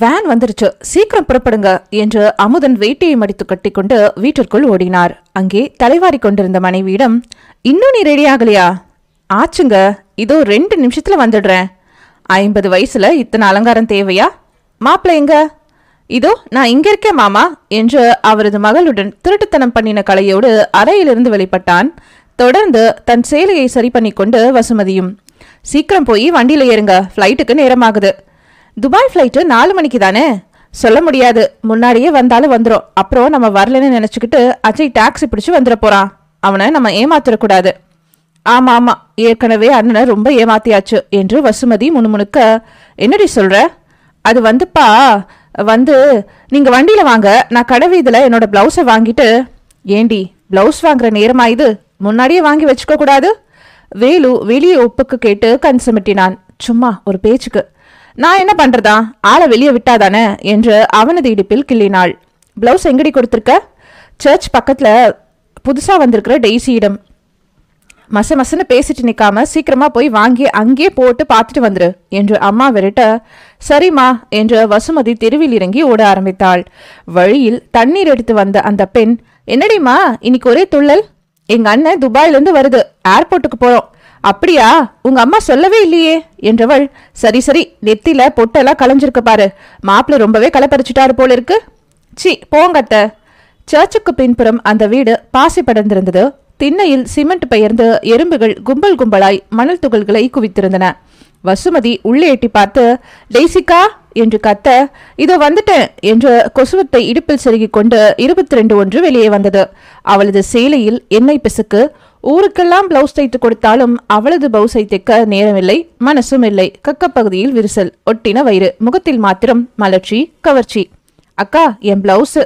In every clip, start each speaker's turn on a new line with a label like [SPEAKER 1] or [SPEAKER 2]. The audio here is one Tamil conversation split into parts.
[SPEAKER 1] வேன் வந்துருச்சு. சீக்கிரம் புறப்படுங்க என்று அமுதன் வேட்டியை மடித்து கட்டிக்கொண்டு வீட்டிற்குள் ஓடினார். அங்கே தலைவாரி கொண்டிருந்த மனைவியிடம் இன்னும் நீ ரெடி ஆகலையா? ஆச்சுங்க இதோ ரெண்டு நிமிஷத்துல வந்துடுறேன். ஐம்பது வயசுல இத்தனை அலங்காரம் தேவையா? மாப்பிள்ள எங்க? இதோ நான் இங்க இருக்கேன் மாமா என்று அவரது மகளுடன் திருட்டுத்தனம் பண்ணின கலையோடு அறையிலிருந்து வெளிப்பட்டான். தொடர்ந்து தன் சேலையை சரி பண்ணி கொண்டு வசுமதியும் சீக்கிரம் போய் வண்டியில ஏறுங்க ஃப்ளைட்டுக்கு நேரமாகுது. துபாய் ஃப்ளைட்டு நாலு மணிக்கு தானே? சொல்ல முடியாது. முன்னாடியே வந்தாலும் வந்துடும் அப்புறம் நம்ம வரலன்னு நினச்சிக்கிட்டு அஜய் டாக்ஸி பிடிச்சி வந்துட போகிறான் அவனை நம்ம ஏமாத்திடக்கூடாது. ஆமாம் ஆமாம் ஏற்கனவே அண்ணனை ரொம்ப ஏமாத்தியாச்சு என்று வசுமதி முணுமுணுக்க என்னடி சொல்கிற அது வந்துப்பா. வந்து நீங்கள் வண்டியில் வாங்க. நான் கடை வீதியில என்னோட ப்ளவுஸை வாங்கிட்டு ஏண்டி ப்ளவுஸ் வாங்குற நேரமா இது? முன்னாடியே வாங்கி வச்சுக்க கூடாது வேலு வெளியே ஒப்புக்கு கேட்டு கண் சுமிட்டினான். சும்மா ஒரு பேச்சுக்கு. நான் என்ன பண்றதா? ஆளை வெளியே விட்டாதானே? என்று அவனது இடுப்பில் கிள்ளினாள். பிளவுஸ் எங்கடி கொடுத்துருக்க? சர்ச் பக்கத்துல புதுசா வந்திருக்கிற டெய்ஸியிடம் மச மசன்னு பேசிட்டு நிற்காம சீக்கிரமா போய் வாங்கி அங்கேயே போட்டு பார்த்துட்டு வந்துரு என்று அம்மா விரட்ட சரிம்மா என்று வசுமதி தெருவில் இறங்கி ஓட ஆரம்பித்தாள். வழியில் தண்ணீர் எடுத்து வந்த அந்த பெண் என்னடிம்மா இன்னைக்கு ஒரே துள்ளல்? எங்க அண்ணன் துபாயிலிருந்து வருது ஏர்போர்ட்டுக்கு போறோம். அப்படியா? உங்க அம்மா சொல்லவே இல்லையே என்றவள் சரி சரி நெத்தில பொட்டெல்லாம் கலைஞ்சிருக்க பாரு. மாப்பிள்ளை ரொம்பவே களைப்பறிச்சிட்டாரு போல இருக்கு சி போங்க அத்தை. சர்ச்சுக்கு பின்புறம் அந்த வீடு பாசி படர்ந்திருந்தது. திண்ணையில் சிமெண்ட் பெயர்ந்து எறும்புகள் கும்பல் கும்பலாய் மணல் துகள்களை குவித்திருந்தன. வசுமதி உள்ளே எட்டி பார்த்து டெய்சிக்கா என்று கத்த இதோ வந்துட்டேன் என்று கொசுவத்தை இடுப்பில் செருகிக் கொண்டு இருபத்தி ரெண்டு ஒன்று வெளியே வந்தது. அவளது சேலையில் எண்ணெய் பிசுக்கு ஊருக்கெல்லாம் பிளவுஸ் தைத்து கொடுத்தாலும் அவளது பவுசை தைக்க நேரமில்லை மனசும் இல்லை. கக்கப்பகுதியில் விரிசல் ஒட்டின வயிறு முகத்தில் மாத்திரம் மலர்ச்சி கவர்ச்சி. அக்கா என் பிளவுஸ்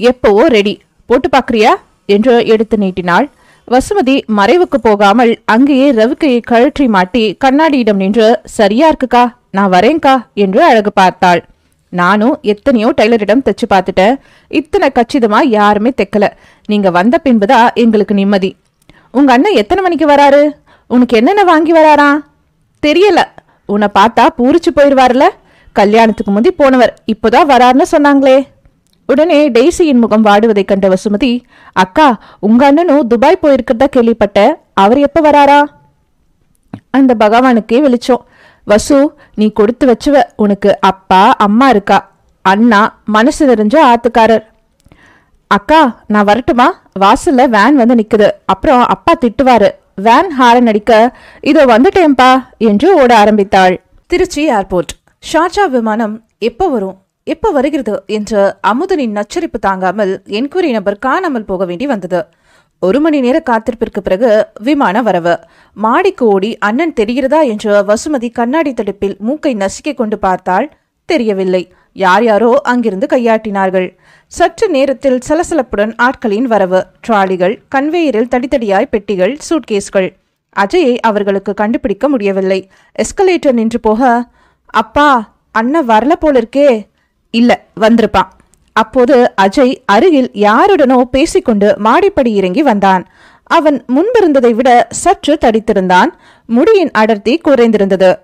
[SPEAKER 1] எப்போவோ ரெடி போட்டு பார்க்குறியா? என்று எடுத்து நீட்டினாள். வசுமதி மறைவுக்கு போகாமல் அங்கேயே ரவிக்கையை கழற்றி மாட்டி கண்ணாடியிடம் நின்று சரியா இருக்குக்கா நான் வரேன்க்கா என்று அழகு பார்த்தாள். நானும் எத்தனையோ டைலரிடம் தைச்சு பார்த்துட்டேன். இத்தனை கச்சிதமா யாருமே தைக்கல. நீங்க வந்த பின்புதான் எங்களுக்கு நிம்மதி. உங்க அண்ணன் எத்தனை மணிக்கு வராரு? உனக்கு என்னென்ன வாங்கி வராரா? தெரியல. உன்னை பார்த்தா பூரிச்சு போயிடுவார்ல கல்யாணத்துக்கு முந்தி போனவர் இப்போதான் வராருன்னு சொன்னாங்களே. உடனே டெய்ஸியின் முகம் வாடுவதைக் கண்ட வசுமதி அக்கா உங்க அண்ணனும் துபாய் போயிருக்கிறதா கேள்விப்பட்ட அவர் எப்ப வராரா? அந்த பகவானுக்கே வெளிச்சம். வசு நீ கொடுத்து வச்சுவ உனக்கு அப்பா அம்மா இருக்கா. அண்ணா மனசு தெரிஞ்ச ஆத்துக்காரர். அக்கா நான் வரட்டுமா? வாசல்ல வேன் வந்து நிக்குது. அப்புறம் அப்பா திட்டுவாரு. வேன் ஹாரன் அடிக்க இதோ வந்துட்டேன்பா என்று ஓட ஆரம்பித்தாள். திருச்சி ஏர்போர்ட் ஷார்ஜா விமானம் எப்போ வரும்? எப்போ வருகிறது? என்று அமுதனின் நச்சரிப்பு தாங்காமல் என்கொயரி நபர் காணாமல் போக வேண்டி வந்தது. ஒரு மணி நேர காத்திருப்பிற்கு பிறகு விமான வரவு. மாடிக்கு ஓடி அண்ணன் தெரிகிறதா? என்று வசுமதி கண்ணாடி தடுப்பில் மூக்கை நசுக்கிக் கொண்டு பார்த்தாள். தெரியவில்லை. யார் யாரோ அங்கிருந்து கையாட்டினார்கள். சற்று நேரத்தில் சலசலப்புடன் ஆட்களின் வரவு ட்ராலிகள் கன்வேயரில் தடித்தடியாய் பெட்டிகள் சூட்கேஸ்கள். அஜயை அவர்களுக்கு கண்டுபிடிக்க முடியவில்லை. எஸ்கலேட்டர் நின்று போக அப்பா அண்ணன் வரல போல இருக்கே இல்ல வந்திருப்பான். அப்போது அஜய் அருகில் யாருடனோ பேசிக்கொண்டு மாடிப்படி இறங்கி வந்தான். அவன் முன்பிருந்ததை விட சற்று தடித்திருந்தான். முடியின் அடர்த்தி குறைந்திருந்தது.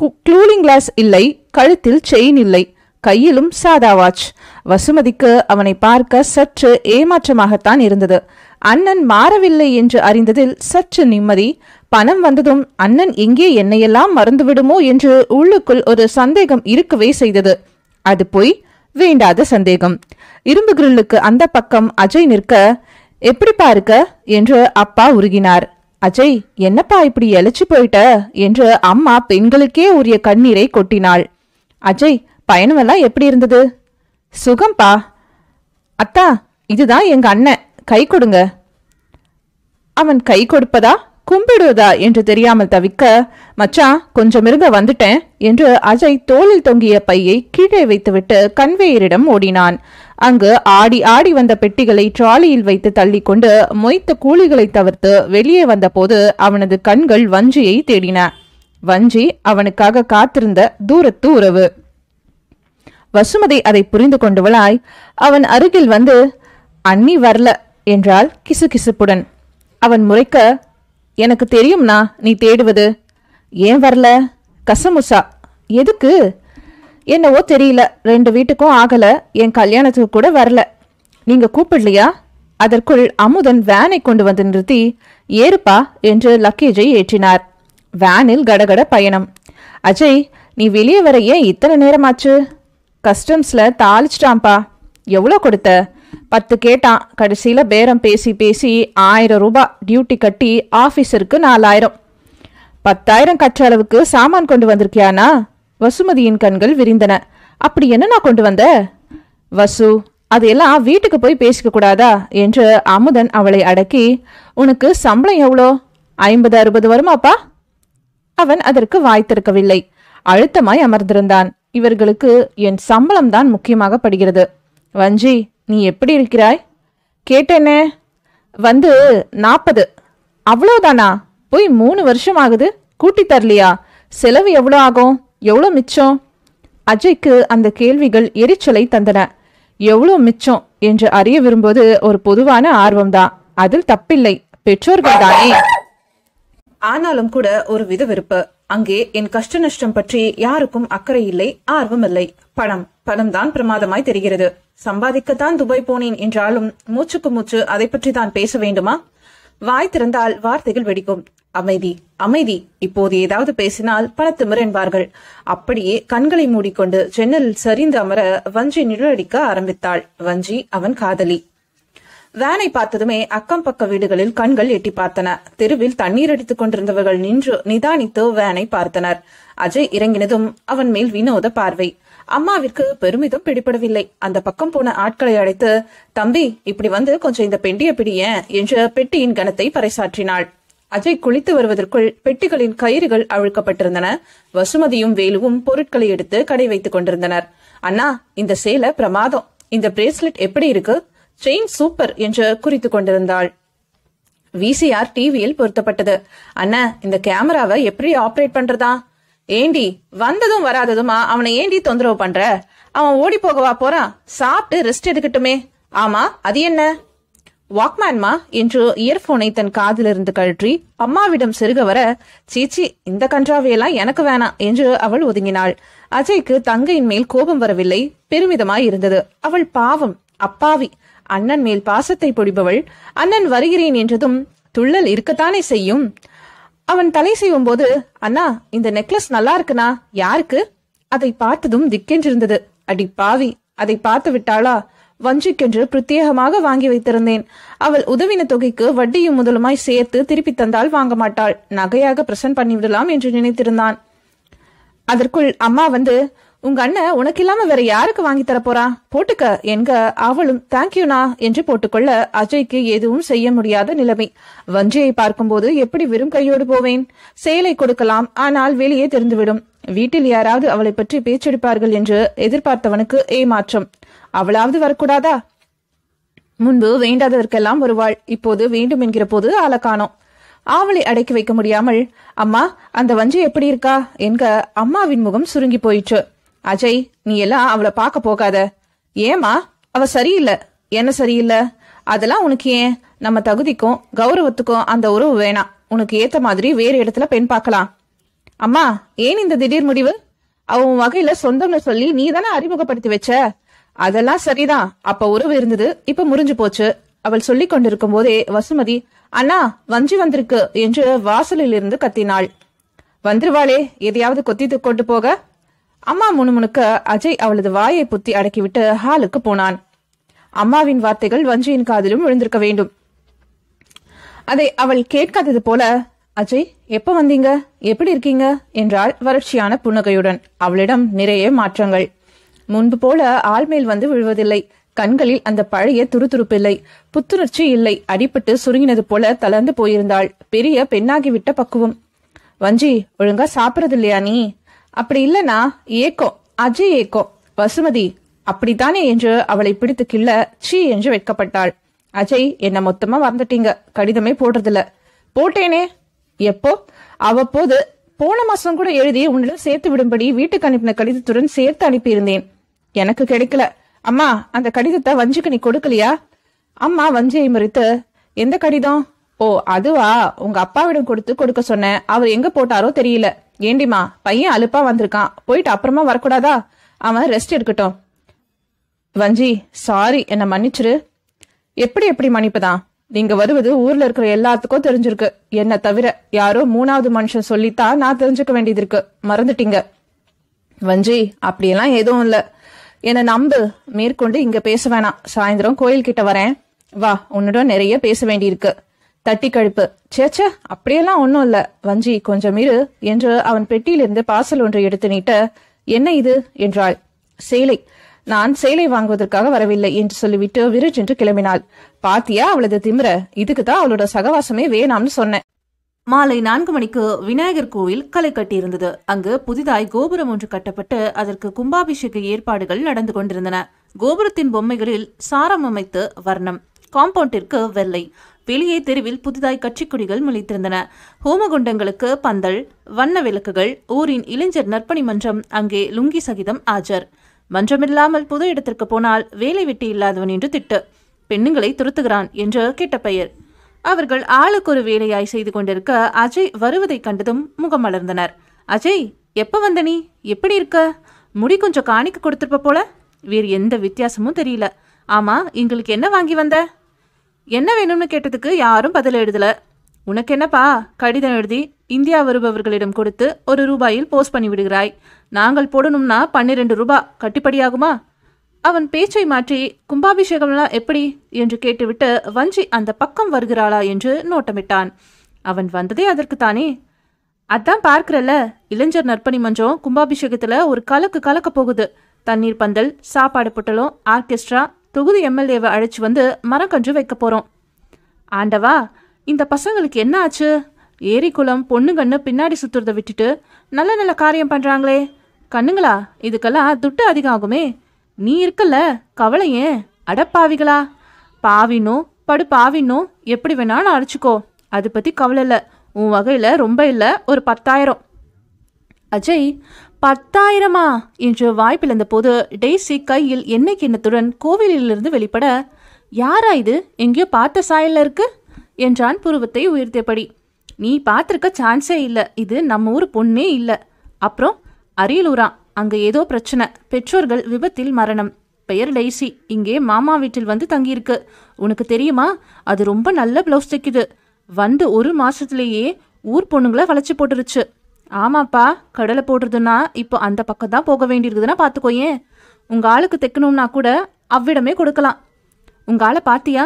[SPEAKER 1] கு- க்ளூலிங் கிளாஸ் இல்லை கழுத்தில் செயின் இல்லை. கையிலும் சாதா வாட்ச். வசுமதிக்கு அவனை பார்க்க சற்று ஏமாற்றமாகத்தான் இருந்தது. அண்ணன் மாறவில்லை என்று அறிந்ததில் சற்று நிம்மதி. பணம் வந்ததும் அண்ணன் எங்கே என்னையெல்லாம் மறந்துவிடுமோ என்று உள்ளுக்குள் ஒரு சந்தேகம் இருக்கவே செய்தது. அது போய் வேண்டாத சந்தேகம். இரும்பு கிரில்லுக்கு அந்த பக்கம் அஜய் நிற்க எப்படிப்பா இருக்க என்று அப்பா உருகினார். அஜய் என்னப்பா இப்படி எழைச்சு போயிட்ட? என்று அம்மா பெண்களுக்கே உரிய கண்ணீரை கொட்டினாள். அஜய் பயணமெல்லாம் எப்படி இருந்தது? சுகம்பா? அத்தா இதுதான் எங்க அண்ணன். கை கொடுங்க. அவன் கை கொடுப்பதா? கும்பிடுவதா? என்று தெரியாமல் தவிக்க மச்சான் கொஞ்சம் இருங்க வந்துட்டேன் என்று அஜய் தோளில் தொங்கிய பையை கீழே வைத்துவிட்டு கன்வேயரிடம் ஓடினான். அங்கு ஆடி ஆடி வந்த பெட்டிகளை ட்ராலியில் வைத்து தள்ளிக்கொண்டு மொய்த்த கூலிகளை தவிர்த்து வெளியே வந்தபோது அவனது கண்கள் வஞ்சியை தேடின. வஞ்சி அவனுக்காக காத்திருந்த தூரத்து உறவு. வசுமதி அதை புரிந்து கொண்டவளாய். அவன் அருகில் வந்து அண்ணி வரல என்றாள் கிசுகிசுப்புடன். அவன் முறைக்க எனக்கு தெரியும்னா நீ தேடுவது. ஏன் வரல? கசமுசா. எதுக்கு? என்னவோ தெரியல ரெண்டு வீட்டுக்கும் ஆகல என் கல்யாணத்துக்கு கூட வரல. நீங்க கூப்பிடலையா? அதற்குள் அமுதன் வேனை கொண்டு வந்து நிறுத்தி ஏறுப்பா என்று லக்கேஜை ஏற்றினார். வேனில் கடகட பயணம். அஜய் நீ வெளியே வர ஏன் இத்தனை நேரமாச்சு? கஸ்டம்ஸில் தாளிச்சிட்டான்ப்பா. எவ்வளோ கொடுத்த? பத்து கேட்டான். கடைசியில் பேரம் பேசி பேசி ஆயிரம் ரூபாய் டியூட்டி கட்டி ஆஃபீஸருக்கு நாலாயிரம். பத்தாயிரம் கற்ற அளவுக்கு சாமான் கொண்டு வந்திருக்கியானா? வசுமதியின் கண்கள் விரிந்தன. அப்படி என்ன கொண்டு வந்த? வசு அதையெல்லாம் வீட்டுக்கு போய் பேசிக்க கூடாதா? என்று அமுதன் அவளை அடக்கி உனக்கு சம்பளம் எவ்வளோ? ஐம்பது அறுபது வருமாப்பா? அவன் அதற்கு வாய்த்திருக்கவில்லை. அழுத்தமாய் அமர்ந்திருந்தான். இவர்களுக்கு என் சம்பளம் தான் முக்கியமாக படுகிறது. வஞ்சி நீ எப்படி இருக்கிறாய்? கேட்டேனே. வந்து நாற்பது அவ்வளோதானா போய் மூணு வருஷம் ஆகுது கூட்டி தரலையா? செலவு எவ்வளோ ஆகும்? எவ்வளோ மிச்சம்? அஜய்க்கு அந்த கேள்விகள் எரிச்சலை தந்தன. எவ்வளோ மிச்சம் என்று அறிய விரும்புவது ஒரு பொதுவான ஆர்வம்தான். அதில் தப்பில்லை. பெற்றோர்கள் தானே ஆனாலும் கூட ஒரு வித வெறுப்பு. அங்கே என் கஷ்ட நஷ்டம் பற்றி யாருக்கும் அக்கறை இல்லை ஆர்வம் இல்லை. பணம் பணம் தான் பிரமாதமாய் தெரிகிறது. சம்பாதிக்கத்தான் துபாய் போனேன் என்றாலும் மூச்சுக்கு மூச்சு அதை பற்றி தான் பேச வேண்டுமா? வாய் திறந்தால் வார்த்தைகள் வெடிக்கும். அமைதி அமைதி. இப்போது ஏதாவது பேசினால் பணத்திமிர் என்பார்கள் அப்படியே கண்களை மூடிக்கொண்டு ஜன்னல் சரிந்து அமர வஞ்சி நிழலடிக்க ஆரம்பித்தாள். வஞ்சி அவன் காதலி. வேனை பார்த்ததுமே அக்கம் பக்க வீடுகளில் கண்கள் எட்டி பார்த்தன. தெருவில் தண்ணீர் அடித்துக் கொண்டிருந்தவர்கள் நின்று நிதானித்து வேனை பார்த்தனர். அஜய் இறங்கினதும் அவன் மேல் வினோத பார்வை. அம்மாவிற்கு பெருமிதம் பிடிபடவில்லை. அந்த பக்கம் போன ஆட்களை அழைத்து தம்பி இப்படி வந்து கொஞ்சம் இந்த பெண்டிய பிடியேன் என்று பெட்டியின் கனத்தை பறைசாற்றினாள். அஜய் குளித்து வருவதற்குள் பெட்டிகளின் கயிறுகள் அழுக்கப்பட்டிருந்தன. வசுமதியும் வேலுவும் பொருட்களை எடுத்து கடை வைத்துக் கொண்டிருந்தனர். அண்ணா இந்த சேலை பிரமாதம். இந்த பிரேஸ்லெட் எப்படி இருக்கு? ட்ரெயின் சூப்பர் என்று குறித்து கொண்டிருந்தாள். விசிஆர் டிவியில் பொருத்தப்பட்டது. அண்ணா இந்த கேமராவை எப்படி ஆப்ரேட் பண்றதா? ஏண்டி வந்ததும் வராததுமா? அவனை ஏண்டி தொந்தரவு பண்ற? அவன் ஓடி போகவா போறான் சாப்பிட்டு ரெஸ்ட் எடுக்கட்டுமே. ஆமா அது என்ன? வாக்மேன்மா என்று இயர்போனை தன் காதிலிருந்து கழற்றி அம்மாவிடம் செருக வர சீச்சி இந்த கன்றாவையெல்லாம் எனக்கு வேணாம் என்று அவள் ஒதுங்கினாள். அஜய்க்கு தங்கையின் மேல் கோபம் வரவில்லை. பெருமிதமாய் இருந்தது. அவள் பாவம் அப்பாவி. அண்ணன் மேல் பாசத்தை பொடிபவள் அண்ணன் வருகிறேன் என்றதும் துள்ளல் இருக்கத்தானே செய்யும்? அவன் தலை செய்யும் போது அண்ணா இந்த நெக்லஸ் நல்லா இருக்குனா யாருக்கு? அதை பார்த்ததும் திக்கென்றிருந்தது. அடி பாவி அதை பார்த்து விட்டாளா? வஞ்சிக்கென்று பிரத்யேகமாக வாங்கி வைத்திருந்தேன். அவள் உதவின தொகைக்கு வட்டியும் முதலுமாய் சேர்த்து திருப்பி தந்தால் வாங்க மாட்டாள். நகையாக பிரசன்ட் பண்ணிவிடலாம் என்று நினைத்திருந்தான். அதற்குள் அம்மா வந்து உங்க அண்ணன் உனக்கு இல்லாம வேற யாருக்கு வாங்கி தர போறா? போட்டுக்க. என்க அவளும் தேங்க்யூனா என்று போட்டுக்கொள்ள அஜய்க்கு எதுவும் செய்ய முடியாத நிலைமை. வஞ்சியை பார்க்கும்போது எப்படி வெறும் கையோடு போவேன்? சேலை கொடுக்கலாம் ஆனால் வெளியே தெரிந்துவிடும். வீட்டில் யாராவது அவளை பற்றி பேச்செடுப்பார்கள் என்று எதிர்பார்த்தவனுக்கு ஏமாற்றம். அவளாவது வரக்கூடாதா? முன்பு வேண்டாததற்கெல்லாம் வருவாள். இப்போது வேண்டும் என்கிற போது ஆளக்கானோம் காணோம். ஆவலை அடக்கி வைக்க முடியாமல் அம்மா அந்த வஞ்சி எப்படி இருக்கா? என்க அம்மாவின் முகம் சுருங்கி போயிற்று. அஜய் நீ எல்லாம் அவளை பார்க்க போகாத. ஏமா அவ சரியில்லை. என்ன சரியில்லை? அதெல்லாம் உனக்கு ஏன்? நம்ம தகுதிக்கும் கௌரவத்துக்கும் அந்த உறவு வேணாம். உனக்கு ஏத்த மாதிரி வேறு இடத்துல பெண் பார்க்கலாம். அம்மா ஏன் இந்த திடீர் முடிவு? அவன் வகையில சொந்தம்னு சொல்லி நீ தானே அறிமுகப்படுத்தி வச்ச? அதெல்லாம் சரிதான். அப்ப உறவு இருந்தது இப்ப முறிஞ்சு போச்சு. அவள் சொல்லி கொண்டிருக்கும் போதே வசுமதி அண்ணா வஞ்சி வந்திருக்கு என்று வாசலில் இருந்து கத்தினாள். வந்துருவாளே எதையாவது கொத்தி கொண்டு போக? அம்மா முணுமுணுக்க அஜய் அவளது வாயை புத்தி அடக்கிவிட்டு ஹாலுக்கு போனான். அம்மாவின் வார்த்தைகள் வஞ்சியின் காதிலும் விழுந்திருக்க வேண்டும். அதை அவள் கேட்காதது போல அஜய் எப்ப வந்தீங்க? எப்படி இருக்கீங்க? என்றாள் வறட்சியான புன்னகையுடன். அவளிடம் நிறைய மாற்றங்கள். முன்பு போல ஆள்மேல் வந்து விழுவதில்லை. கண்களில் அந்த பழைய துருதுருப்பில்லை. புத்துணர்ச்சி இல்லை. அடிபட்டு சுருங்கினது போல தளர்ந்து போயிருந்தாள். பெரிய பெண்ணாகிவிட்ட பக்குவம். வஞ்சி ஒழுங்கா சாப்பிடறது இல்லையா நீ? அப்படி இல்லனா ஏக்கம் அஜய் ஏக்கம் வசுமதி அப்படித்தானே என்று அவளை பிடித்து கிள்ள சீ என்று வெட்கப்பட்டாள். அஜய் என்ன மொத்தமா மறந்துட்டீங்க. கடிதமே போடுறதில்ல. போட்டேனே. எப்போ? அவ்வப்போது போன மாசம் கூட எழுதி உன்னிடம் சேர்த்து விடும்படி வீட்டுக்கு அனுப்பின கடிதத்துடன் சேர்த்து அனுப்பியிருந்தேன். எனக்கு கிடைக்கல. அம்மா அந்த கடிதத்தை வஞ்சிக்கு நீ கொடுக்கலையா? அம்மா வஞ்சியை முறித்து எந்த கடிதம்? ஓ அதுவா? உங்க அப்பாவிடம் கொடுத்து கொடுக்க சொன்னேன். அவர் எங்க போட்டாரோ தெரியல. ஏண்டிமா பையன் அலுப்பா வந்திருக்கான். போயிட்டு அப்புறமா வரக்கூடாதா?
[SPEAKER 2] அவன் ரெஸ்ட் எடுக்கட்டும். வஞ்சி சாரி என்னை மன்னிச்சிரு. எப்படி எப்படி மன்னிப்புதான்? நீங்க வருவது ஊர்ல இருக்கிற எல்லாத்துக்கும் தெரிஞ்சிருக்கு. என்ன தவிர யாரோ மூணாவது மனுஷன் சொல்லித்தான் நான் தெரிஞ்சுக்க வேண்டியது இருக்கு. மறந்துட்டீங்க. வஞ்சி அப்படியெல்லாம் எதுவும் இல்ல. என்னை நம்பு. மேற்கொண்டு இங்க பேச வேணாம். சாயந்தரம் கோயில் கிட்ட வரேன். வா உன்னிடம் நிறைய பேச வேண்டியிருக்கு. தட்டி கழிப்பு சேச்சே அப்படியெல்லாம் ஒன்றும் இல்லை வஞ்சி கொஞ்சம் இரு என்று அவன் பெட்டியிலிருந்து பார்சல் ஒன்றை எடுத்து நீட்ட என்ன இது? என்றாள். சேலை. நான் சேலை வாங்குவதற்காக வரவில்லை என்று சொல்லிவிட்டு விருச்சென்று கிளம்பினாள். பாத்தியா அவளது திமிர? இதுக்கு தான் அவளோட சகவாசமே வேணாம்னு சொன்னேன்.
[SPEAKER 1] மாலை நான்கு மணிக்கு விநாயகர் கோவில் களை கட்டியிருந்தது. அங்கு புதிதாய் கோபுரம் ஒன்று கட்டப்பட்டு அதற்கு கும்பாபிஷேக ஏற்பாடுகள் நடந்து கொண்டிருந்தன. கோபுரத்தின் பொம்மைகளில் சாரம் அமைத்து வர்ணம். காம்பவுண்டிற்கு வெள்ளை. வெளியே தெருவில் புதிதாய் கட்சிக்கொடிகள் முளைத்திருந்தன. ஹோமகுண்டங்களுக்கு பந்தல் வண்ண விளக்குகள் ஊரின் இளைஞர் நற்பணி மன்றம் அங்கே லுங்கி சகிதம் ஆஜர். மன்றமில்லாமல் புது இடத்திற்கு போனால் வேலை வெட்டி இல்லாதவன் என்று திட்டு. பெண்ணுங்களை துரத்துகிறான் என்று கெட்ட பெயர். அவர்கள் ஆளுக்கு ஒரு வேலையாய் செய்து கொண்டிருக்க அஜய் வருவதைக் கண்டதும் முகம் மலர்ந்தனர். அஜய் எப்ப வந்த நீ? எப்படி இருக்க? முடி கொஞ்சம் காணிக்க கொடுத்துருப்ப போல? வேறு எந்த வித்தியாசமும் தெரியல. ஆமா எங்களுக்கு என்ன வாங்கி வந்த? என்ன வேணும்னு கேட்டதுக்கு யாரும் பதில் எழுதல. உனக்கு என்னப்பா? கடிதம் எழுதி இந்தியா வருபவர்களிடம் கொடுத்து ஒரு ரூபாயில் போஸ்ட் பண்ணி விடுகிறாய். நாங்கள் போடணும்னா பன்னிரெண்டு ரூபாய் கட்டுப்படியாகுமா? அவன் பேச்சை மாற்றி கும்பாபிஷேகம்லாம் எப்படி? என்று கேட்டுவிட்டு வஞ்சி அந்த பக்கம் வருகிறாளா என்று நோட்டமிட்டான். அவன் வந்ததே அதற்குத்தானே? அதான் பார்க்கிறல்ல. இளைஞர் நற்பணி மன்றம் கும்பாபிஷேகத்தில் ஒரு கலக்கு கலக்க போகுது. தண்ணீர் பந்தல் சாப்பாடு பொட்டலும் ஆர்கெஸ்ட்ரா தொகுதி எம்எல்ஏவை அழைச்சி வந்து மரக்கன்று வைக்க போகிறோம் ஆண்டவா இந்த பசங்களுக்கு என்ன ஆச்சு? ஏரிக்குளம் பொண்ணுங்கன்னு பின்னாடி சுற்றுறதை விட்டுட்டு நல்ல நல்ல காரியம் பண்ணுறாங்களே கண்ணுங்களா இதுக்கெல்லாம் துட்டு அதிகம் ஆகுமே நீ இருக்கல்ல கவலை ஏன்? அடப்பாவிகளா பாவினும் படு பாவினும் எப்படி வேணாலும் அழைச்சிக்கோ. அதை பற்றி கவலை இல்லை. உன் வகையில் ரொம்ப இல்லை ஒரு பத்தாயிரம். அஜய் பத்தாயிரமா? என்று வாய்ப்பிழந்த போது டெய்ஸி கையில் எண்ணெய் கிண்ணத்துடன் கோவிலிலிருந்து வெளிப்பட யாரா இது? எங்கேயோ பார்த்த சாயல்ல இருக்கு? என்றான் புருவத்தை உயர்த்தியபடி. நீ பார்த்துருக்க சான்ஸே இல்லை. இது நம்ம ஊர் பொண்ணே இல்லை. அப்புறம் அரியலூரா. அங்கே ஏதோ பிரச்சனை. பெற்றோர்கள் விபத்தில் மரணம். பெயர் டெய்ஸி இங்கே மாமா வீட்டில் வந்து தங்கியிருக்கு. உனக்கு தெரியுமா? அது ரொம்ப நல்ல பிளவுஸ் தைக்குது. வந்து ஒரு மாசத்திலேயே ஊர் பொண்ணுங்களை வளைச்சு போட்டுருச்சு. ஆமாப்பா கடலை போடுறதுன்னா இப்போ அந்த பக்கம் தான் போக வேண்டியிருக்குதுன்னா பார்த்துக்கோயேன் உங்கள் ஆளுக்கு தைக்கணும்னா கூட அவ்விடமே கொடுக்கலாம். உங்க ஆளை பார்த்தியா?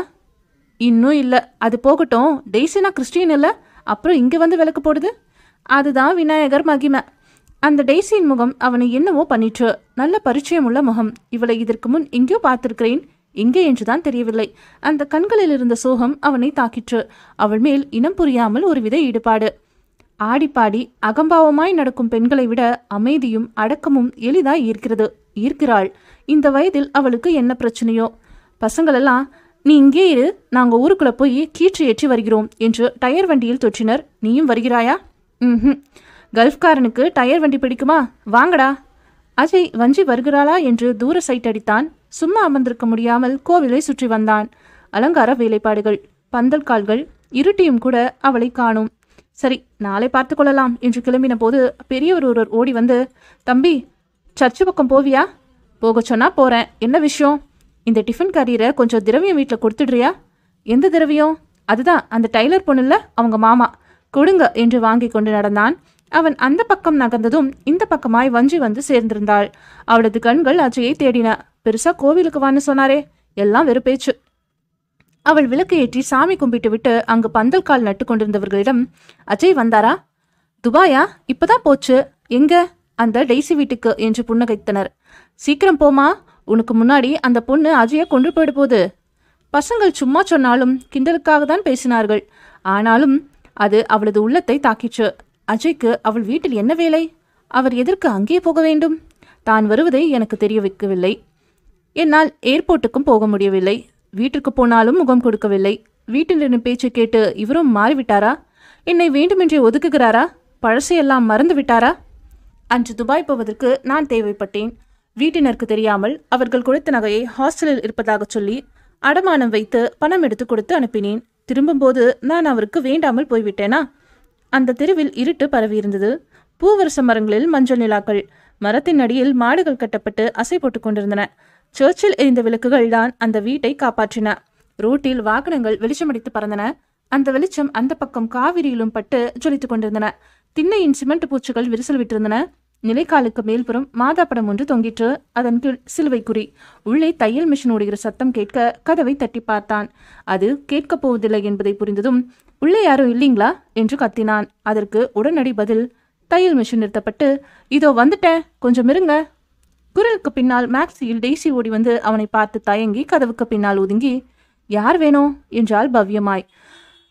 [SPEAKER 1] இன்னும் இல்லை. அது போகட்டும். டெய்ஸினா கிறிஸ்டின் இல்லை? அப்புறம் இங்கே வந்து விளக்கு போடுது? அதுதான் விநாயகர் மகிமை. அந்த டெய்ஸியின் முகம் அவனை என்னவோ பண்ணிற்று நல்ல பரிச்சயம் உள்ள முகம். இவளை இதற்கு முன் எங்கேயோ பார்த்திருக்கிறேன். எங்கே என்றுதான் தெரியவில்லை. அந்த கண்களில் இருந்த சோகம் அவனை தாக்கிற்று. அவள் மேல் இனம் புரியாமல் ஒருவித ஈடுபாடு. ஆடிப்பாடி அகம்பாவமாய் நடக்கும் பெண்களை விட அமைதியும் அடக்கமும் எளிதாய் ஈர்க்கிறது ஈர்க்கிறாள். இந்த வயதில் அவளுக்கு என்ன பிரச்சனையோ? பசங்களெல்லாம் நீ இங்கே இரு நாங்கள் ஊருக்குள்ள போய் கீற்று ஏற்றி வருகிறோம் என்று டயர் வண்டியில் தொற்றினர். நீயும் வருகிறாயா? ம் கல்ஃப்காரனுக்கு டயர் வண்டி பிடிக்குமா? வாங்கடா. அஜய் வஞ்சி வருகிறாளா? என்று தூர சைட் அடித்தான். சும்மா அமர்ந்திருக்க முடியாமல் கோவிலை சுற்றி வந்தான். அலங்கார வேலைப்பாடுகள் பந்தல் கால்கள் இருட்டியும் கூட அவளை காணும். சரி நாளை பார்த்து கொள்ளலாம். என்று கிளம்பின போது பெரியவர் ஒருவர் ஓடி வந்து தம்பி சர்ச்சு பக்கம் போவியா? போக சொன்னா போறேன். என்ன விஷயம்? இந்த டிஃபன் கரியரை கொஞ்சம் திரவியம் வீட்டில் கொடுத்துடுறியா? எந்த திரவியம்? அதுதான் அந்த டைலர் பொண்ணுல அவங்க மாமா. கொடுங்க என்று வாங்கி கொண்டு நடந்தான். அவன் அந்த பக்கம் நகர்ந்ததும் இந்த பக்கமாய் வஞ்சி வந்து சேர்ந்திருந்தாள். அவளது கண்கள் அஜயை தேடின. பெருசா கோவிலுக்கு வான்னு சொன்னாரே. எல்லாம் வெறு பேச்சு அவள் விளக்கு ஏற்றி சாமி கும்பிட்டு விட்டு அங்கு பந்தல் கால் நட்டு கொண்டிருந்தவர்களிடம் அஜய் வந்தாரா? துபாயா? இப்பதான் போச்சு. எங்க? அந்த டெய்ஸி வீட்டுக்கு என்று புன்னகைத்தனர். சீக்கிரம் போமா உனக்கு முன்னாடி அந்த பொண்ணு அஜயை கொண்டு போயிட போகுது. பசங்கள் சும்மா சொன்னாலும் கிண்டலுக்காக தான் பேசினார்கள். ஆனாலும் அது அவளது உள்ளத்தை தாக்கிச்சு அஜய்க்கு அவள் வீட்டில் என்ன வேலை? அவர் எதற்கு அங்கே போக வேண்டும்? தான் வருவதை எனக்கு தெரிய வைக்கவில்லை. என்னால் ஏர்போர்ட்டுக்கும் போக முடியவில்லை. வீட்டிற்கு போனாலும் முகம் கொடுக்கவில்லை. வீட்டினரின் பேச்சு கேட்டு இவரும் மாறிவிட்டாரா? என்னை வேண்டுமென்றே ஒதுக்குகிறாரா? பழசையெல்லாம் மறந்து விட்டாரா? அன்று துபாய் போவதற்கு நான் தேவைப்பட்டேன். வீட்டினருக்கு தெரியாமல் அவர்கள் கொடுத்த நகையை ஹாஸ்டலில் இருப்பதாக சொல்லி அடமானம் வைத்து பணம் எடுத்து கொடுத்து அனுப்பினேன். திரும்பும்போது நான் அவருக்கு வேண்டாமல் போய்விட்டேனா? அந்த தெருவில் இருட்டு பரவியிருந்தது. பூவரச மரங்களில் மஞ்சள் நிலாக்கள் மரத்தின் அடியில் மாடுகள் கட்டப்பட்டு அசை போட்டுக் கொண்டிருந்தன. சர்ச்சில் எரிந்த விளக்குகள் தான் அந்த வீட்டை காப்பாற்றின. ரோட்டில் வாகனங்கள் வெளிச்சமடித்து பறந்தன. அந்த வெளிச்சம் அந்த பக்கம் காவிரியிலும் பட்டு ஜொலித்துக் கொண்டிருந்தன. திண்ணையின் சிமெண்ட் பூச்சிகள் விரிசல் விட்டிருந்தன. நிலைக்காலுக்கு மேல்புறம் மாதா படம் ஒன்று தொங்கிற்று. அதன் கீழ் சிலுவை குறி. உள்ளே தையல் மிஷின் ஓடுகிற சத்தம் கேட்க கதவை தட்டி பார்த்தான். அது கேட்கப் போவதில்லை என்பதை புரிந்ததும் உள்ளே யாரும் இல்லைங்களா? என்று கத்தினான். அதற்கு உடனடி பதில் தையல் மிஷின் நிறுத்தப்பட்டு இதோ வந்துட்டேன். கொஞ்சம் இருங்க. குரலுக்கு பின்னால் மேக்ஸியில் டெய்ஸி ஓடி வந்து அவனை பார்த்து தயங்கி கதவுக்கு பின்னால் ஒதுங்கி யார் வேணும் என்றால் பவ்யமாய்.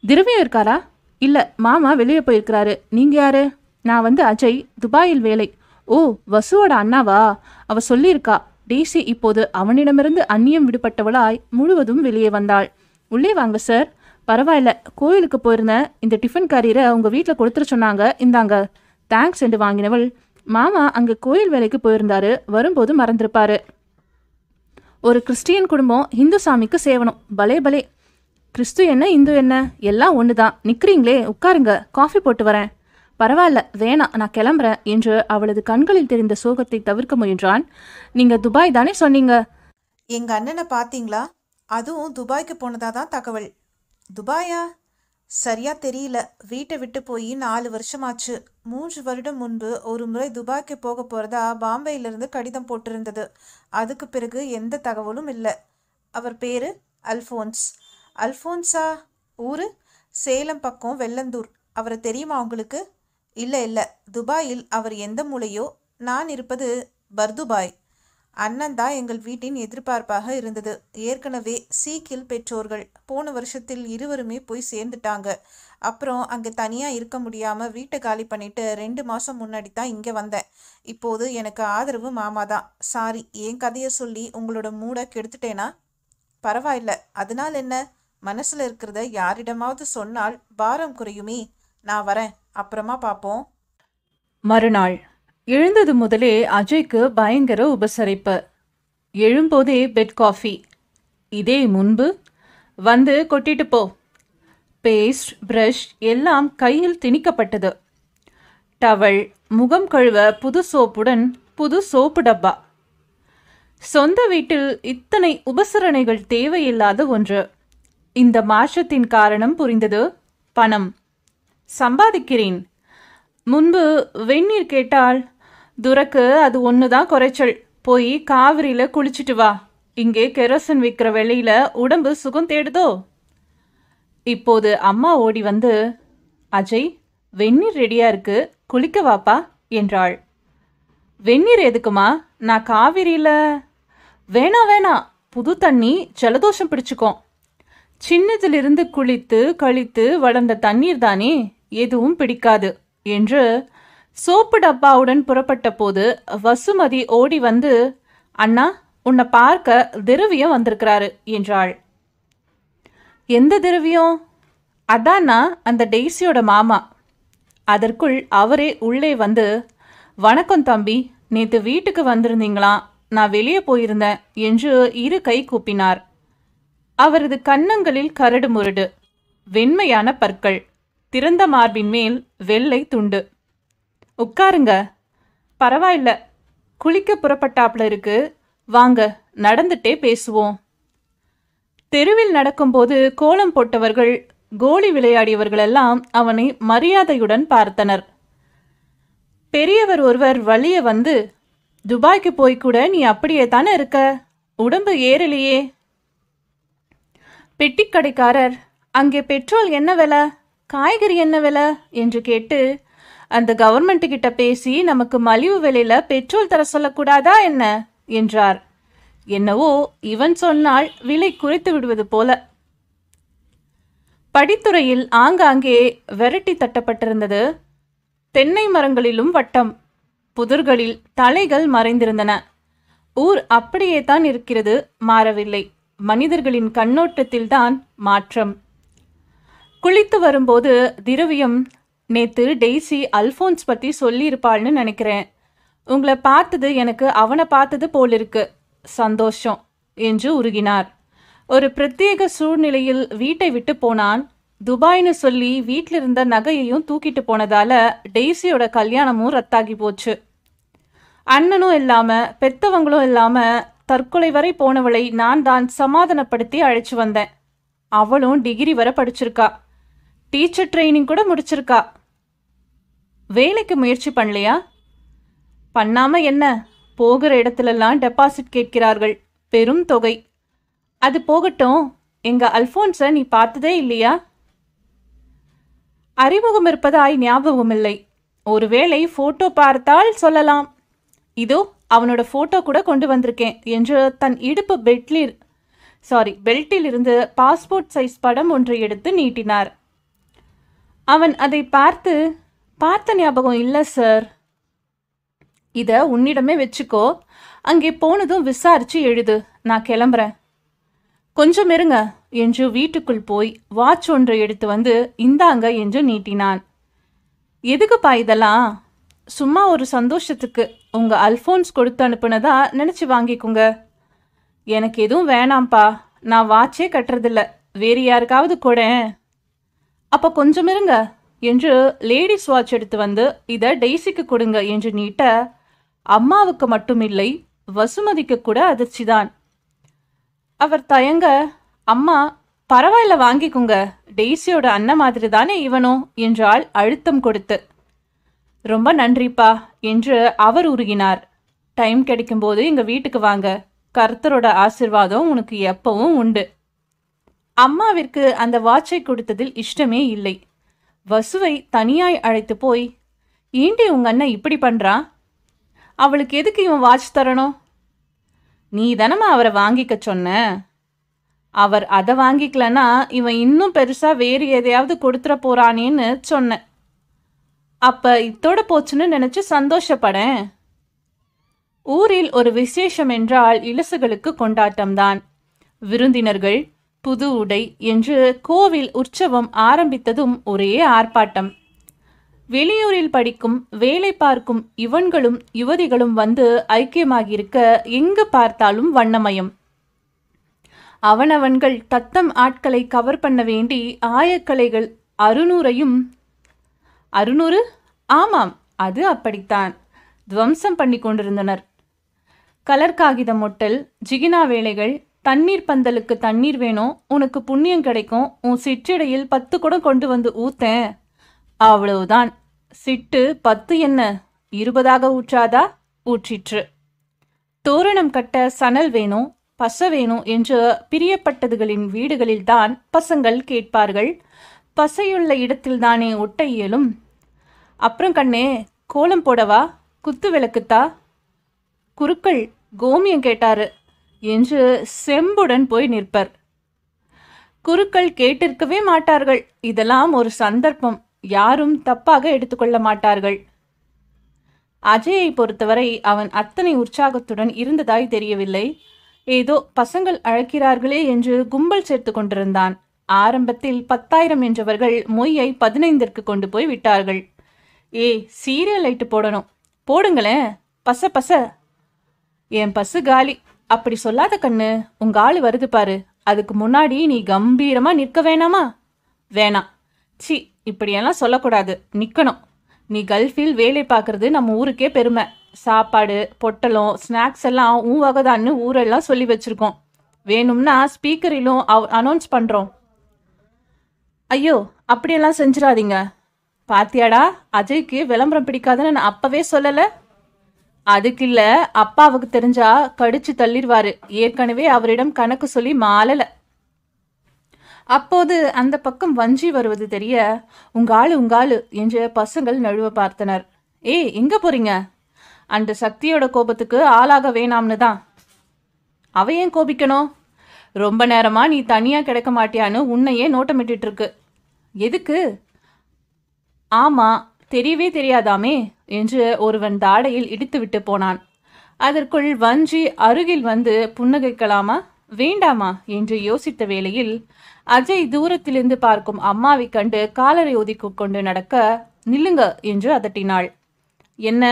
[SPEAKER 1] திரவியம் இருக்காரா? இல்லை மாமா வெளியே போயிருக்கிறாரு. நீங்கள் யாரு? நான் வந்து அஜய் துபாயில் வேலை. ஓ வசுவோட அண்ணாவா? அவ சொல்லியிருக்கா. டெய்ஸி இப்போது அவனிடமிருந்து அந்நியம் விடுபட்டவளாய் முழுவதும் வெளியே வந்தாள். உள்ளே வாங்க சார். பரவாயில்ல கோயிலுக்கு போயிருந்தேன். இந்த டிஃபன் கரியரை உங்கள் வீட்டில் கொடுத்துட சொன்னாங்க. இந்தாங்க. தேங்க்ஸ் என்று வாங்கினவள் மாமா அங்க கோயில் வேலைக்கு போயிருந்தாரு. வரும்போது மறந்திருப்பாரு. ஒரு கிறிஸ்டியன் குடும்பம் இந்து சாமிக்கு சேவனம் பலே பலே. கிறிஸ்து என்ன இந்து என்ன? எல்லாம் ஒன்று தான் நிற்கிறீங்களே உட்காருங்க. காஃபி போட்டு வரேன். பரவாயில்ல வேணாம் நான் கிளம்புறேன் என்று அவளது கண்களில் தெரிந்த சோகத்தை தவிர்க்க முயன்றான். நீங்க துபாய் தானே சொன்னீங்க?
[SPEAKER 3] எங்க அண்ணனை பார்த்தீங்களா? அதுவும் துபாய்க்கு போனதா தான் தகவல். துபாயா? சரியா தெரியல. வீட்டை விட்டு போய் நாலு வருஷமாச்சு. மூன்று வருடம் முன்பு ஒரு முறை துபாய்க்கு போக போறதா பாம்பேயிலிருந்து கடிதம் போட்டிருந்தது. அதுக்கு பிறகு எந்த தகவலும் இல்லை. அவர் பேரு? அல்ஃபோன்ஸ். அல்ஃபோன்ஸா? ஊரு? சேலம் பக்கம் வெள்ளந்தூர். அவரை தெரியுமா உங்களுக்கு? இல்லை இல்லை. துபாயில் அவர் எந்த மூலையோ? நான் இருப்பது பர்துபாய். அண்ணன் தான் எங்கள் வீட்டின் எதிர்பார்ப்பாக இருந்தது. ஏற்கனவே சீக்கில் பெற்றோர்கள் போன வருஷத்தில் இருவருமே போய் சேர்ந்துட்டாங்க. அப்புறம் அங்கே தனியாக இருக்க முடியாமல் வீட்டை காலி பண்ணிட்டு ரெண்டு மாதம் முன்னாடி தான் இங்கே வந்தேன். இப்போது எனக்கு ஆதரவு மாமா தான். சாரி என் கதையை சொல்லி உங்களோட மூடை கெடுத்துட்டேனா? பரவாயில்ல. அதனால் என்ன? மனசில் இருக்கிறத யாரிடமாவது சொன்னால் பாரம் குறையுமே. நான் வரேன். அப்புறமா பார்ப்போம்.
[SPEAKER 1] மறுநாள். எழுந்தது முதலே அஜய்க்கு பயங்கர உபசரிப்பு. எழும்போதே பெட் காஃபி இதே முன்பு வந்து கொட்டிட்டு போ. பேஸ்ட் ப்ரஷ் எல்லாம் கையில் திணிக்கப்பட்டது. டவல் முகம் கழுவ புது சோப்புடன் புது சோப்பு டப்பா. சொந்த வீட்டில் இத்தனை உபசரணைகள் தேவையில்லாத ஒன்று. இந்த மாற்றத்தின் காரணம் புரிந்தது? பணம். சம்பாதிக்கிறேன். முன்பு வெந்நீர் கேட்டால் துரக்கு அது ஒன்று தான் குறைச்சல். போய் காவிரியில் குளிச்சுட்டு வா. இங்கே கெரோசன் விற்கிற வெளியில் உடம்பு சுகம் தேடுதோ? இப்போது அம்மா ஓடி வந்து அஜய் வெந்நீர் ரெடியாக இருக்கு. குளிக்க வாப்பா என்றாள். வெந்நீர் எதுக்குமா? நான் காவிரியில் வேணாம் வேணாம் புது தண்ணி ஜலதோஷம் பிடிச்சிக்கும். சின்னதிலிருந்து குளித்து கழித்து வளர்ந்த தண்ணீர் தானே எதுவும் பிடிக்காது என்று சோப்பு டப்பாவுடன் புறப்பட்ட போது வசுமதி ஓடி வந்து அண்ணா உன்னை பார்க்க திரவியம் வந்திருக்கிறாரு என்றாள். எந்த திரவியம்? அதான்னா அந்த டெய்ஸியோட மாமா. அதற்குள் அவரே உள்ளே வந்து வணக்கம் தம்பி நேத்து வீட்டுக்கு வந்திருந்தீங்களா? நான் வெளியே போயிருந்தேன் என்று இரு கை கூப்பினார். அவரது கன்னங்களில் கரடு முரடு வெண்மையான பற்கள் திறந்த மார்பின் மேல் வெள்ளை துண்டு. உட்காருங்க. பரவாயில்ல. குளிக்க புறப்பட்டாப்ல இருக்கு. வாங்க நடந்துட்டே பேசுவோம். தெருவில் நடக்கும்போது கோலம் போட்டவர்கள் கோலி விளையாடியவர்களெல்லாம் அவனை மரியாதையுடன் பார்த்தனர். பெரியவர் ஒருவர் வழிய வந்து துபாய்க்கு போய் கூட நீ அப்படியே தானே இருக்க? உடம்பு ஏறலையே. பெட்டிக்கடைக்காரர் அங்கே பெட்ரோல் என்ன விலை? காய்கறி என்ன விலை? என்று கேட்டு அந்த கவர்மெண்ட் கிட்ட பேசி நமக்கு மலிவு விலையில பெட்ரோல் தர சொல்லக்கூடாதா என்ன? என்றார். என்னவோ இவன் சொன்னால் விலை குறைத்து விடுவது போல. படித்துறையில் ஆங்காங்கே விரட்டி தட்டப்பட்டிருந்தது தென்னை மரங்களிலும் வட்டம். புதர்களில் தலைகள் மறைந்திருந்தன. ஊர் அப்படியே தான் இருக்கிறது மாறவில்லை. மனிதர்களின் கண்ணோட்டத்தில்தான் மாற்றம். குளித்து வரும்போது திரவியம் நேத்து டெய்ஸி அல்ஃபோன்ஸ் பத்தி சொல்லியிருப்பாள்னு நினைக்கிறேன். உங்களை பார்த்தது எனக்கு அவனை பார்த்தது போலிருக்கு. சந்தோஷம் என்று உருகினார். ஒரு பிரத்யேக சூழ்நிலையில் வீட்டை விட்டு போனான். துபாய்னு சொல்லி வீட்டில் இருந்த நகையையும் தூக்கிட்டு போனதால டெய்ஸியோட கல்யாணமும் ரத்தாகி போச்சு. அண்ணனும் இல்லாம பெத்தவங்களும் இல்லாம தற்கொலை வரை போனவளை நான் தான் சமாதானப்படுத்தி அழைச்சு வந்தேன். அவளும் டிகிரி வரை படிச்சிருக்கா. டீச்சர் ட்ரைனிங் கூட முடிச்சிருக்கா. வேலைக்கு முயற்சி பண்ணலையா? பண்ணாம என்ன? போகிற இடத்துலலாம் டெபாசிட் கேட்கிறார்கள். பெரும் தொகை. அது போகட்டும். எங்க அல்போன்ஸை நீ பார்த்ததே இல்லையா? அறிமுகம் இருப்பதாய் ஞாபகம் இல்லை. ஒருவேளை போட்டோ பார்த்தால் சொல்லலாம். இதோ அவனோட போட்டோ கூட கொண்டு வந்திருக்கேன் என்று தன் இடுப்பு பெட்லில் சாரி பெல்ட்டில் இருந்து பாஸ்போர்ட் சைஸ் படம் ஒன்றை எடுத்து நீட்டினார். அவன் அதை பார்த்து பார்த்த ஞாபகம் இல்லை சார் இதை உன்னிடமே வச்சுக்கோ. அங்கே போனதும் விசாரிச்சு எழுது. நான் கிளம்புறேன். கொஞ்சம் இருங்க என்று வீட்டுக்குள் போய் வாட்ச் ஒன்றை எடுத்து வந்து இந்தாங்க என்று நீட்டினான். எதுக்குப்பா இதெல்லாம்? சும்மா ஒரு சந்தோஷத்துக்கு உங்க அல்போன்ஸ் கொடுத்து அனுப்புனதா நினைச்சு வாங்கிக்கோங்க. எனக்கு எதுவும் வேணாம்ப்பா. நான் வாட்சே கட்டுறதில்ல. வேறு யாருக்காவது கூட அப்போ கொஞ்சம் இருங்க. என்று லேடிஸ் வாட்ச் எடுத்து வந்து இதை டெய்ஸிக்கு கொடுங்க என்று நீட்ட அம்மாவுக்கு மட்டுமில்லை வசுமதிக்கு கூட அதிர்ச்சிதான். அவர் தயங்க அம்மா பரவாயில்ல வாங்கிக்கோங்க. டெய்ஸியோட அண்ணன் மாதிரி தானே இவனோ என்றாள் அழுத்தம் கொடுத்து. ரொம்ப நன்றிப்பா என்று அவர் உருகினார். டைம் கிடைக்கும்போது எங்கள் வீட்டுக்கு வாங்க. கர்த்தரோட ஆசிர்வாதம் உனக்கு எப்பவும் உண்டு. அம்மாவிற்கு அந்த வாட்சை கொடுத்ததில் இஷ்டமே இல்லை. வசுவை தனியாய் அழைத்து போய் ஏண்டி உங்க அண்ணன் இப்படி பண்ணுறா அவளுக்கு எதுக்கு இவன் வாட்ச் தரணும்? நீ தானம்மா அவரை வாங்கிக்க சொன்ன? அவர் அதை வாங்கிக்கலன்னா இவன் இன்னும் பெருசா வேறு எதையாவது கொடுத்துட போறானேன்னு சொன்னேன் அப்ப இத்தோட போச்சுன்னு நினச்சி சந்தோஷப்படேன். ஊரில் ஒரு விசேஷம் என்றால் இலசுகளுக்கு கொண்டாட்டம்தான். விருந்தினர்கள் புது உடை என்று கோவில் உற்சவம் ஆரம்பித்ததும் ஒரே ஆர்ப்பாட்டம். வெளியூரில் படிக்கும் வேலை பார்க்கும் இவன்களும் யுவதிகளும் வந்து ஐக்கியமாகியிருக்க எங்கு பார்த்தாலும் வண்ணமயம். அவனவன்கள் தத்தம் ஆட்களை கவர் பண்ண வேண்டி ஆயக்கலைகள் அறுநூறையும் அறுநூறு? ஆமாம் அது அப்படித்தான். துவம்சம் பண்ணி கொண்டிருந்தனர். கலர் காகிதம் ஒட்டல் ஜிகினா வேலைகள் தண்ணீர் பந்தலுக்கு தண்ணீர் வேணும். உனக்கு புண்ணியம் கிடைக்கும். உன் சிற்றிடையில் பத்து குடம் கொண்டு வந்து ஊத்தேன். அவ்வளவுதான். சிட்டு பத்து என்ன? இருபதாக ஊற்றாதா? ஊற்றிற்று. தோரணம் கட்ட சணல் வேணும். பச வேணும் என்று பிரியப்பட்டதுகளின் வீடுகளில்தான் பசங்கள் கேட்பார்கள். பசையுள்ள இடத்தில்தானே ஒட்ட இயலும். அப்புறம் கண்ணே கோலம் போடவா? குத்து விளக்குத்தா? குருக்கள் கோமியம் கேட்டாரு. என்று செம்புடன் போய் நிற்பர். குருக்கள் கேட்டிருக்கவே மாட்டார்கள். இதெல்லாம் ஒரு சந்தர்ப்பம். யாரும் தப்பாக எடுத்துக்கொள்ள மாட்டார்கள். அஜயை பொறுத்தவரை அவன் அத்தனை உற்சாகத்துடன் இருந்ததாய் தெரியவில்லை. ஏதோ பசங்கள் அழைக்கிறார்களே என்று கும்பல் சேர்த்து கொண்டிருந்தான். ஆரம்பத்தில் பத்தாயிரம் என்றவர்கள் மொய்யை பதினைந்திற்கு கொண்டு போய் விட்டார்கள். ஏ சீரியல் லைட்டு போடணும். போடுங்களேன். பச பச. என் பசு காலி. அப்படி சொல்லாத கண்ணு உங்க ஆள் வருது பாரு. அதுக்கு முன்னாடி நீ கம்பீரமா நிற்க வேணாமா? வேணாம் சி இப்படியெல்லாம் சொல்லக்கூடாது. நிற்கணும் நீ கல்ஃபில் வேலை பார்க்கறது நம்ம ஊருக்கே பெருமை. சாப்பாடு பொட்டலம் ஸ்நாக்ஸ் எல்லாம் உன் வகைதான்னு ஊரெல்லாம் சொல்லி வச்சிருக்கோம். வேணும்னா ஸ்பீக்கரிலும் அனௌன்ஸ் பண்றோம். ஐயோ அப்படியெல்லாம் செஞ்சிடாதீங்க. பாத்தியாடா அஜய்க்கு விளம்பரம் பிடிக்காதுன்னு நான் அப்பவே சொல்லலை. அதுக்கு இல்லை அப்பாவுக்கு தெரிஞ்சா கடிச்சு தள்ளிடுவாரு. ஏற்கனவே அவரிடம் கணக்கு சொல்லி மாளல அப்போது அந்த பக்கம் வஞ்சி வருவது தெரிய உங்காளு உங்காளு என்று பசங்கள் நழுவ பார்த்தனர். ஏய் எங்க போறீங்க? அந்த சக்தியோட கோபத்துக்கு ஆளாக வேணாம்னு தான். அவ ஏன் கோபிக்கணும்? ரொம்ப நேரமா நீ தனியா கிடைக்க மாட்டியான்னு உன்னையே நோட்டமிட்டு இருக்கு எதுக்கு? ஆமா தெரியவே தெரியாதாமே. என்று ஒருவன் தாடையில் இடித்துவிட்டு போனான். அதற்குள் வஞ்சி அருகில் வந்து புன்னகைக்கலாமா வேண்டாமா என்று யோசித்த வேளையில் அஜய் தூரத்திலிருந்து பார்க்கும் அம்மாவை கண்டு காலரை ஒதுக்கி கொண்டு நடக்க நில்லுங்க என்று அதட்டினாள். என்ன?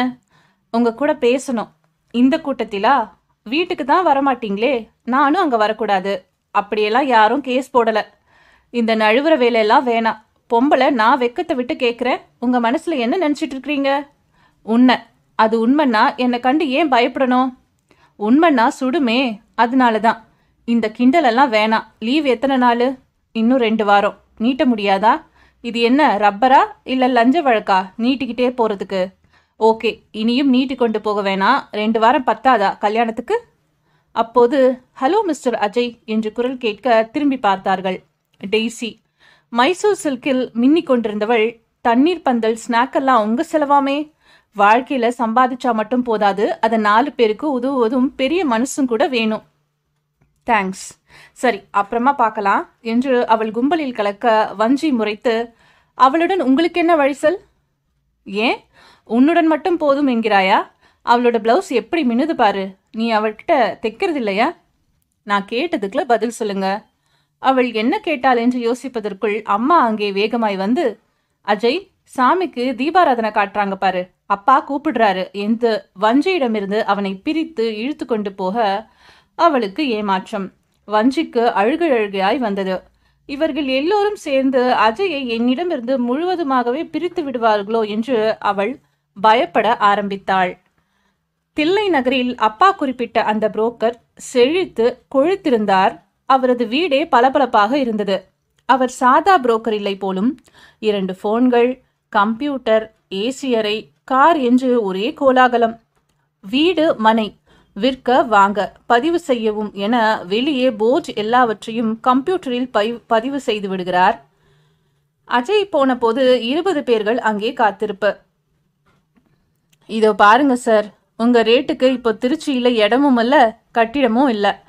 [SPEAKER 1] உங்க கூட பேசணும். இந்த கூட்டத்திலா? வீட்டுக்கு தான் வரமாட்டீங்களே? நானும் அங்க வரக்கூடாது. அப்படியெல்லாம் யாரும் கேஸ் போடல. இந்த நழுவுற வேலையெல்லாம் வேணாம். பொம்பளை நான் வெக்கத்தை விட்டு கேட்குறேன் உங்க மனசுல என்ன நினைச்சிட்டு இருக்கிறீங்க உண்மை அது உண்மைன்னா என்னை கண்டு ஏன் பயப்படணும்? உண்மைன்னா சுடுமே அதனால தான் இந்த கிண்டலெல்லாம் வேணாம் லீவ் எத்தனை நாள்? இன்னும் ரெண்டு வாரம். நீட்ட முடியாதா? இது என்ன ரப்பரா? இல்லை லஞ்ச வழக்கா? நீட்டிக்கிட்டே போகிறதுக்கு ஓகே இனியும் நீட்டி கொண்டு போக வேணாம் ரெண்டு வாரம் பத்தாதா கல்யாணத்துக்கு? அப்போது ஹலோ மிஸ்டர் அஜய் என்று குரல் கேட்க திரும்பி பார்த்தார்கள். டெய்ஸி மைசூர் சில்கில் மின்னிக் கொண்டிருந்தவள் தண்ணீர் பந்தல் ஸ்நாக்கெல்லாம் உங்க செலவாமே? வாழ்க்கையில சம்பாதிச்சா மட்டும் போதாது அதை நாலு பேருக்கு உதவுவதும் பெரிய மனசும் கூட வேணும். தேங்க்ஸ் சரி அப்புறமா பார்க்கலாம். என்று அவள் கும்பலில் கலக்க வஞ்சி முறைத்து அவளுடன் உங்களுக்கு என்ன வழிசல் ஏன்? உன்னுடன் மட்டும் போதும் என்கிறாயா? அவளோட பிளவுஸ் எப்படி மின்னுது பாரு. நீ அவள்கிட்ட தைக்கிறது இல்லையா நான் கேட்டதுக்குள்ள பதில் சொல்லுங்க. அவள் என்ன கேட்டாள் என்று யோசிப்பதற்குள் அம்மா அங்கே வேகமாய் வந்து அஜய் சாமிக்கு தீபாராதனை காட்டுறாங்க பாரு. அப்பா கூப்பிடுறாரு. என்று வஞ்சியிடமிருந்து அவனை பிரித்து இழுத்து கொண்டு போக? அவளுக்கு ஏமாற்றம். வஞ்சிக்கு அழுகு அழுகையாய் வந்தது. இவர்கள் எல்லோரும் சேர்ந்து அஜயை என்னிடமிருந்து முழுவதுமாகவே பிரித்து விடுவார்களோ? என்று அவள் பயப்பட ஆரம்பித்தாள். தில்லை நகரில் அப்பா குறிப்பிட்ட அந்த புரோக்கர் செழித்து கொழுத்திருந்தார். அவரது வீடே பளபளப்பாக இருந்தது. அவர் சாதா புரோக்கர் இல்லை போலும் இரண்டு போன்கள் கம்ப்யூட்டர் ஏசி அறை கார் என்று ஒரே கோலாகலம். வீடு மனை விற்க வாங்க பதிவு செய்யவும் என வெளியே போர்ட் எல்லாவற்றையும் கம்ப்யூட்டரில் பை- பதிவு செய்து விடுகிறார். அஜய் போன போது இருபது பேர்கள் அங்கே காத்திருப்பு. இதோ பாருங்க சார் உங்க ரேட்டுக்கு இப்போ திருச்சியில இடமும் இல்ல கட்டிடமும் இல்ல.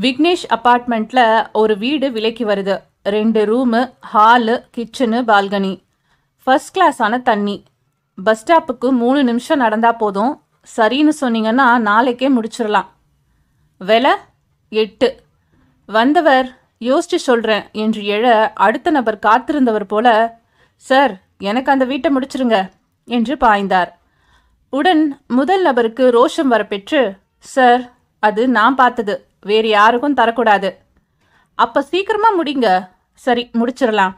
[SPEAKER 1] விக்னேஷ் அபார்ட்மெண்ட்ல ஒரு வீடு விலைக்கு வருது. ரெண்டு room hall kitchen balcony. First கிளாஸான தண்ணி. பஸ் ஸ்டாப்புக்கு மூணு நிமிஷம் நடந்தால் போதும். சரின்னு சொன்னீங்கன்னா நாளைக்கே முடிச்சிடலாம். விலை? எட்டு. வந்தவர் யோசிச்சு சொல்கிறேன் என்று எழ அடுத்த நபர் காத்திருந்தவர் போல சார் எனக்கு அந்த வீட்டை முடிச்சிருங்க என்று பாய்ந்தார். உடன் முதல் நபருக்கு ரோஷம் வரப்பெற்று சார் அது நான் பார்த்தது. வேறு யாருக்கும் தரக்கூடாது. அப்போ சீக்கிரமாக முடிங்க. சரி முடிச்சிடலாம்.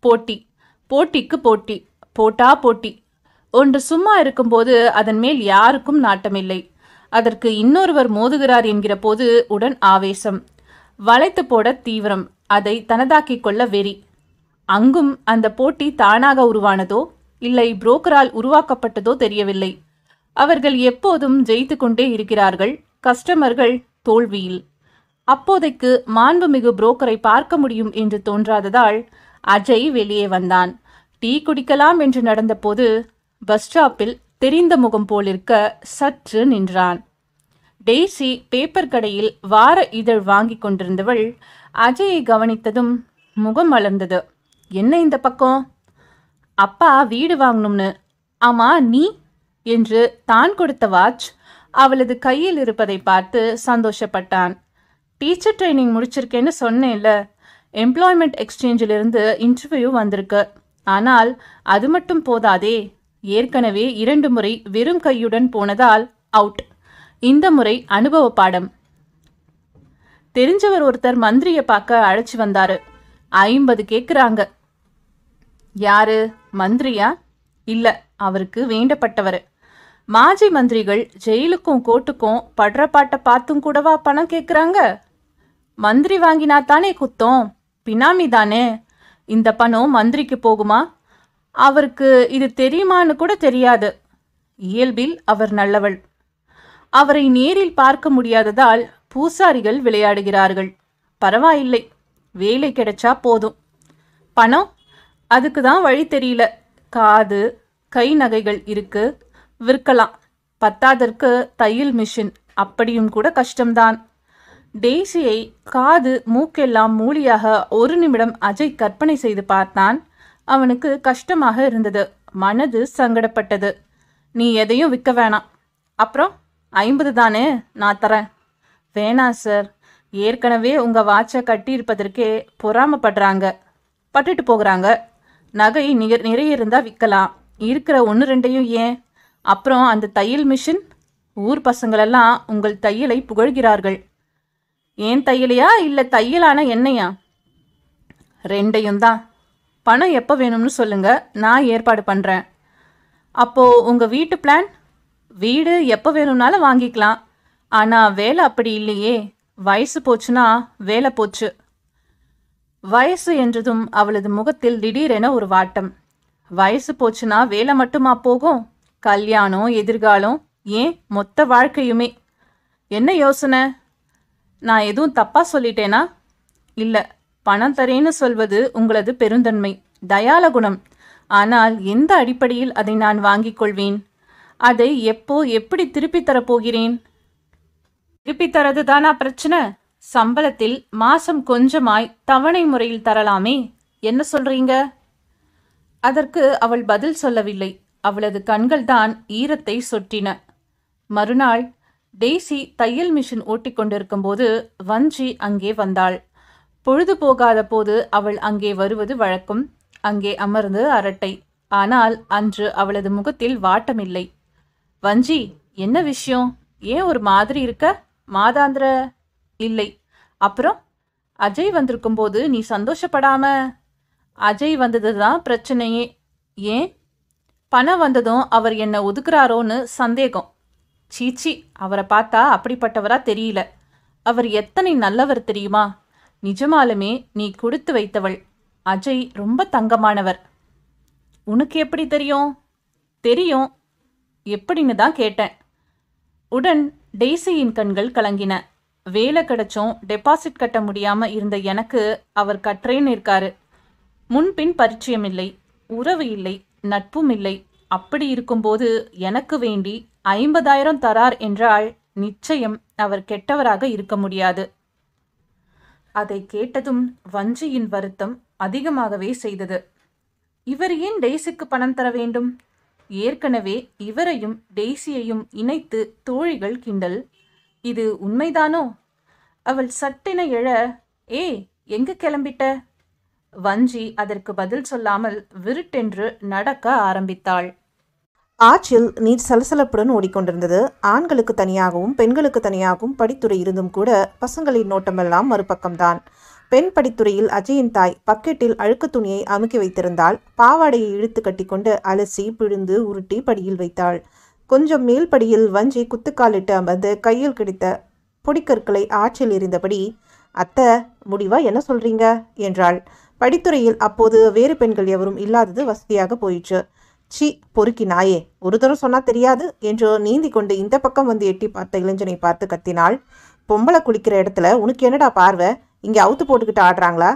[SPEAKER 1] போட்டி. போட்டிக்கு போட்டி போட்டா போட்டி. ஒன்று சும்மா இருக்கும்போது அதன் மேல் யாருக்கும் நாட்டமில்லை. அதற்கு இன்னொருவர் மோதுகிறார் என்கிற போது உடன் ஆவேசம். வளைத்து போட தீவிரம் அதை தனதாக்கிக் கொள்ள வெறி. அங்கும் அந்த போட்டி தானாக உருவானதோ இல்லை புரோக்கரால் உருவாக்கப்பட்டதோ தெரியவில்லை. அவர்கள் எப்போதும் ஜெயித்து கொண்டே இருக்கிறார்கள் கஸ்டமர்கள் தோல்வியில். அப்போதைக்கு மாண்புமிகு புரோக்கரை பார்க்க முடியும் என்று தோன்றாததால் அஜய் வெளியே வந்தான். டீ குடிக்கலாம் என்று நடந்தபோது பஸ் ஸ்டாப்பில் தெரிந்த முகம் போலிருக்க சற்று நின்றான். டெய்ஸி பேப்பர் கடையில் வார இதழ் வாங்கிக் கொண்டிருந்தவள் அஜயை கவனித்ததும் முகம் மலர்ந்தது என்ன இந்த பக்கம்? அப்பா வீடு வாங்கணும்னு. ஆமா நீ? என்று தான் கொடுத்த வாட்ச் அவளது கையில் இருப்பதை பார்த்து சந்தோஷப்பட்டான். டீச்சர் ட்ரைனிங் முடிச்சிருக்கேன்னு சொன்னேன்ல. எம்ப்ளாய்மெண்ட் எக்ஸ்சேஞ்சிலிருந்து இன்டர்வியூ வந்திருக்கு. ஆனால் அது மட்டும் போதாதே. ஏற்கனவே இரண்டு முறை வெறும் கையுடன் போனதால் அவுட் இந்த முறை அனுபவ பாடம். தெரிஞ்சவர் ஒருத்தர் மந்திரியை பார்க்க அழைச்சி வந்தாரு. ஐம்பது கேட்குறாங்க யாரு? மந்திரியா? இல்ல அவருக்கு வேண்டப்பட்டவர். மாஜி மந்திரிகள் ஜெயிலுக்கும் கோர்ட்டுக்கும் படுற பாட்டை பார்த்தும் கூடவா பணம் கேட்குறாங்க மந்திரி வாங்கினா தானே குத்தம்? பினாமி தானே? இந்த பணம் மந்திரிக்கு போகுமா? அவருக்கு இது தெரியுமான்னு கூட தெரியாது. இயல்பில் அவர் நல்லவள். அவரை நேரில் பார்க்க முடியாததால் பூசாரிகள் விளையாடுகிறார்கள். பரவாயில்லை. வேலை கிடைச்சா போதும். பணம்? அதுக்கு தான் வழி தெரியல. காது கை நகைகள் இருக்கு. விற்கலாம். பத்தாதற்கு தையல் மிஷின். அப்படியும் கூட கஷ்டம்தான். டெய்ஸியை காது மூக்கெல்லாம் மூலியாக ஒரு நிமிடம் அஜய் கற்பனை செய்து பார்த்தான். அவனுக்கு கஷ்டமாக இருந்தது. மனது சங்கடப்பட்டது. நீ எதையும் விற்க வேணாம். அப்புறம் ஐம்பது தானே? நான் தரேன். வேணாம் சார். ஏற்கனவே உங்கள் வாட்சை கட்டியிருப்பதற்கே பொறாமப்படுறாங்க. பட்டுட்டு போகிறாங்க. நகை நிக நிறைய இருந்தால் விற்கலாம். இருக்கிற ஒன்று ரெண்டையும் ஏன்? அப்புறம் அந்த தையல் மிஷின்? ஊர் பசங்களெல்லாம் உங்கள் தையலை புகழ்கிறார்கள். ஏன் தையலையா? இல்லை தையலான என்னையா? ரெண்டையும் தான் பணம் எப்போ வேணும்னு சொல்லுங்க. நான் ஏற்பாடு பண்ணுறேன் அப்போது உங்கள் வீட்டு பிளான் வீடு எப்போ வேணும்னாலும் வாங்கிக்கலாம். ஆனால் வேலை அப்படி இல்லையே. வயசு போச்சுன்னா வேலை போச்சு. வயசு என்றதும் அவளது முகத்தில் திடீரென ஒரு வாட்டம். வயசு போச்சுன்னா வேலை மட்டுமா போகும்? கல்யாணம் எதிர்காலம் ஏன் மொத்த வாழ்க்கையுமே? என்ன யோசனை? நான் எதுவும் தப்பாக சொல்லிட்டேனா? இல்லை பணம் தரேன்னு சொல்வது உங்களது பெருந்தன்மை தயால குணம். ஆனால் எந்த அடிப்படையில் அதை நான் வாங்கிக் கொள்வேன்? அதை எப்போ எப்படி திருப்பித் தரப்போகிறேன் திருப்பி தரது தானா பிரச்சனை? சம்பளத்தில் மாசம் கொஞ்சமாய் தவணை முறையில் தரலாமே? என்ன சொல்றீங்க? அதற்கு அவள் பதில் சொல்லவில்லை. அவளது கண்கள் தான் ஈரத்தை சொட்டின. மறுநாள் டெய்சி தையல் மிஷின் ஓட்டிக்கொண்டிருக்கும் கொண்டிருக்கும்போது வஞ்சி அங்கே வந்தாள். பொழுது போகாத போது அவள் அங்கே வருவது வழக்கம். அங்கே அமர்ந்து அரட்டை. ஆனால் அன்று அவளது முகத்தில் வாட்டமில்லை. வஞ்சி என்ன விஷயம்? ஏன் ஒரு மாதிரி இருக்க? மாதாந்திர? இல்லை. அப்புறம்? அஜய் வந்திருக்கும் போது நீ சந்தோஷப்படாம? அஜய் வந்தது தான் பிரச்சனையே. ஏன்? பணம் வந்ததும் அவர் என்னை ஒதுக்குறாரோன்னு சந்தேகம். சீச்சி அவரை பார்த்தா அப்படிப்பட்டவரா தெரியல. அவர் எத்தனை நல்லவர் தெரியுமா? நிஜமாலுமே நீ கொடுத்து வைத்தவள். அஜய் ரொம்ப தங்கமானவர். உனக்கு எப்படி தெரியும்? தெரியும். எப்படின்னு தான் கேட்டேன். உடன் டெய்ஸியின் கண்கள் கலங்கின. வேலை கிடைச்சும் டெபாசிட் கட்ட முடியாம இருந்த எனக்கு அவர் கற்றேன்னு இருக்காரு முன்பின் பரிச்சயம் இல்லை உறவு இல்லை நட்பும் இல்லை. அப்படி இருக்கும்போது எனக்கு வேண்டி ஐம்பதாயிரம் தரார் என்றால் நிச்சயம் அவர் கெட்டவராக இருக்க முடியாது. அதை கேட்டதும் வஞ்சியின் வருத்தம் அதிகமாகவே செய்தது. இவர் ஏன் டெய்ஸிக்கு பணம் தர வேண்டும்? ஏற்கனவே இவரையும் டெய்ஸியையும் இணைத்து தோழிகள் கிண்டல். இது உண்மைதானோ? அவள் சட்டென எழ ஏ எங்க கிளம்பிட்ட? வஞ்சி அதற்கு பதில் சொல்லாமல் விருட்டென்று நடக்க ஆரம்பித்தாள்.
[SPEAKER 3] ஆற்றில் நீர் சலசலப்புடன் ஓடிக்கொண்டிருந்தது. ஆண்களுக்கு தனியாகவும் பெண்களுக்கு தனியாகவும் படித்துறை இருந்தும் கூட பசங்களின் நோட்டமெல்லாம் மறுபக்கம்தான். பெண் படித்துறையில் அஜயின் தாய் பக்கெட்டில் அழுக்கு துணியை அமுக்கி வைத்திருந்தால் பாவாடையை இழுத்து கட்டிக்கொண்டு அலசி பிழுந்து உருட்டி படியில் வைத்தாள். கொஞ்சம் மேல் படியில் வஞ்சி குத்துக்காலிட்டு அமர்ந்து கையில் கிடைத்த பொடிக்கற்களை ஆற்றில் எறிந்தபடி அத்தை முடிவா? என்ன சொல்றீங்க? என்றாள். படித்துறையில் அப்போது வேறு பெண்கள் எவரும் இல்லாதது வசதியாக போயிற்று. சி பொறுக்கி நாயே ஒரு தரம் சொன்னா தெரியாது என்று நீந்தி கொண்டு இந்த பக்கம் வந்து எட்டி பார்த்த இளைஞனை பார்த்து கத்தினாள். பொம்பளை குளிக்கிற இடத்துல உனக்கு என்னடா பார்வை? இங்கே அவுத்து போட்டுக்கிட்டு ஆடுறாங்களா?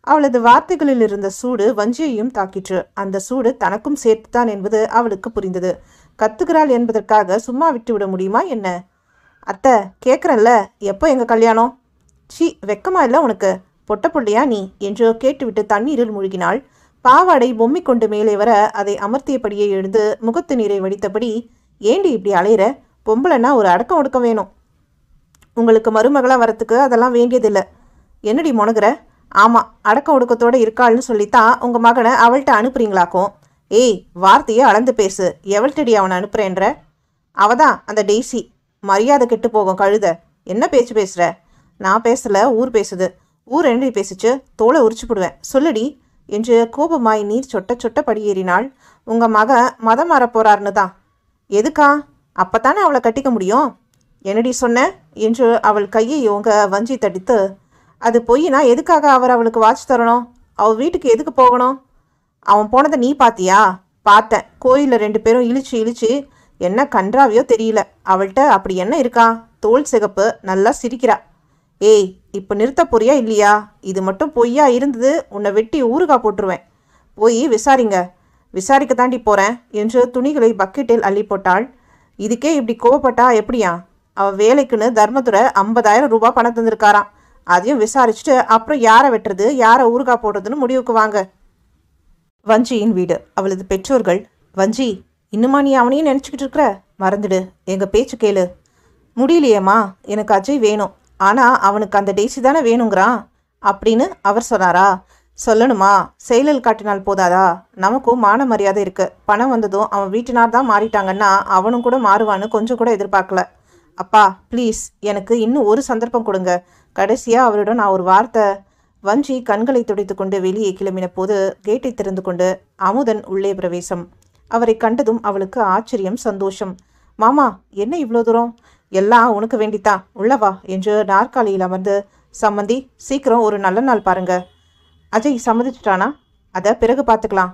[SPEAKER 3] அவளது வார்த்தைகளில் இருந்த சூடு வஞ்சியையும் தாக்கிற்று. அந்த சூடு தனக்கும் சேர்த்துதான் என்பது அவளுக்கு புரிந்தது. கத்துக்கிறாள் என்பதற்காக சும்மா விட்டு விட முடியுமா என்ன? அத்தை கேட்குறேன்ல எப்போ எங்கள் கல்யாணம்? சி வெக்கமா இல்லை உனக்கு? பொட்ட நீ? என்று கேட்டுவிட்டு தண்ணீரில் மூழ்கினாள். பாவாடை பொம்மி கொண்டு மேலே வர அதை அமர்த்தியபடியே எழுந்து முகத்து நீரை வடித்தபடி ஏண்டி இப்படி அலையிற? பொம்பளைன்னா ஒரு அடக்கம் ஒடுக்கம் வேணும். உங்களுக்கு மருமகளாக வரத்துக்கு அதெல்லாம் வேண்டியதில்லை. என்னடி முனகுற? ஆமாம் அடக்க ஒடுக்கத்தோடு இருக்காள்னு சொல்லித்தான் உங்கள் மகனை அவள்கிட்ட அனுப்புறீங்களாக்கும்? ஏய் வார்த்தையை அளந்து பேசு. எவள்கிட்டடி அவனை அனுப்புறேன்ற? அவ தான் அந்த டெய்ஸி மரியாதை கெட்டு போகும் கழுத. என்ன பேச்சு பேசுகிற நான் பேசல ஊர் பேசுது. ஊர் என்னடி பேசிச்சு? தோலை உரிச்சு போடுவேன். சொல்லுடி. என்று கோபமாய் நீர் சொட்ட சொட்ட படியேறினாள் உங்கள் மக மதம் மாறப்போறார்னு தான் எதுக்கா? அப்பத்தானே அவளை கட்டிக்க முடியும்? என்னடி சொன்ன? என்று அவள் கையை உங்க வஞ்சி தடித்து அது பொய்னா எதுக்காக அவர் அவளுக்கு வாட்ச் தரணும்? அவள் வீட்டுக்கு எதுக்கு போகணும்? அவன் போனதை நீ பாத்தியா? பார்த்தேன். கோயிலில் ரெண்டு பேரும் இழிச்சு இழிச்சு என்ன கன்றாவியோ தெரியல. அவள்கிட்ட அப்படி என்ன இருக்கா? தோல் சிகப்பு நல்லா சிரிக்கிறா. ஏய் இப்போ நிறுத்த போறியா இல்லையா? இது மட்டும் பொய்யா இருந்தது உன்னை வெட்டி ஊறுகாய் போட்டுருவேன். போய் விசாரிங்க. விசாரிக்க தாண்டி போகிறேன் என்று துணிகளை பக்கெட்டில் அள்ளி போட்டாள். இதுக்கே இப்படி கோவப்பட்டா எப்படியா? அவள் வேலைக்குன்னு தர்மதுரை ஐம்பதாயிரம் ரூபாய் பணம் தந்திருக்காராம். அதையும் விசாரிச்சுட்டு அப்புறம் யாரை வெட்டுறது யாரை ஊறுகாய் போடுறதுன்னு முடிவுக்கு வாங்க. வஞ்சியின் வீடு. அவளது பெற்றோர்கள் வஞ்சி இன்னுமா நீ அவனையும் நினச்சிக்கிட்டு இருக்கிற? மறந்துடு. எங்கள் பேச்சு கேளு. முடியலையேம்மா. எனக்கு அஜய் வேணும். ஆனால் அவனுக்கு அந்த டேசி தானே வேணுங்கிறான் அப்படின்னு அவர் சொன்னாரா? சொல்லணுமா? செயலில் காட்டினால் போதாதா? நமக்கும் மான மரியாதை இருக்குது பணம் வந்ததும் அவன் வீட்டினார் தான் மாறிட்டாங்கன்னா அவனும் கூட மாறுவான்னு கொஞ்சம் கூட எதிர்பார்க்கல. அப்பா ப்ளீஸ் எனக்கு இன்னும் ஒரு சந்தர்ப்பம் கொடுங்க. கடைசியாக அவரிடம் நான் ஒரு வார்த்தை வஞ்சி கண்களை துடைத்து கொண்டு வெளியே கிளம்பின போது கேட்டை திறந்து கொண்டு அமுதன் உள்ளே பிரவேசம். அவரை கண்டதும் அவளுக்கு ஆச்சரியம் சந்தோஷம். மாமா என்ன இவ்வளோ தூரம்? எல்லாம் உனக்கு வேண்டித்தான் உள்ளவா என்று நாற்காலியில் அமர்ந்து சம்மந்தி சீக்கிரம் ஒரு நல்ல நாள் பாருங்க. அஜய் சம்மதிச்சிட்டானா? அதை பிறகு பார்த்துக்கலாம்.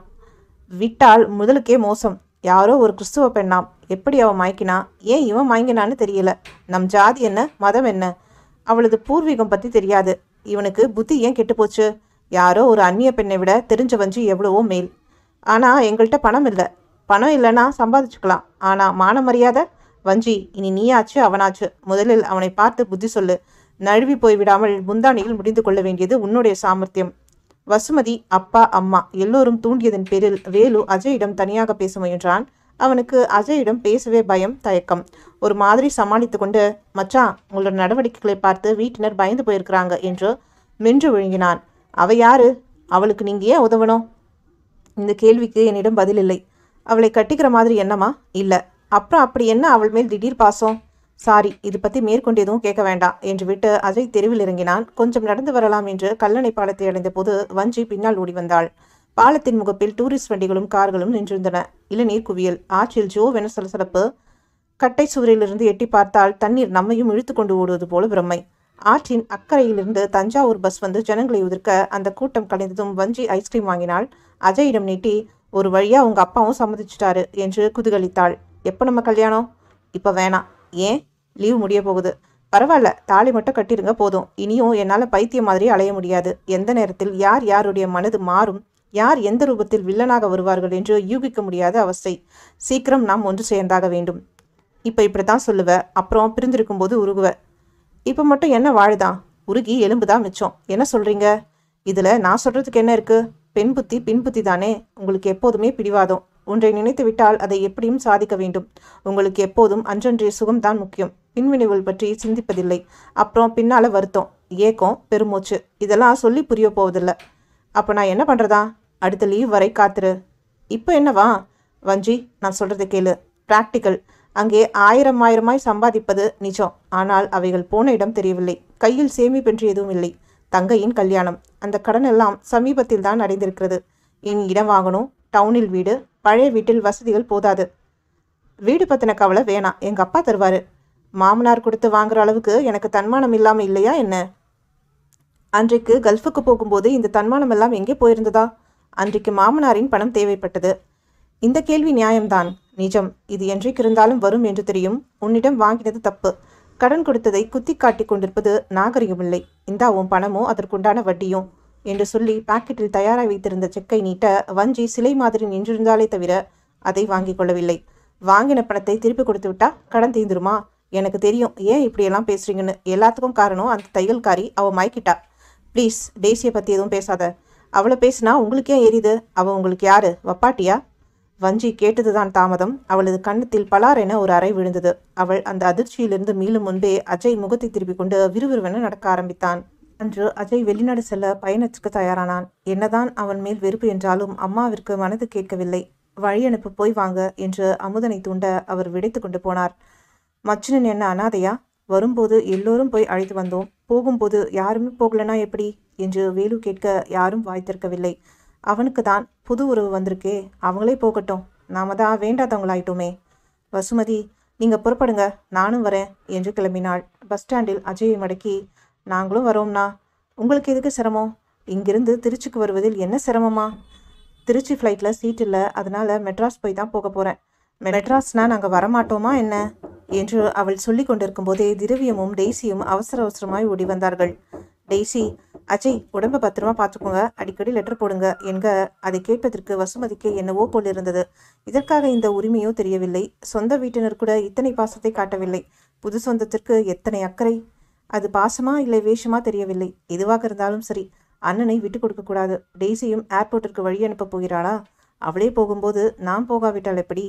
[SPEAKER 3] விட்டால் முதலுக்கே மோசம். யாரோ ஒரு கிறிஸ்துவ பெண்ணாம். எப்படி அவன் மயக்கினா? ஏன் இவன் மயங்கினான்னு தெரியல. நம் ஜாதி என்ன? மதம் என்ன? அவளது பூர்வீகம் பற்றி தெரியாது. இவனுக்கு புத்தி ஏன் கெட்டுப்போச்சு யாரோ ஒரு அந்நிய பெண்ணை விட தெரிஞ்ச வஞ்சு எவ்வளவோ மேல். ஆனால் எங்கள்கிட்ட பணம் இல்லை. பணம் இல்லைன்னா சம்பாதிச்சுக்கலாம். ஆனால் மான மரியாதை வஞ்சி இனி நீயாச்சு அவனாச்சு. முதலில் அவனை பார்த்து புத்தி சொல்லு. நழுவி போய் விடாமல் முந்தானியில் முடிந்து கொள்ள வேண்டியது உன்னுடைய சாமர்த்தியம். வசுமதி அப்பா அம்மா எல்லோரும் தூண்டியதன் பேரில் வேலு அஜயிடம் தனியாக பேச முயன்றான். அவனுக்கு அஜயிடம் பேசவே பயம் தயக்கம். ஒரு மாதிரி சமாளித்து கொண்டு மச்சான் உங்களோட நடவடிக்கைகளை பார்த்து வீட்டினர் பயந்து போயிருக்கிறாங்க என்று மென்று விழுங்கினான். அவ யாரு? அவளுக்கு நீங்க ஏன் உதவணும்? இந்த கேள்விக்கு என்னிடம் பதில் இல்லை. அவளை கட்டிக்கிற மாதிரி என்னமா இல்லை அப்புறம் அப்படி என்ன அவள் மேல் திடீர் பாசம்? சாரி இது பற்றி மேற்கொண்டு எதுவும் கேட்க வேண்டாம் என்று விட்டு அஜய் தெருவில் இறங்கினான். கொஞ்சம் நடந்து வரலாம் என்று கல்லணை பாலத்தை அடைந்த போது வஞ்சி பின்னால் ஓடி வந்தாள். பாலத்தின் முகப்பில் டூரிஸ்ட் வண்டிகளும் கார்களும் நின்றிருந்தன. இளநீர் குவியல். ஆற்றில் ஜோவென சலசலப்பு. கட்டை சுவரிலிருந்து எட்டி பார்த்தால் தண்ணீர் நம்மையும் இழுத்து கொண்டு ஓடுவது போல பிரம்மை. ஆற்றின் அக்கறையிலிருந்து தஞ்சாவூர் பஸ் வந்து ஜனங்களை உதிர்க்க அந்த கூட்டம் கலைந்ததும் வஞ்சி ஐஸ்கிரீம் வாங்கினாள். அஜயிடம் நீட்டி ஒரு வழியா உங்க அப்பாவும் சம்மதிச்சிட்டாரு என்று குதூகலித்தாள். எப்போ நம்ம கல்யாணம்? இப்போ வேணாம். ஏன்? லீவ் முடிய போகுது. பரவாயில்ல தாலி மட்டும் கட்டிடுங்க போதும். இனியும் என்னால் பைத்தியம் மாதிரி அலைய முடியாது. எந்த நேரத்தில் யார் யாருடைய மனது மாறும்? யார் எந்த ரூபத்தில் வில்லனாக வருவார்கள் என்று யூகிக்க முடியாத அவஸ்தை. சீக்கிரம் நாம் ஒன்று சேர்ந்தாக வேண்டும். இப்போ இப்படி தான் சொல்லுவ. அப்புறம் பிரிந்திருக்கும் போது உருகுவ. இப்போ மட்டும் என்ன வாழுதான் உருகி எலும்பு தான் மிச்சம். என்ன சொல்கிறீங்க இதில் நான் சொல்கிறதுக்கு என்ன இருக்குது பெண் புத்தி பின் புத்தி தானே. உங்களுக்கு எப்போதுமே பிடிவாதம். ஒன்றை நினைத்து விட்டால் அதை எப்படியும் சாதிக்க வேண்டும். உங்களுக்கு எப்போதும் அன்றன்றைய சுகம்தான் முக்கியம். பின்வினைவுகள் பற்றி சிந்திப்பதில்லை. அப்புறம் பின்னால வருத்தம் ஏக்கம் பெருமூச்சு இதெல்லாம் சொல்லி புரிய போவதில்லை. அப்போ நான் என்ன பண்ணுறதா அடுத்த லீவ் வரை காத்துரு. இப்போ என்னவா? வஞ்சி நான் சொல்கிறத கேளு. ப்ராக்டிக்கல் அங்கே ஆயிரம் ஆயிரமாய் சம்பாதிப்பது நிஜம். ஆனால் அவைகள் போன இடம் தெரியவில்லை. கையில் சேமிப்பென்று எதுவும் இல்லை. தங்கையின் கல்யாணம். அந்த கடன் எல்லாம் சமீபத்தில் தான் அடைந்திருக்கிறது. இனி இடம் வாங்கணும். டவுனில் வீடு பழைய வீட்டில் வசதிகள் போதாது. வீடு பற்றின கவலை வேணாம். எங்கள் அப்பா தருவார். மாமனார் கொடுத்து வாங்குற அளவுக்கு எனக்கு தன்மானம் இல்லாமல் இல்லையா என்ன? அன்றைக்கு கல்ஃபுக்கு போகும்போது இந்த தன்மானம் எல்லாம் எங்கே போயிருந்ததா? அன்றைக்கு மாமனாரின் பணம் தேவைப்பட்டது. இந்த கேள்வி நியாயம்தான். நிஜம். இது என்றைக்கு இருந்தாலும் வரும் என்று தெரியும். உன்னிடம் வாங்கினது தப்பு. கடன் கொடுத்ததை குத்தி காட்டி கொண்டிருப்பது நாகரிகமில்லை. இந்தா உன் பணமோ அதற்குண்டான வட்டியும் என்று சொல்லி பாக்கெட்டில் தயாராக வைத்திருந்த செக்கை நீட்ட வஞ்சி சிலை மாதிரி நின்றிருந்தாலே தவிர அதை வாங்கிக் கொள்ளவில்லை. வாங்கின பணத்தை திருப்பி கொடுத்து விட்டா கடன் தீந்துருமா எனக்கு தெரியும். ஏன் இப்படியெல்லாம் பேசுறீங்கன்னு எல்லாத்துக்கும் காரணம் அந்த தையல்காரி அவ மயக்கிட்டா. ப்ளீஸ் டேசியை பற்றி எதுவும் பேசாத. அவளை பேசினா உங்களுக்கே எரியுது. அவள் உங்களுக்கு யாரு? வப்பாட்டியா? வஞ்சி கேட்டதுதான் தாமதம். அவளது கண்ணத்தில் பலார் என ஒரு அறை விழுந்தது. அவள் அந்த அதிர்ச்சியிலிருந்து மீளும் முன்பே அஜய் முகத்தை திருப்பிக் கொண்டு விறுவிறுவென நடக்க ஆரம்பித்தான். அன்று அஜய் வெளிநாடு செல்ல பயணத்திற்கு தயாரானான். என்னதான் அவன் மேல் வெறுப்பு என்றாலும் அம்மாவிற்கு மனது கேட்கவில்லை. வழி அனுப்ப போய் வாங்க என்று அமுதனை தூண்ட அவர் விடைத்து கொண்டு போனார். மச்சினன் என்ன அனாதையா? வரும்போது எல்லோரும் போய் அழைத்து வந்தோம். போகும்போது யாருமே போகலனா எப்படி? என்று வேலு கேட்க யாரும் வாய் திறக்கவில்லை. அவனுக்கு தான் புது உறவு வந்திருக்கே. அவங்களே போகட்டும். நாம தான் வேண்டாதவங்களாயிட்டோமே. வசுமதி நீங்க புறப்படுங்க. நானும் வரேன் என்று கிளம்பினாள். பஸ் ஸ்டாண்டில் அஜயை மடக்கி நாங்களும் வரோம்னா. உங்களுக்கு எதுக்கு சிரமம்? இங்கிருந்து திருச்சிக்கு வருவதில் என்ன சிரமமா? திருச்சி ஃப்ளைட்டில் சீட் இல்லை அதனால மெட்ராஸ் போய் தான் போக போகிறேன் மெட்ராஸ்னால் நாங்கள் வரமாட்டோமா என்ன? என்று அவள் சொல்லி கொண்டிருக்கும் போதே திரவியமும் டெய்ஸியும் அவசர அவசரமாய் ஓடி வந்தார்கள். டெய்ஸி அஜய் உடம்ப பத்திரமா பார்த்துக்கோங்க அடிக்கடி லெட்டர் போடுங்க என்க அதை கேட்பதற்கு வசுமதிக்கு என்னவோ போல் இருந்தது. இதற்காக இந்த உரிமையோ தெரியவில்லை. சொந்த வீட்டினர் கூட இத்தனை பாசத்தை காட்டவில்லை. புது சொந்தத்திற்கு எத்தனை அக்கறை? அது பாசமா இல்லை வேஷமா தெரியவில்லை. எதுவாக இருந்தாலும் சரி அண்ணனை விட்டு கொடுக்க கூடாது. டெய்ஸியும் ஏர்போர்ட்டிற்கு வழி அனுப்ப போகிறாளா? அவளே போகும்போது நாம் போகாவிட்டால் எப்படி?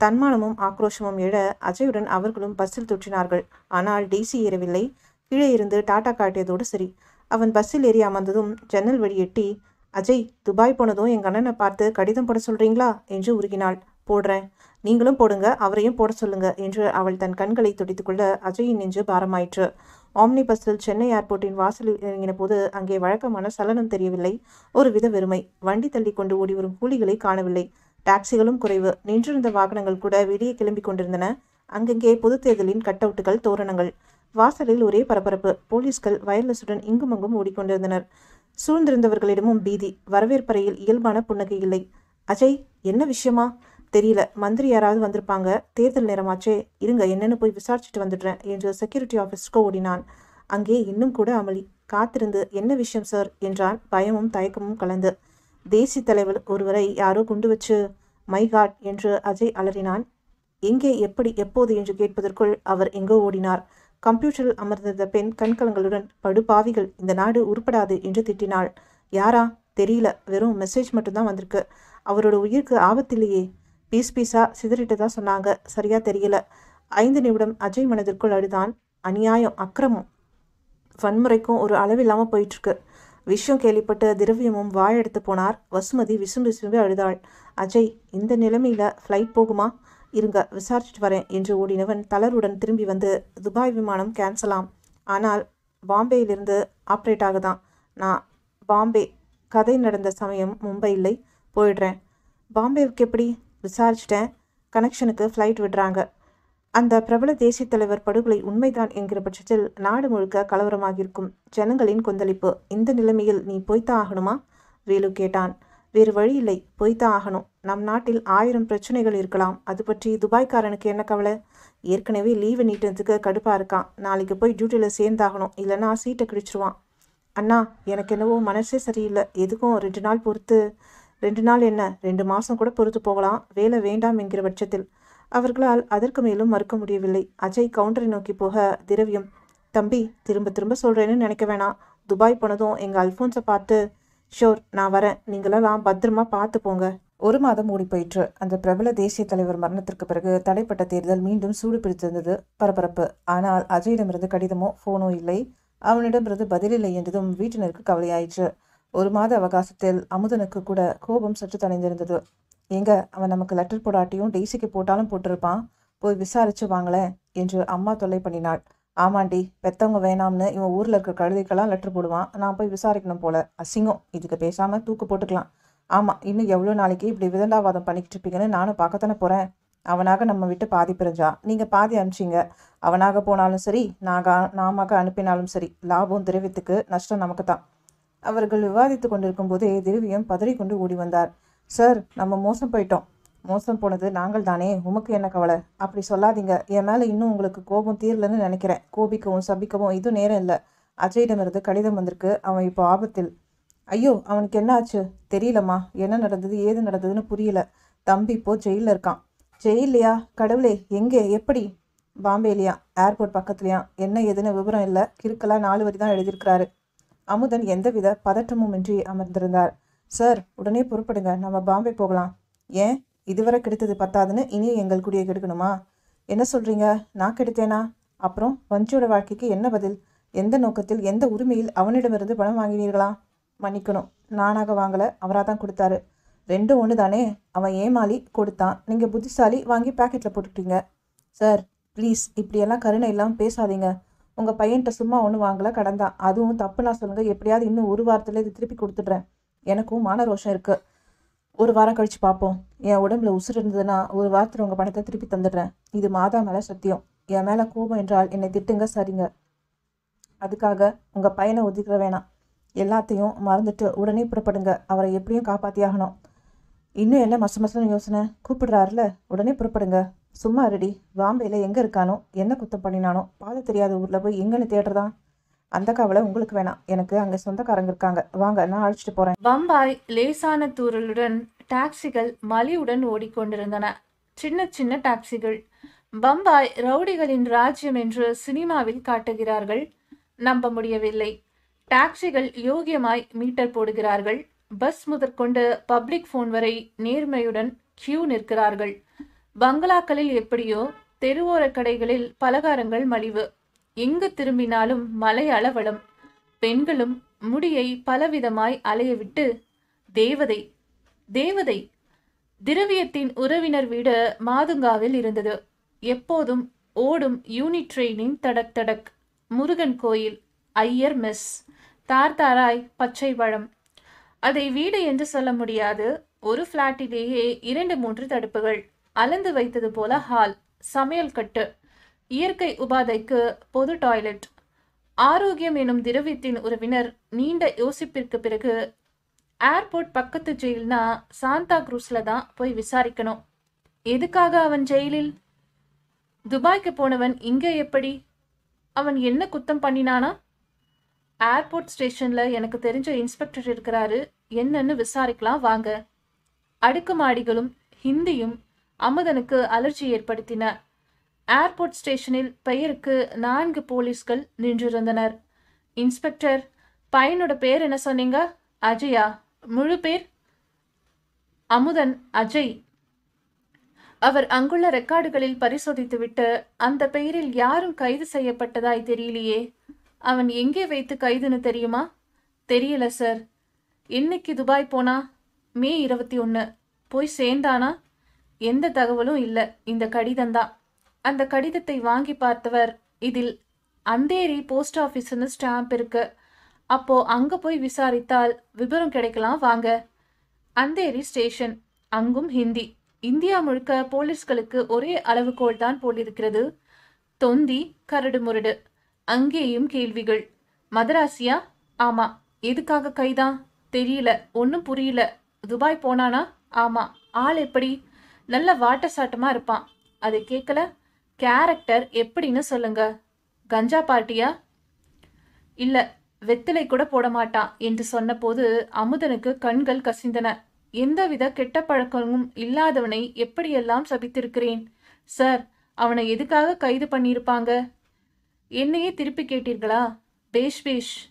[SPEAKER 3] தன்மானமும் ஆக்ரோஷமும் எழ அஜயுடன் அவர்களும் பஸ்ஸில் தொற்றினார்கள். ஆனால் டெய்ஸி ஏறவில்லை. கீழே இருந்து டாட்டா காட்டியதோடு சரி. அவன் பஸ்ஸில் ஏறி அமர்ந்ததும் ஜன்னல் வழி எட்டி அஜய் துபாய் போனதும் எங்கள் அண்ணனை பார்த்து கடிதம் போட சொல்றீங்களா? என்று உருகினாள். போடுறேன். நீங்களும் போடுங்க அவரையும் போட சொல்லுங்க என்று அவள் தன் கண்களை துடித்துக்கொள்ள அஜயின் நெஞ்சு பாரமாயிற்று. ஆம்னி பஸ்ஸில் சென்னை ஏர்போர்ட்டின் வாசலில் இறங்கின போது அங்கே வழக்கமான சலனம் தெரியவில்லை. ஒரு வித வெறுமை. வண்டி தள்ளி கொண்டு ஓடி வரும் கூலிகளை காணவில்லை. டாக்ஸிகளும் குறைவு. நின்றிருந்த வாகனங்கள் கூட வெளியே கிளம்பி கொண்டிருந்தன. அங்கங்கே பொது தேர்தலின் கட்டவுட்டுகள் தோரணங்கள். வாசலில் ஒரே பரபரப்பு. போலீஸ்கள் வயர்லெஸுடன் இங்குமங்கும் ஓடிக்கொண்டிருந்தனர். சூழ்ந்திருந்தவர்களிடமும் பீதி. வரவேற்பறையில் இயல்பான புன்னகை இல்லை. அஜய் என்ன விஷயமா? தெரியல. மந்திரி யாராவது வந்திருப்பாங்க. தேர்தல் நேரமாச்சே. இருங்க என்னென்னு போய் விசாரிச்சுட்டு வந்துடுறேன் என்று செக்யூரிட்டி ஆஃபீஸ்க்கு ஓடினான். அங்கே இன்னும் கூட அமளி. காத்திருந்து என்ன விஷயம் சார் என்றான் பயமும் தயக்கமும் கலந்து. தேசிய தலைவர் ஒருவரை யாரோ குண்டு வச்சு மை காட் என்று அஜய் அலறினான். எங்கே எப்படி எப்போது? என்று கேட்பதற்குள் அவர் எங்கோ ஓடினார். கம்ப்யூட்டரில் அமர்ந்திருந்த பெண் கண்கலங்களுடன் படுபாவிகள் இந்த நாடு உருப்படாது என்று திட்டினாள். யாரா? தெரியல. வெறும் மெசேஜ் மட்டும்தான் வந்திருக்கு. அவரோட உயிருக்கு ஆபத்தில்லையே. பீஸ் பீஸா சிதறிட்டதா சொன்னாங்க. சரியாக தெரியல. ஐந்து நிமிடம் அஜய் மனதிற்குள் அழுதான். அநியாயம் அக்கிரமம். வன்முறைக்கும் ஒரு அளவில்லாமல் போயிட்டுருக்கு. விஷயம் கேள்விப்பட்டு திரவியமும் வாயெடுத்து போனார். வசுமதி விசும்பு விசும்பி அழுதாள். அஜய் இந்த நிலைமையில் ஃப்ளைட் போகுமா? இருங்க விசாரிச்சுட்டு வரேன் என்று ஓடினவன் தளருடன் திரும்பி வந்து துபாய் விமானம் கேன்சலாம் ஆனால் பாம்பேயிலிருந்து ஆப்ரேட் ஆகுதான். நான் பாம்பே. கதை நடந்த சமயம் மும்பை இல்லை போயிடுறேன். பாம்பேவுக்கு எப்படி? விசாரிச்சிட்டேன். கனெக்ஷனுக்கு ஃப்ளைட் விடுறாங்க. அந்த பிரபல தேசிய தலைவர் படுகொலை உண்மைதான் என்கிற பட்சத்தில் நாடு முழுக்க கலவரமாகியிருக்கும். ஜனங்களின் கொந்தளிப்பு இந்த நிலைமையில் நீ போய்த்தான் ஆகணுமா? வேலு கேட்டான். வேறு வழி இல்லை போய்த்தான் ஆகணும். நம் நாட்டில் ஆயிரம் பிரச்சனைகள் இருக்கலாம். அது பற்றி துபாய்க்காரனுக்கு என்ன கவலை? ஏற்கனவே லீவு நீட்டத்துக்கு கடுப்பாக இருக்கான். நாளைக்கு போய் டியூட்டியில் சேர்ந்தாகணும். இல்லைன்னா சீட்டை கிடிச்சிருவான் அண்ணா எனக்கு என்னவோ மனசே சரியில்லை. எதுக்கும் ரெண்டு நாள் பொறுத்து. ரெண்டு நாள் என்ன? ரெண்டு மாதம் கூட பொறுத்து போகலாம். வேலை வேண்டாம் என்கிற பட்சத்தில். அவர்களால் அதற்கு மேலும் மறுக்க முடியவில்லை. அஜய் கவுண்டரை நோக்கி போக திரவியம். தம்பி திரும்ப திரும்ப சொல்கிறேன்னு நினைக்க வேணாம். துபாய் போனதும் எங்கள் அல்ஃபோன்ஸை பார்த்து ஷோர் நான் வரேன். நீங்களெல்லாம் பத்திரமா பார்த்து போங்க. ஒரு மாதம் ஓடி போயிற்று. அந்த பிரபல தேசிய தலைவர் மரணத்திற்கு பிறகு தடைப்பட்ட தேர்தல் மீண்டும் சூடு பிடித்திருந்தது பரபரப்பு. ஆனால் அஜயிடமிருந்து கடிதமோ ஃபோனோ இல்லை. அவனிடமிருந்து பதிலில்லை என்றதும் வீட்டினருக்கு கவலையாயிற்று. ஒரு மாத அவகாசத்தில் அமுதனுக்கு கூட கோபம் சற்று தணிந்திருந்தது. எங்க அவன் நமக்கு லெட்டர் போடாட்டியும் டெய்ஸிக்கு போட்டாலும் போட்டிருப்பான். போய் விசாரிச்சு வாங்களேன் என்று அம்மா தொல்லை பண்ணினாள். ஆமாண்டி பெத்தவங்க வேணாம்னு இவன் ஊர்ல இருக்க கழுதைக்கெல்லாம் லெட்டர் போடுவான். நான் போய் விசாரிக்கணும் போல. அசிங்கம். இதுக்கு பேசாம தூக்கு போட்டுக்கலாம். ஆமா இன்னும் எவ்வளோ நாளைக்கு இப்படி விதண்டாவாதம் பண்ணிக்கிட்டு இருப்பீங்கன்னு நானும் பார்க்கத்தானே போறேன். அவனாக நம்ம விட்டு பாதி பிரிஞ்சா? நீங்க பாதி அனுப்பிச்சிங்க. அவனாக போனாலும் சரி நாக நாமாக அனுப்பினாலும் சரி. லாபம் திரவியத்துக்கு நஷ்டம் நமக்கு தான் அவர்கள் விவாதித்து கொண்டிருக்கும் போதே திரவியம் பதறிக்கொண்டு ஓடி வந்தார். சார் நம்ம மோசம் போயிட்டோம். மோசம் போனது நாங்கள் தானே. உமக்கு என்ன கவலை? அப்படி சொல்லாதீங்க. என் மேலே இன்னும் உங்களுக்கு கோபம் தீரலன்னு நினைக்கிறேன். கோபிக்கவும் சபிக்கவும் இது நேரம் இல்லை. அஜயிடமிருந்து கடிதம் வந்திருக்கு. அவன் இப்போ ஆபத்தில். ஐயோ அவனுக்கு என்ன ஆச்சு? தெரியலம்மா. என்ன நடந்தது? ஏது நடந்ததுன்னு புரியல. தம்பி இப்போ ஜெயிலில் இருக்கான். ஜெயிலையா கடவுளே எங்கே? எப்படி? பாம்பேலியா? ஏர்போர்ட் பக்கத்துலையா? என்ன ஏதுன்னு விவரம் இல்லை. கிறுக்கலாக நாலு வரி தான் எழுதியிருக்கிறாரு. அமுதன் எந்தவித பதற்றமுமின்றி அமர்ந்திருந்தார். சார் உடனே புறப்படுங்க. நம்ம பாம்பே போகலாம். ஏன்? இதுவரை கெடுத்தது பத்தாதுன்னு இனி எங்கள் குடியை கெடுக்கணுமா? என்ன சொல்றீங்க? நான் கெடுத்தேனா? அப்புறம் வஞ்சியோட வாழ்க்கைக்கு என்ன பதில்? எந்த நோக்கத்தில் எந்த உரிமையில் அவனிடமிருந்து பணம் வாங்கினீர்களா? மன்னிக்கணும். நானாக வாங்கலை. அவராக தான் கொடுத்தாரு. ரெண்டும் ஒன்று தானே? அவன் ஏமாளி கொடுத்தான். நீங்கள் புத்திசாலி வாங்கி பேக்கெட்டில் போட்டுக்கிட்டீங்க. Sir please. இப்படியெல்லாம் கருணை இல்லாமல் பேசாதீங்க. உங்கள் பையன்கிட்ட சும்மா ஒன்றும் வாங்கலை கடந்தான் அதுவும் தப்பு நான் சொல்லுங்கள் எப்படியாவது இன்னும் ஒரு வாரத்தில் இது திருப்பி கொடுத்துட்றேன். எனக்கும் மான ரோஷம் இருக்குது ஒரு வாரம் கழித்து பார்ப்போம். என் உடம்புல உசுறு இருந்ததுன்னா ஒரு வாரத்தில் உங்கள் பணத்தை திருப்பி தந்துடுறேன். இது மாதா மேலே சத்தியம். என் மேலே கோபம் என்றால் என்னை திட்டுங்க சரிங்க. அதுக்காக உங்கள் பையனை ஒதுக்கிற வேணாம். எல்லாத்தையும் மறந்துட்டு உடனே புறப்படுங்க. அவரை எப்படியும் காப்பாற்றியாகணும் இன்னும் என்ன மச மசன்னு யோசனை? கூப்பிடுறாருல. உடனே புறப்படுங்க. சும்மா ரெடி பாம்பேல எங்கே இருக்கானோ என்ன குத்தம் பண்ணினானோ பாதை தெரியாத ஊரில் போய் எங்கன்னு தேடுறதா? அந்த கவலை உங்களுக்கு வேணாம். எனக்கு அங்கே சொந்தக்காரங்க இருக்காங்க. வாங்க நான் அழைச்சிட்டு போகிறேன்
[SPEAKER 1] பம்பாய் லேசான தூரலுடன் டாக்ஸிகள் மலிவுடன் ஓடிக்கொண்டிருந்தன. சின்ன சின்ன டாக்ஸிகள் பம்பாய் ரவுடிகளின் ராஜ்யம் என்று சினிமாவில் காட்டுகிறார்கள். நம்ப முடியவில்லை. டாக்ஸிகள் யோகியமாய் மீட்டர் போடுகிறார்கள். பஸ் முதற்கொண்டு பப்ளிக் ஃபோன் வரை நேர்மையுடன் கியூ நிற்கிறார்கள். பங்களாக்களில் எப்படியோ தெருவோர கடைகளில் பலகாரங்கள் மலிவு. எங்கு திரும்பினாலும் மலை அளவலம் பெண்களும் முடியை பலவிதமாய் அலையவிட்டு தேவதை தேவதை! திரவியத்தின் உறவினர் வீடு மாதுங்காவில் இருந்தது. எப்போதும் ஓடும் யூனிட் ட்ரெயினின் தடக் தடக். முருகன் கோயில் ஐயர் மெஸ். தார் தாராய் பச்சை பழம் அதை வீடு என்று சொல்ல முடியாது. ஒரு பிளாட்டிலேயே இரண்டு மூன்று தடுப்புகள். அளந்து வைத்தது போல ஹால் சமையல் கட்டு இயற்கை உபாதைக்கு பொது டாய்லெட் ஆரோக்கியம் எனும் திரவியத்தின் உறவினர் நீண்ட யோசிப்பிற்கு பிறகு ஏர்போர்ட் பக்கத்து ஜெயில்னா சாந்தா குரூஸ்ல தான் போய் விசாரிக்கணும். எதுக்காக அவன் ஜெயிலில்? துபாய்க்கு போனவன் இங்கே எப்படி? அவன் என்ன குத்தம் பண்ணினானா? ஏர்போர்ட் ஸ்டேஷன்ல எனக்கு தெரிஞ்ச இன்ஸ்பெக்டர் இருக்கிறாரு என்னன்னு விசாரிக்கலாம் வாங்க. அடுக்குமாடிகளும் ஹிந்தியும் அமுதனுக்கு அலர்ஜி ஏற்படுத்தின ஏர்போர்ட் ஸ்டேஷனில் பெயருக்கு நான்கு போலீஸ்கள் நின்றிருந்தனர். இன்ஸ்பெக்டர் பையனோட பேர் என்ன சொன்னீங்க? அஜயா. முழு பேர்? அமுதன் அஜய். அவர் அங்குள்ள ரெக்கார்டுகளில் பரிசோதித்துவிட்டு அந்த பெயரில் யாரும் கைது செய்யப்பட்டதாய் தெரியலையே. அவன் எங்கே வைத்து கைதுன்னு தெரியுமா? தெரியல சார். இன்னைக்கு துபாய் போனா மே இருபத்தி ஒன்று போய் சேர்ந்தானா? எந்த தகவலும் இல்லை. இந்த கடிதம்தான் அந்த கடிதத்தை வாங்கி பார்த்தவர் இதில் அந்தேரி போஸ்ட் ஆஃபீஸ்னு ஸ்டாம்ப் இருக்கு. அப்போ அங்க போய் விசாரித்தால் விபரம் கிடைக்கலாம் வாங்க. அந்தேரி ஸ்டேஷன். அங்கும் ஹிந்தி. இந்தியா முழுக்க போலீஸ்களுக்கு ஒரே அளவுகோல் தான் போலிருக்கிறது. தொந்தி கரடு முரடு. அங்கேயும் கேள்விகள். மதராசியா? ஆமா. எதுக்காக கைதான்? தெரியல. ஒன்றும் புரியல. துபாய் போனானா? ஆமா. ஆள் எப்படி? நல்ல வாட்டசாட்டமா இருப்பான். அதை கேட்கல கேரக்டர் எப்படின்னு சொல்லுங்க. கஞ்சா பார்ட்டியா இல்ல வெத்திலை கூட போட மாட்டான் என்று சொன்னபோது அமுதனுக்கு கண்கள் கசிந்தன. எந்தவித கெட்ட பழக்கமும் இல்லாதவனை எப்படியெல்லாம் சபித்திருக்கிறேன்? சார் அவனை எதுக்காக கைது பண்ணியிருப்பாங்க? என்னையே திருப்பி கேட்டீர்களா? பேஷ் பேஷ்.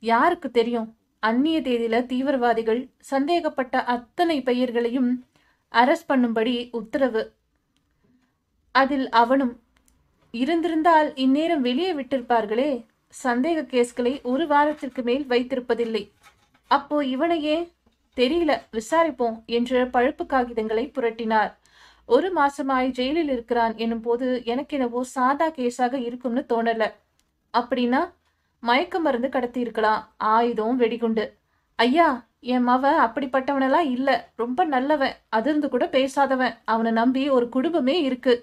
[SPEAKER 1] யாருக்கு தெரியும்? அந்நிய தேதியில தீவிரவாதிகள் சந்தேகப்பட்ட அத்தனை பெயர்களையும் அரெஸ்ட் பண்ணும்படி உத்தரவு. அதில் அவனும் இருந்திருந்தால் இந்நேரம் வெளியே விட்டிருப்பார்களே சந்தேக கேஸ்களை ஒரு வாரத்திற்கு மேல் வைத்திருப்பதில்லை. அப்போ இவனையே தெரியல விசாரிப்போம் என்று பழுப்பு காகிதங்களை புரட்டினார். ஒரு மாசமாய் ஜெயிலில் இருக்கிறான் எனும் போது எனக்கு என்னவோ சாதா கேஸாக இருக்கும்னு தோணல. அப்படின்னா மயக்க மருந்து கடத்தி இருக்கலாம் ஆயுதம் வெடிகுண்டு. ஐயா என் மவன் அப்படிப்பட்டவனெல்லாம் இல்லை. ரொம்ப நல்லவன். அதிர்ந்து கூட பேசாதவன். அவனை நம்பி ஒரு குடும்பமே இருக்கு.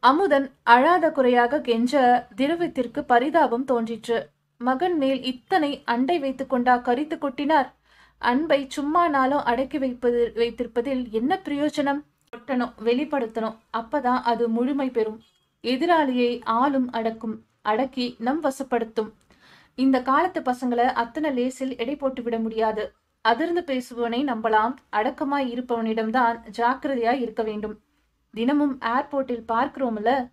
[SPEAKER 1] அமுதன் அழாத குறையாக கெஞ்ச திரவியத்திற்கு பரிதாபம் தோன்றிற்று. மகன் மேல் இத்தனை அண்டை வைத்து கொண்டா கரித்து கொட்டினார்? அன்பை சும்மா நாளும் அடக்கி வைப்பது வைத்திருப்பதில் என்ன பிரயோஜனம்? கொட்டணும் வெளிப்படுத்தணும். அப்பதான் அது முழுமை பெறும். எதிராளியை ஆளும் அடக்கும் அடக்கி நம் வசப்படுத்தும். இந்த காலத்து பசங்களை அத்தனை லேசில் எடை போட்டு விட முடியாது. அதிர்ந்து பேசுபவனை நம்பலாம். அடக்கமாய் இருப்பவனிடம்தான் ஜாக்கிரதையாய் இருக்க வேண்டும். தினமும் ஏர்போர்ட்டில் பார்க்கிறோம்ல?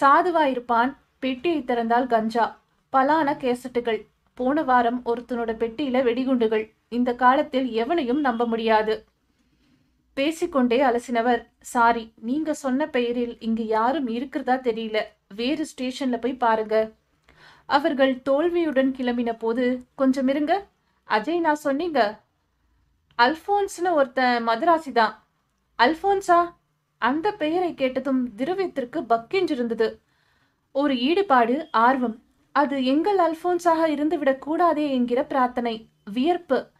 [SPEAKER 1] சாதுவாயிருப்பான். பெட்டியை திறந்தால் கஞ்சா. பலான கேசட்டுகள். போன வாரம் ஒருத்தனோட பெட்டியில வெடிகுண்டுகள். இந்த காலத்தில் எவனையும் நம்ப முடியாது. பேசிக்கொண்டே அலசினவர் சாரி நீங்க சொன்ன பெயரில் இங்கு யாரும் இருக்கிறதா தெரியல. வேறு ஸ்டேஷன்ல போய் பாருங்க. அவர்கள் தோல்வியுடன் கிளம்பின போது கொஞ்சம் இருங்க. அஜய் நான் சொன்னீங்க. அல்போன்ஸ்னு ஒருத்தன் மதராசி தான். அல்போன்ஸா அந்த பெயரை கேட்டதும் திரவியத்திற்கு பக்கென்றிருந்தது ஒரு ஈடுபாடு ஆர்வம். அது எங்கள் அல்போன்ஸாக இருந்துவிடக் கூடாதே என்கிற பிரார்த்தனை வியர்ப்பு.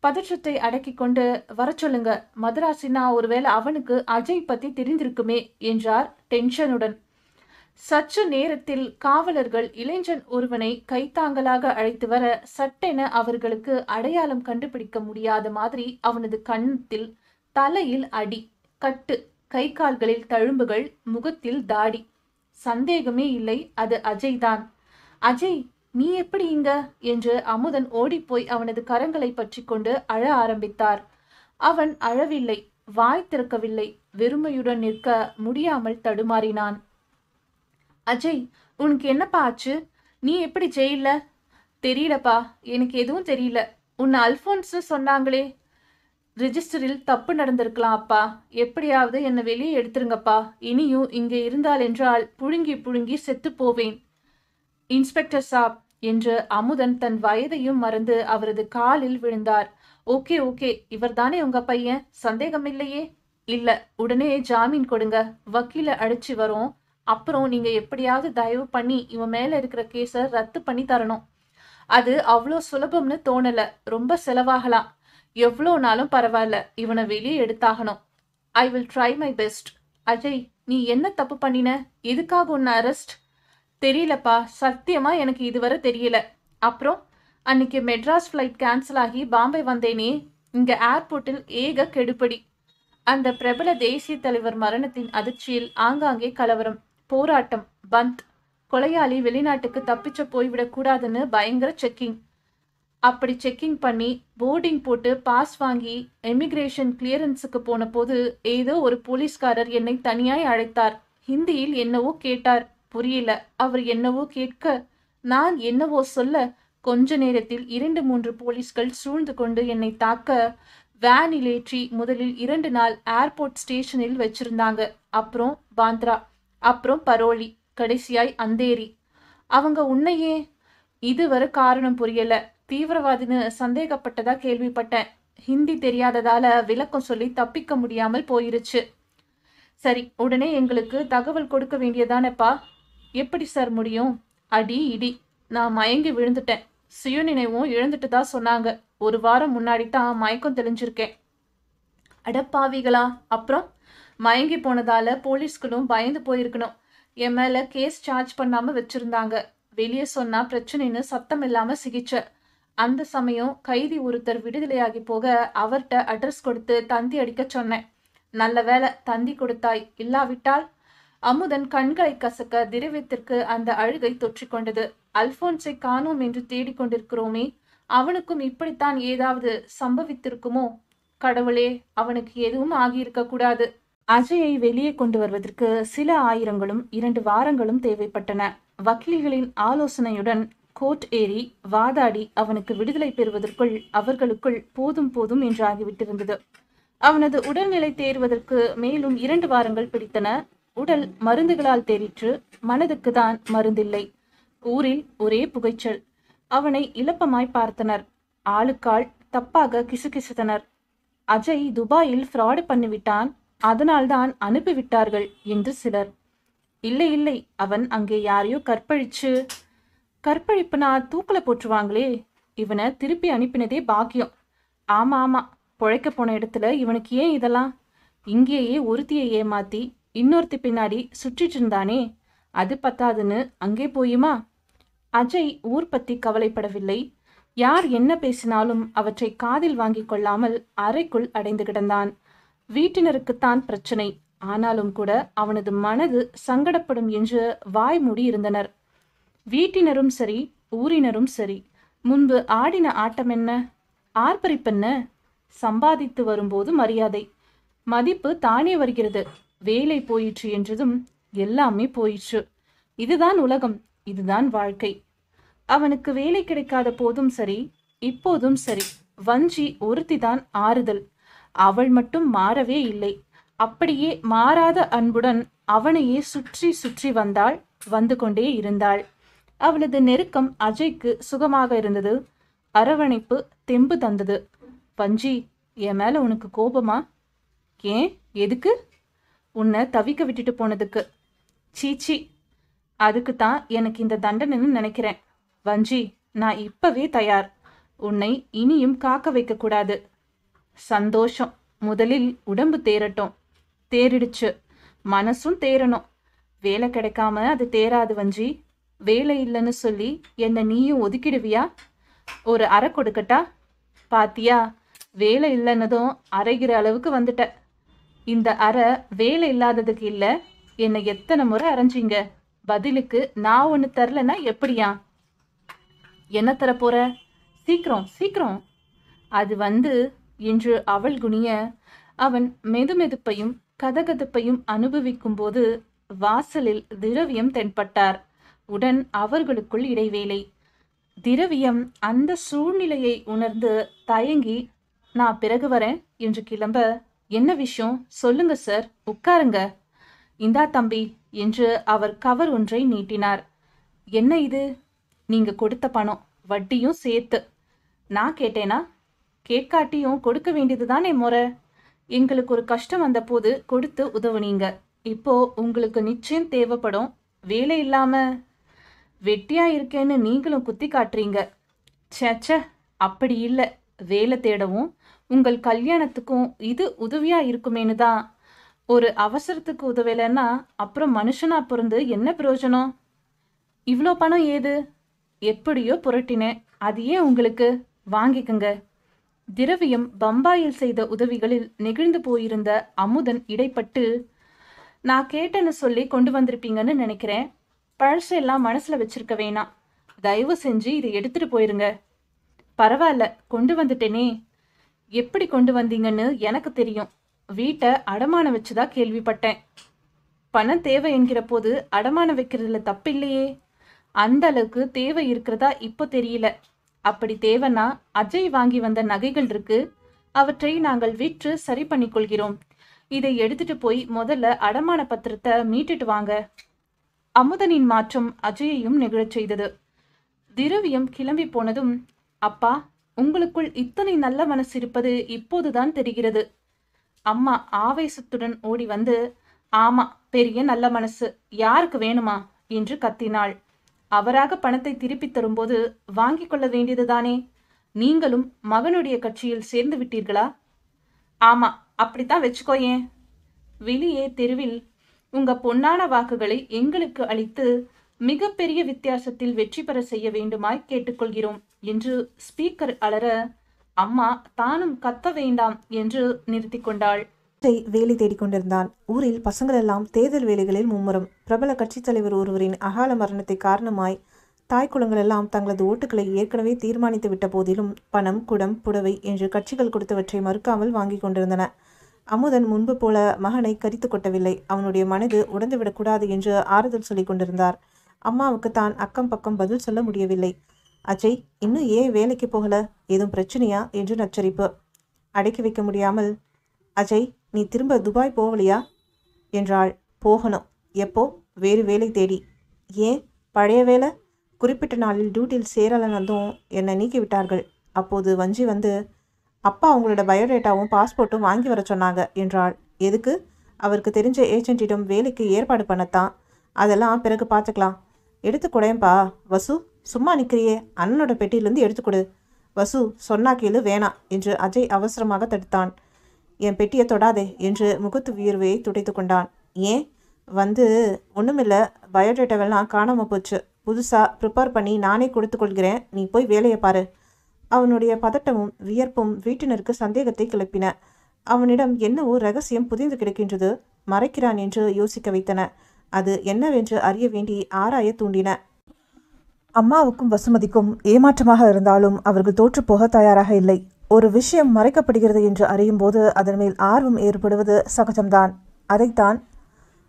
[SPEAKER 1] பதற்றத்தை அடக்கி கொண்டு வர சொல்லுங்க. மதராசினா ஒருவேளை அவனுக்கு அஜய் பத்தி தெரிந்திருக்குமே என்றார் டென்ஷனுடன். சற்று நேரத்தில் காவலர்கள் இளைஞன் ஒருவனை கைத்தாங்கலாக அழைத்து வர சட்டென அவர்களுக்கு அடையாளம் கண்டுபிடிக்க முடியாத மாதிரி அவனது கண்ணத்தில் தலையில் அடி கட்டு கை கால்களில் தழும்புகள் முகத்தில் தாடி. சந்தேகமே இல்லை அது அஜய் தான் அஜய் நீ எப்படி இங்க? என்று அமுதன் ஓடிப்போய் அவனது கரங்களை பற்றி கொண்டு அழ ஆரம்பித்தார். அவன் அழவில்லை வாய் திறக்கவில்லை வெறுமையுடன் நிற்க முடியாமல் தடுமாறினான். அஜய் உனக்கு என்னப்பா ஆச்சு? நீ எப்படி ஜெயில தெரியலப்பா எனக்கு எதுவும் தெரியல. உன்னை அல்போன்ஸ் சொன்னாங்களே. ரிஜிஸ்டரில் தப்பு நடந்திருக்கலாம் அப்பா. எப்படியாவது என்னை வெளியே எடுத்துருங்கப்பா. இனியும் இங்கே இருந்தால் என்றால் புழுங்கி புழுங்கி செத்து போவேன். இன்ஸ்பெக்டர் சாப் என்று அமுதன் தன் வயதையும் மறந்து அவரது காலில் விழுந்தார். ஓகே ஓகே இவர்தானே உங்க பையன்? சந்தேகம் இல்லையே? இல்ல உடனே ஜாமீன் கொடுங்க. வக்கீல அழைச்சி வரோம். அப்புறம் நீங்க எப்படியாவது தயவு பண்ணி இவன் மேல இருக்கிற கேஸை ரத்து பண்ணி தரணும். அது அவ்வளோ சுலபம்னு தோணல. ரொம்ப செலவாகலாம். எவ்வளோ நாளும் பரவாயில்ல. இவனை வெளியே எடுத்தாகணும். I will try my best Ajay நீ என்ன தப்பு பண்ணின? எதுக்காக உன்னை அரெஸ்ட் தெரியலப்பா. சத்தியமா எனக்கு இதுவரை தெரியல. அப்புறம் அன்னைக்கு மெட்ராஸ் ஃப்ளைட் கேன்சல் ஆகி பாம்பே வந்தேனே. இங்க ஏர்போர்ட்டில் ஏக கெடுபடி. அந்த பிரபல தேசிய தலைவர் மரணத்தின் அதிர்ச்சியில் ஆங்காங்கே கலவரம். போராட்டம் பந்த். கொலையாளி வெளிநாட்டுக்கு தப்பிச்சு போய்விடக்கூடாதுன்னு பயங்கர செக்கிங் அப்படி செக்கிங் பண்ணி போர்டிங் போட்டு பாஸ் வாங்கி எமிக்ரேஷன் கிளியரன்ஸுக்கு போன போது ஏதோ ஒரு போலீஸ்காரர் என்னை தனியாய் அழைத்தார். ஹிந்தியில் என்னவோ கேட்டார். புரியல. அவர் என்னவோ கேட்க நான் என்னவோ சொல்ல கொஞ்ச நேரத்தில் இரண்டு மூன்று போலீஸ்கள் சூழ்ந்து கொண்டு என்னை தாக்க வேனில் ஏற்றி முதலில் இரண்டு நாள் ஏர்போர்ட் ஸ்டேஷனில் வச்சிருந்தாங்க. அப்புறம் பாந்த்ரா. அப்புறம் பரோலி கடைசியாய் அந்தேரி. அவங்க உன்னையே இதுவரை காரணம் புரியல. தீவிரவாதின்னு சந்தேகப்பட்டதா கேள்விப்பட்டேன். ஹிந்தி தெரியாததால விளக்கம் சொல்லி தப்பிக்க முடியாமல் போயிருச்சு. சரி உடனே எங்களுக்கு தகவல் கொடுக்க வேண்டியதானேப்பா? எப்படி சார் முடியும்? அடி இடி. நான் மயங்கி விழுந்துட்டேன். சுயநினைவும் இழந்துட்டு தான் சொன்னாங்க. ஒரு வாரம் முன்னாடி தான் மயக்கம் தெளிஞ்சிருக்கேன். அடப்பாவிகளா? அப்புறம்? மயங்கி போனதால போலீஸ்களும் பயந்து போயிருக்கணும். என் மேல கேஸ் சார்ஜ் பண்ணாம வச்சிருந்தாங்க. வெளியே சொன்னா பிரச்சனைன்னு சத்தம் இல்லாம சிகிச்சை. அந்த சமயம் கைதி ஒருத்தர் விடுதலையாகி போக அவர்கிட்ட அட்ரஸ் கொடுத்து தந்தி அடிக்க சொன்னேன். நல்ல வேளை தந்தி கொடுத்தாய் இல்லாவிட்டால்? அமுதன் கண்களை கசக்க திரவியத்திற்கு அந்த அழுகை தொற்றிக்கொண்டது. அல்போன்ஸை காணோம் என்று தேடிக்கொண்டிருக்கிறோமே அவனுக்கும் இப்படித்தான் ஏதாவது சம்பவித்திருக்குமோ? கடவுளே அவனுக்கு எதுவும் ஆகியிருக்க கூடாது. அஜயை வெளியே கொண்டு வருவதற்கு சில ஆயிரங்களும் இரண்டு வாரங்களும் தேவைப்பட்டன. வக்கீல்களின் ஆலோசனையுடன் கோர்ட் ஏறி வாதாடி அவனுக்கு விடுதலை பெறுவதற்குள் அவர்களுக்குள் போதும் போதும் என்று ஆகிவிட்டிருந்தது அவனது உடல்நிலை தேர்வதற்கு மேலும் இரண்டு வாரங்கள் பிடித்தன. உடல் மருந்துகளால் தேறிற்று. மனதுக்கு தான் மருந்தில்லை. ஊரில் ஒரே புகைச்சல். அவனை இலப்பமாய் பார்த்தனர். ஆளுக்காள் தப்பாக கிசுகிசுத்தனர். அஜய் துபாயில் ஃப்ராடு பண்ணிவிட்டான். அதனால்தான் அனுப்பிவிட்டார்கள் என்று சிலர். இல்லை இல்லை அவன் அங்கே யாரையோ கற்பழிச்சு கற்பழிப்புனா தூக்கில் போட்டுருவாங்களே இவனை திருப்பி அனுப்பினதே பாக்கியம். ஆமாம் ஆமாம் பொழைக்க போன இடத்துல இவனுக்கு ஏன் இதெல்லாம்? இங்கேயே ஒருத்தியை ஏமாத்தி இன்னொருத்தி பின்னாடி சுற்றிட்டு இருந்தானே அது பத்தாதுன்னு அங்கே போயுமா? அஜய் ஊர் பத்தி கவலைப்படவில்லை. யார் என்ன பேசினாலும் அவற்றை காதில் வாங்கிக் கொள்ளாமல் அறைக்குள் அடைந்து கிடந்தான். வீட்டினருக்குத்தான் பிரச்சனை. ஆனாலும் கூட அவனது மனது சங்கடப்படும் என்று வாய் மூடி இருந்தனர். வீட்டினரும் சரி ஊரினரும் சரி. முன்பு ஆடின ஆட்டம் என்ன? ஆர்ப்பரிப்பென்ன சம்பாதித்து வரும்போது மரியாதை. மதிப்பு தானே வருகிறது. வேலை போயிற்று என்றதும் எல்லாமே போயிற்று. இதுதான் உலகம் இதுதான் வாழ்க்கை. அவனுக்கு வேலை கிடைக்காத போதும் சரி இப்போதும் சரி. வஞ்சி ஒருத்திதான் ஆறுதல். அவள் மட்டும் மாறவே இல்லை. அப்படியே மாறாத அன்புடன் அவனையே சுற்றி சுற்றி வந்தாள் வந்து கொண்டே இருந்தாள். அவளது நெருக்கம் அஜய்க்கு சுகமாக இருந்தது. அரவணைப்பு தெம்பு தந்தது. பஞ்சி என் மேல உனக்கு கோபமா? ஏன்? எதுக்கு? உன்னை தவிக்க விட்டுட்டு போனதுக்கு. சீச்சி அதுக்கு தான் எனக்கு இந்த தண்டனைன்னு நினைக்கிறேன். வஞ்சி நான் இப்பவே தயார். உன்னை இனியும் காக்க வைக்க கூடாது சந்தோஷம். முதலில் உடம்பு தேரட்டும் தேறிடுச்சு. மனசும் தேரணும் வேலை கிடைக்காம அது தேராது வஞ்சி. வேலை இல்லைன்னு சொல்லி என்னை நீயும் ஒதுக்கிடுவியா? ஒரு அறை கொடுக்கட்டா? பாத்தியா வேலை இல்லைன்னதும் அரைகிற அளவுக்கு வந்துட்ட. இந்த அறை வேலை இல்லாததுக்கு இல்லை. என்னை எத்தனை முறை அரைஞ்சிங்க? பதிலுக்கு நான் ஒன்று தரலன்னா எப்படியா? என்ன தரப்போற? சீக்கிரம் சீக்கிரம். அது வந்து என்று அவள் குனிய அவன் மெதுமெதுப்பையும் கதகதப்பையும் அனுபவிக்கும் போது வாசலில் திரவியம் தென்பட்டார். உடன் அவர்களுக்குள் இடைவேளை. திரவியம் அந்த சூழ்நிலையை உணர்ந்து தயங்கி நான் பிறகு வரேன் என்று கிளம்ப என்ன விஷயம்? சொல்லுங்க சார். உட்காருங்க. இந்தா தம்பி என்று அவர் கவர் ஒன்றை நீட்டினார். என்ன இது? நீங்க கொடுத்த பணம் வட்டியும் சேர்த்து. நான் கேட்டேனா? கேட்காட்டியும் கொடுக்க வேண்டியது தானே முறை? எங்களுக்கு ஒரு கஷ்டம் வந்தபோது கொடுத்து உதவுனீங்க. இப்போ உங்களுக்கு நிச்சயம் தேவைப்படும். வேலை இல்லாம. வெட்டியா இருக்கேன்னு நீங்களும் குத்தி காட்டுறீங்க. ச்சே அப்படி இல்லை. வேலை தேடவும் உங்கள் கல்யாணத்துக்கும் இது உதவியா இருக்குமேனு தான். ஒரு அவசரத்துக்கு உதவலைன்னா அப்புறம் மனுஷனா பிறந்து என்ன பிரயோஜனம்? இவ்வளோ பணம் ஏது? எப்படியோ புரட்டினேன். அது ஏன் உங்களுக்கு? வாங்கிக்கங்க. திரவியம் பம்பாயில் செய்த உதவிகளில் நெகிழ்ந்து போயிருந்த அமுதன் இடைப்பட்டு நான் கேட்டேன்னு சொல்லி கொண்டு வந்திருப்பீங்கன்னு நினைக்கிறேன். பழசெல்லாம் மனசுல வச்சிருக்க வேணாம் தயவு செஞ்சு இதை எடுத்துட்டு போயிருங்க. பரவாயில்ல கொண்டு வந்துட்டேனே. எப்படி கொண்டு வந்தீங்கன்னு எனக்கு தெரியும். வீட்டை அடமானம் வச்சுதான் கேள்விப்பட்டேன். பணம் தேவை என்கிற போது அடமானம் வைக்கிறதுல தப்பில்லையே. அந்த அளவுக்கு தேவை இருக்கிறதா இப்போ தெரியல. அப்படி தேவனா அஜய் வாங்கி வந்த நகைகள் இருக்கு அவற்றை நாங்கள் விற்று சரி பண்ணி கொள்கிறோம் இதை எடுத்துட்டு போய் முதல்ல அடமான பத்திரத்தை மீட்டுட்டு வாங்க. அமுதனின் மாற்றம் அஜயையும் நெகிழச் செய்தது. திரவியம் கிளம்பி போனதும் அப்பா உங்களுக்குள் இத்தனை நல்ல மனசு இருப்பது இப்போதுதான் தெரிகிறது. அம்மா ஆவேசத்துடன் ஓடி வந்து ஆமா பெரிய நல்ல மனசு யாருக்கு வேணுமா? என்று கத்தினாள். அவராக பணத்தை திருப்பித் தரும்போது வாங்கிக் கொள்ள வேண்டியதுதானே? நீங்களும் மகனுடைய கட்சியில் சேர்ந்து விட்டீர்களா? ஆமா அப்படித்தான் வச்சுக்கோயேன் வெளியே தெருவில் உங்க பொன்னான வாக்குகளை எங்களுக்கு அளித்து மிகப்பெரிய வித்தியாசத்தில் வெற்றி பெற செய்ய வேண்டுமாய் கேட்டுக்கொள்கிறோம் என்று ஸ்பீக்கர் அலற அம்மா தானும் கத்த வேண்டாம் என்று நிறுத்தி கொண்டாள்.
[SPEAKER 3] அஜய் வேலை தேடிக்கொண்டிருந்தான் ஊரில் பசங்களெல்லாம் தேர்தல் வேலைகளில் மும்முரம். பிரபல கட்சித் தலைவர் ஒருவரின் அகால மரணத்தை காரணமாய் தாய் குளங்களெல்லாம் தங்களது ஓட்டுகளை ஏற்கனவே தீர்மானித்து விட்ட போதிலும் பணம் குடம் புடவை என்று கட்சிகள் கொடுத்தவற்றை மறுக்காமல் வாங்கி கொண்டிருந்தன. அமுதன் முன்பு போல மகனை கரித்து கொட்டவில்லை. அவனுடைய மனது உடந்துவிடக்கூடாது என்று ஆறுதல் சொல்லிக் கொண்டிருந்தார். அம்மாவுக்கு தான் அக்கம் பக்கம் பதில் சொல்ல முடியவில்லை. அஜய் இன்னும் ஏன் வேலைக்கு போகல? ஏதும் பிரச்சனையா? என்று நச்சரிப்பு. அடக்கி வைக்க முடியாமல் அஜய் நீ திரும்ப துபாய் போகலையா? என்றாள். போகணும். எப்போ? வேறு வேலை தேடி. ஏன்? பழைய வேலை? குறிப்பிட்ட நாளில் டியூட்டியில் சேரலனதும் என்னை நீக்கி விட்டார்கள் அப்போது வஞ்சி வந்து அப்பா அவங்களோட பயோடேட்டாவும் பாஸ்போர்ட்டும் வாங்கி வர சொன்னாங்க என்றாள். எதுக்கு? அவருக்கு தெரிஞ்ச ஏஜென்ட்டிடம் வேலைக்கு ஏற்பாடு பண்ணத்தான். அதெல்லாம் பிறகு பார்த்துக்கலாம். எடுத்து வசு சும்மா நிற்கிறியே அண்ணனோட பெட்டியிலேருந்து எடுத்துக்கொடு வசு சொன்னா கேளு வேணாம் என்று அஜய் அவசரமாக தடுத்தான். என் பெட்டியை தொடாதே என்று முகத்து வியர்வையை துடைத்து கொண்டான். ஏன்? வந்து ஒன்றுமில்லை பயோடேட்டாவெல்லாம் காணாமல் போச்சு. புதுசாக ப்ரிப்பேர் பண்ணி நானே கொடுத்து கொள்கிறேன். நீ போய் வேலையை பாரு. அவனுடைய பதட்டமும் வியர்ப்பும் வீட்டினருக்கு சந்தேகத்தை கிளப்பின. அவனிடம் என்னவோ ரகசியம் புதிந்து கிடக்கின்றது மறைக்கிறான் என்று யோசிக்க வைத்தன. அது என்னவென்று அறிய வேண்டி ஆராய தூண்டின. அம்மாவுக்கும் வசுமதிக்கும் ஏமாற்றமாக இருந்தாலும் அவர்கள் தோற்றுப்போக தயாராக இல்லை. ஒரு விஷயம் மறைக்கப்படுகிறது என்று அறியும் போது அதன் மேல் ஆர்வம் ஏற்படுவது சகஜம்தான். அதைத்தான்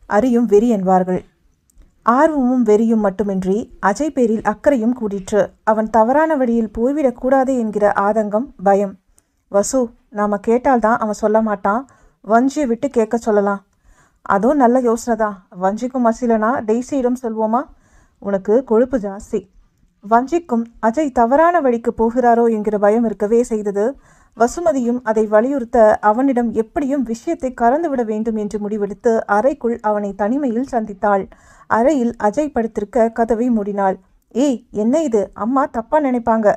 [SPEAKER 3] அறியும் வெறி என்பார்கள். ஆர்வமும் வெறியும் மட்டுமின்றி அஜய் பேரில் அக்கறையும் கூடிற்று. அவன் தவறான வழியில் போய்விடக்கூடாது என்கிற ஆதங்கம் பயம். வசு நாம கேட்டால்தான் அவன் சொல்ல மாட்டான். வஞ்சியை விட்டு கேட்க சொல்லலாம். அதுவும் நல்ல யோசனை தான் வஞ்சிக்கும் மசிலனா டெய்ஸியிடம் சொல்வோமா? உனக்கு கொழுப்பு ஜாஸ்தி. வஞ்சிக்கும் அஜய் தவறான வழிக்கு போகிறாரோ என்கிற பயம் இருக்கவே செய்தது. வசுமதியும் அதை வலியுறுத்த அவனிடம் எப்படியும் விஷயத்தை கறந்துவிட வேண்டும் என்று முடிவெடுத்து அறைக்குள் அவனை தனிமையில் சந்தித்தாள். அறையில் அஜய் படுத்திருக்க கதவை மூடினாள். ஏய் என்ன இது? அம்மா தப்பா நினைப்பாங்க.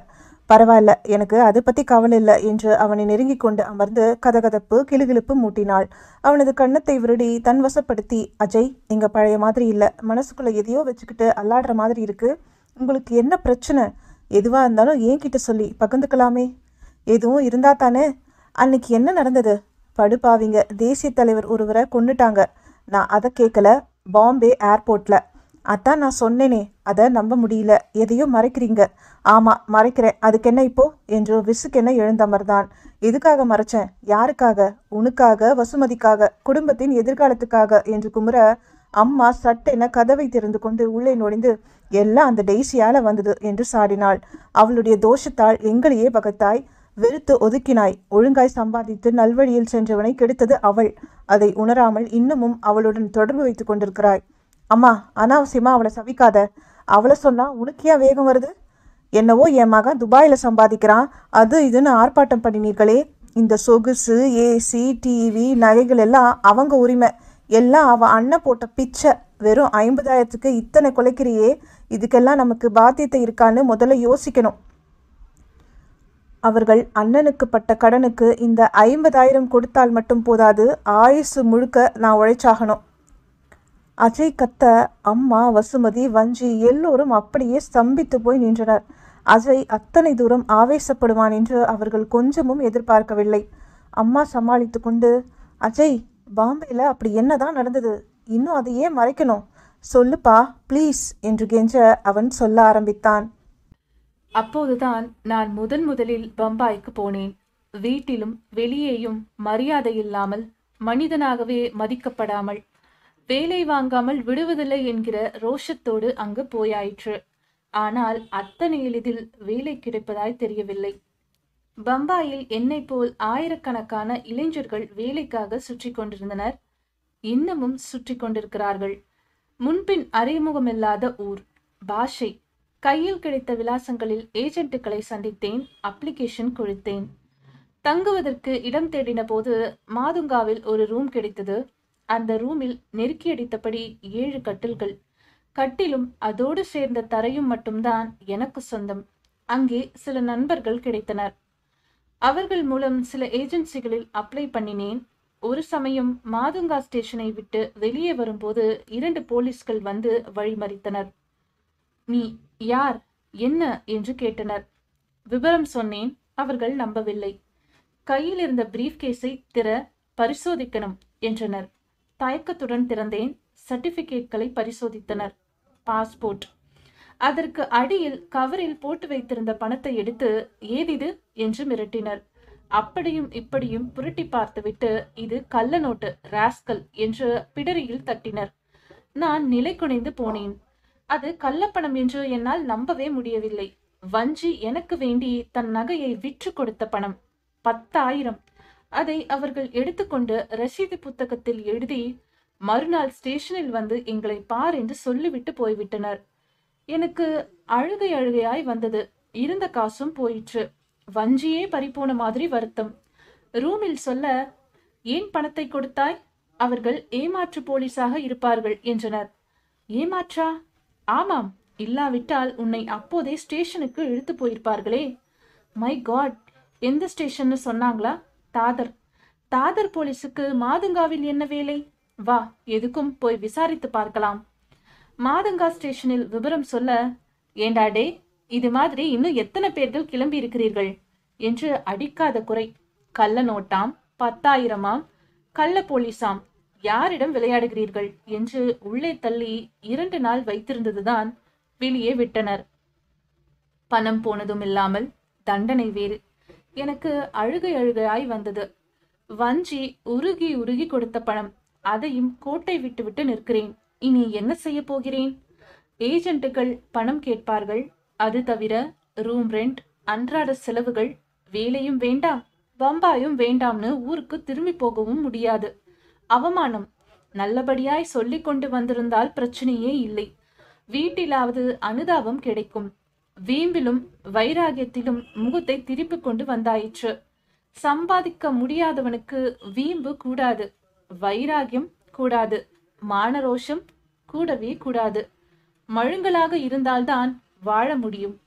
[SPEAKER 3] பரவாயில்ல எனக்கு அதை பத்தி கவலை இல்லை என்று அவனை நெருங்கிக் கொண்டு அமர்ந்து கதகதப்பு கிளுகிழுப்பு மூட்டினாள். அவனது கண்ணத்தை விருடி தன் வசப்படுத்தி அஜய் எங்க பழைய மாதிரி இல்லை. மனசுக்குள்ள எதையோ வச்சுக்கிட்டு அல்லாடுற மாதிரி இருக்கு. உங்களுக்கு என்ன பிரச்சனை? எதுவாக இருந்தாலும் என்கிட்ட சொல்லி பகிர்ந்துக்கலாமே. எதுவும் இருந்தா தானே? அன்னைக்கு என்ன நடந்தது? படுபாவிங்க. தேசிய தலைவர் ஒருவரை கொண்டுட்டாங்க நான் அதை கேட்கல. பாம்பே ஏர்போர்ட்டில் அதான் நான் சொன்னேனே. அதை நம்ப முடியல. எதையோ மறைக்கிறீங்க. ஆமாம் மறைக்கிறேன். அதுக்கு என்ன இப்போ? என்று விசுக்கென எழுந்தமர்தான் எதுக்காக மறைச்சேன்? யாருக்காக? உனக்காக வசுமதிக்காக குடும்பத்தின் எதிர்காலத்துக்காக என்று குமுற அம்மா சட்டென கதவை திறந்து கொண்டு உள்ளே நுழைந்து எல்லாம் அந்த டெய்ஸியால வந்தது என்று சாடினாள். அவளுடைய தோஷத்தால் எங்களையே பகத்தாய் வெறுத்து ஒதுக்கினாய். ஒழுங்காய் சம்பாதித்து நல்வழியில் சென்றவனை கெடுத்தது அவள். அதை உணராமல் இன்னமும் அவளுடன் தொடர்பு வைத்துக் கொண்டிருக்கிறாய். அம்மா அனாவசியமா அவளை சவிக்காத. அவளை சொன்னா உனக்கு ஏன் வேகம் வருது? என்னவோ என் மகன் துபாயில சம்பாதிக்கிறான். அது இதுன்னு ஆர்ப்பாட்டம் பண்ணினீர்களே. இந்த சொகுசு ஏசி டிவி நகைகள் எல்லாம் அவங்க உரிமை. எல்லாம் அவ அண்ணன் போட்ட பிச்சை. வெறும் ஐம்பதாயிரத்துக்கு இத்தனை குலைக்கிறியே. இதுக்கெல்லாம் நமக்கு பாத்தியத்தை இருக்கான்னு முதல்ல யோசிக்கணும். அவர்கள் அண்ணனுக்கு பட்ட கடனுக்கு இந்த ஐம்பதாயிரம் கொடுத்தால் மட்டும் போதாது ஆயுசு முழுக்க நான் உழைச்சாகணும். அஜய் கத்த அம்மா வசுமதி வஞ்சி எல்லோரும் அப்படியே ஸ்தம்பித்து போய் நின்றனர். அஜய் அத்தனை தூரம் ஆவேசப்படுவான் என்று அவர்கள் கொஞ்சமும் எதிர்பார்க்கவில்லை. அம்மா சமாளித்து கொண்டு அஜய் பாம்பேல அப்படி என்னதான் நடந்தது? இன்னும் அதை ஏன் மறைக்கணும். சொல்லுப்பா ப்ளீஸ் என்று கெஞ்ச அவன் சொல்ல ஆரம்பித்தான்.
[SPEAKER 1] அப்போதுதான் நான் முதன் முதலில் பம்பாய்க்கு போனேன். வீட்டிலும் வெளியேயும் மரியாதை இல்லாமல் மனிதனாகவே மதிக்கப்படாமல் வேலை வாங்காமல் விடுவதில்லை என்கிற ரோஷத்தோடு அங்கு போயாயிற்று. ஆனால் அத்தனை எளிதில் வேலை கிடைப்பதாய் தெரியவில்லை. பம்பாயில் என்னை போல் ஆயிரக்கணக்கான இளைஞர்கள் வேலைக்காக சுற்றி கொண்டிருந்தனர். இன்னமும் சுற்றி கொண்டிருக்கிறார்கள். முன்பின் அறிமுகமில்லாத ஊர். பாஷை. கையில் கிடைத்த விலாசங்களில் ஏஜென்ட்டுகளை சந்தித்தேன் அப்ளிகேஷன் கொடுத்தேன். தங்குவதற்கு இடம் தேடின போது மாதுங்காவில் ஒரு ரூம் கிடைத்தது. அந்த ரூமில் நெருக்கி அடித்தபடி ஏழு கட்டில்கள். கட்டிலும் அதோடு சேர்ந்த தரையும் மட்டும்தான் எனக்கு சொந்தம். அங்கே சில நண்பர்கள் கிடைத்தனர். அவர்கள் மூலம் சில ஏஜென்சிகளில் அப்ளை பண்ணினேன். ஒரு சமயம் மாதுங்கா ஸ்டேஷனை விட்டு வெளியே வரும்போது இரண்டு போலீஸ்கள் வந்து வழிமறித்தனர். நீ யார்? என்ன? என்று கேட்டனர். விவரம் சொன்னேன். அவர்கள் நம்பவில்லை. கையில் இருந்த பிரீஃப் கேஸை திற பரிசோதிக்கணும் என்றனர். தயக்கத்துடன் திறந்தேன். சர்டிபிகேட்களை பரிசோதித்தனர். பாஸ்போர்ட். அதற்கு அடியில் கவரில் போட்டு வைத்திருந்த பணத்தை எடுத்து ஏதிது? என்று மிரட்டினர். அப்படியும் இப்படியும் புரட்டி பார்த்துவிட்டு இது கள்ள நோட்டு ராஸ்கல் என்று பிடரியில் தட்டினர். நான் நிலை குனைந்து போனேன். அது கள்ளப்பணம் என்று என்னால் நம்பவே முடியவில்லை. வஞ்சி எனக்கு வேண்டி தன் நகையை விற்று கொடுத்த பணம் பத்தாயிரம். அதை அவர்கள் எடுத்துக்கொண்டு ரசீது புத்தகத்தில் எழுதி மறுநாள் ஸ்டேஷனில் வந்து எங்களை பார் என்று சொல்லிவிட்டு போய்விட்டனர். எனக்கு அழுகை அழுகையாய் வந்தது. இருந்த காசும் போயிற்று. வஞ்சியே பறிப்போன மாதிரி வருத்தம். ரூமில் சொல்ல ஏன் பணத்தை கொடுத்தாய்? அவர்கள் ஏமாற்று போலீஸாக இருப்பார்கள் என்றனர். ஏமாற்றா? ஆமாம். இல்லாவிட்டால் உன்னை அப்போதே ஸ்டேஷனுக்கு இழுத்து போயிருப்பார்களே. மை காட் எந்த ஸ்டேஷன்னு சொன்னாங்களா? தாதர். தாதர் போலீஸுக்கு மாதுங்காவில் என்ன வேலை? வா எதுக்கும் போய் விசாரித்து பார்க்கலாம். மாதங்கா ஸ்டேஷனில் விவரம் சொல்ல ஏண்டா டே இது மாதிரி இன்னும் எத்தனை பேர்கள் கிளம்பி இருக்கிறீர்கள்? என்று அடிக்காத குறை. கள்ள நோட்டாம் பத்தாயிரமாம் கள்ள போலீஸாம் யாரிடம் விளையாடுகிறீர்கள்? என்று உள்ளே தள்ளி இரண்டு நாள் வைத்திருந்ததுதான் வெளியே விட்டனர். பணம் போனதும் இல்லாமல் தண்டனை வேறு. எனக்கு அழுகை அழுகையாய் வந்தது. வஞ்சி உருகி உருகி கொடுத்த பணம். அதையும் கோட்டை விட்டுவிட்டு நிற்கிறேன். இனி என்ன செய்ய போகிறேன்? ஏஜென்ட்டுகள் பணம் கேட்பார்கள். அது தவிர ரூம் ரெண்ட் அன்றாட செலவுகள் வேலையும் வேண்டாம் பம்பாயும் வேண்டாம்னு ஊருக்கு திரும்பி போகவும் முடியாது. அவமானம் நல்லபடியாய் சொல்லி கொண்டு வந்திருந்தால் பிரச்சனையே இல்லை. வீட்டிலாவது அனுதாபம் கிடைக்கும். வீம்பிலும் வைராகியத்திலும் முகத்தை திருப்பி கொண்டு வந்தாயிற்று. சம்பாதிக்க முடியாதவனுக்கு வீம்பு கூடாது வைராகியம் கூடாது மானரோஷம் கூடவே கூடாது. மழுங்கலாக இருந்தால்தான் வாழ முடியும்.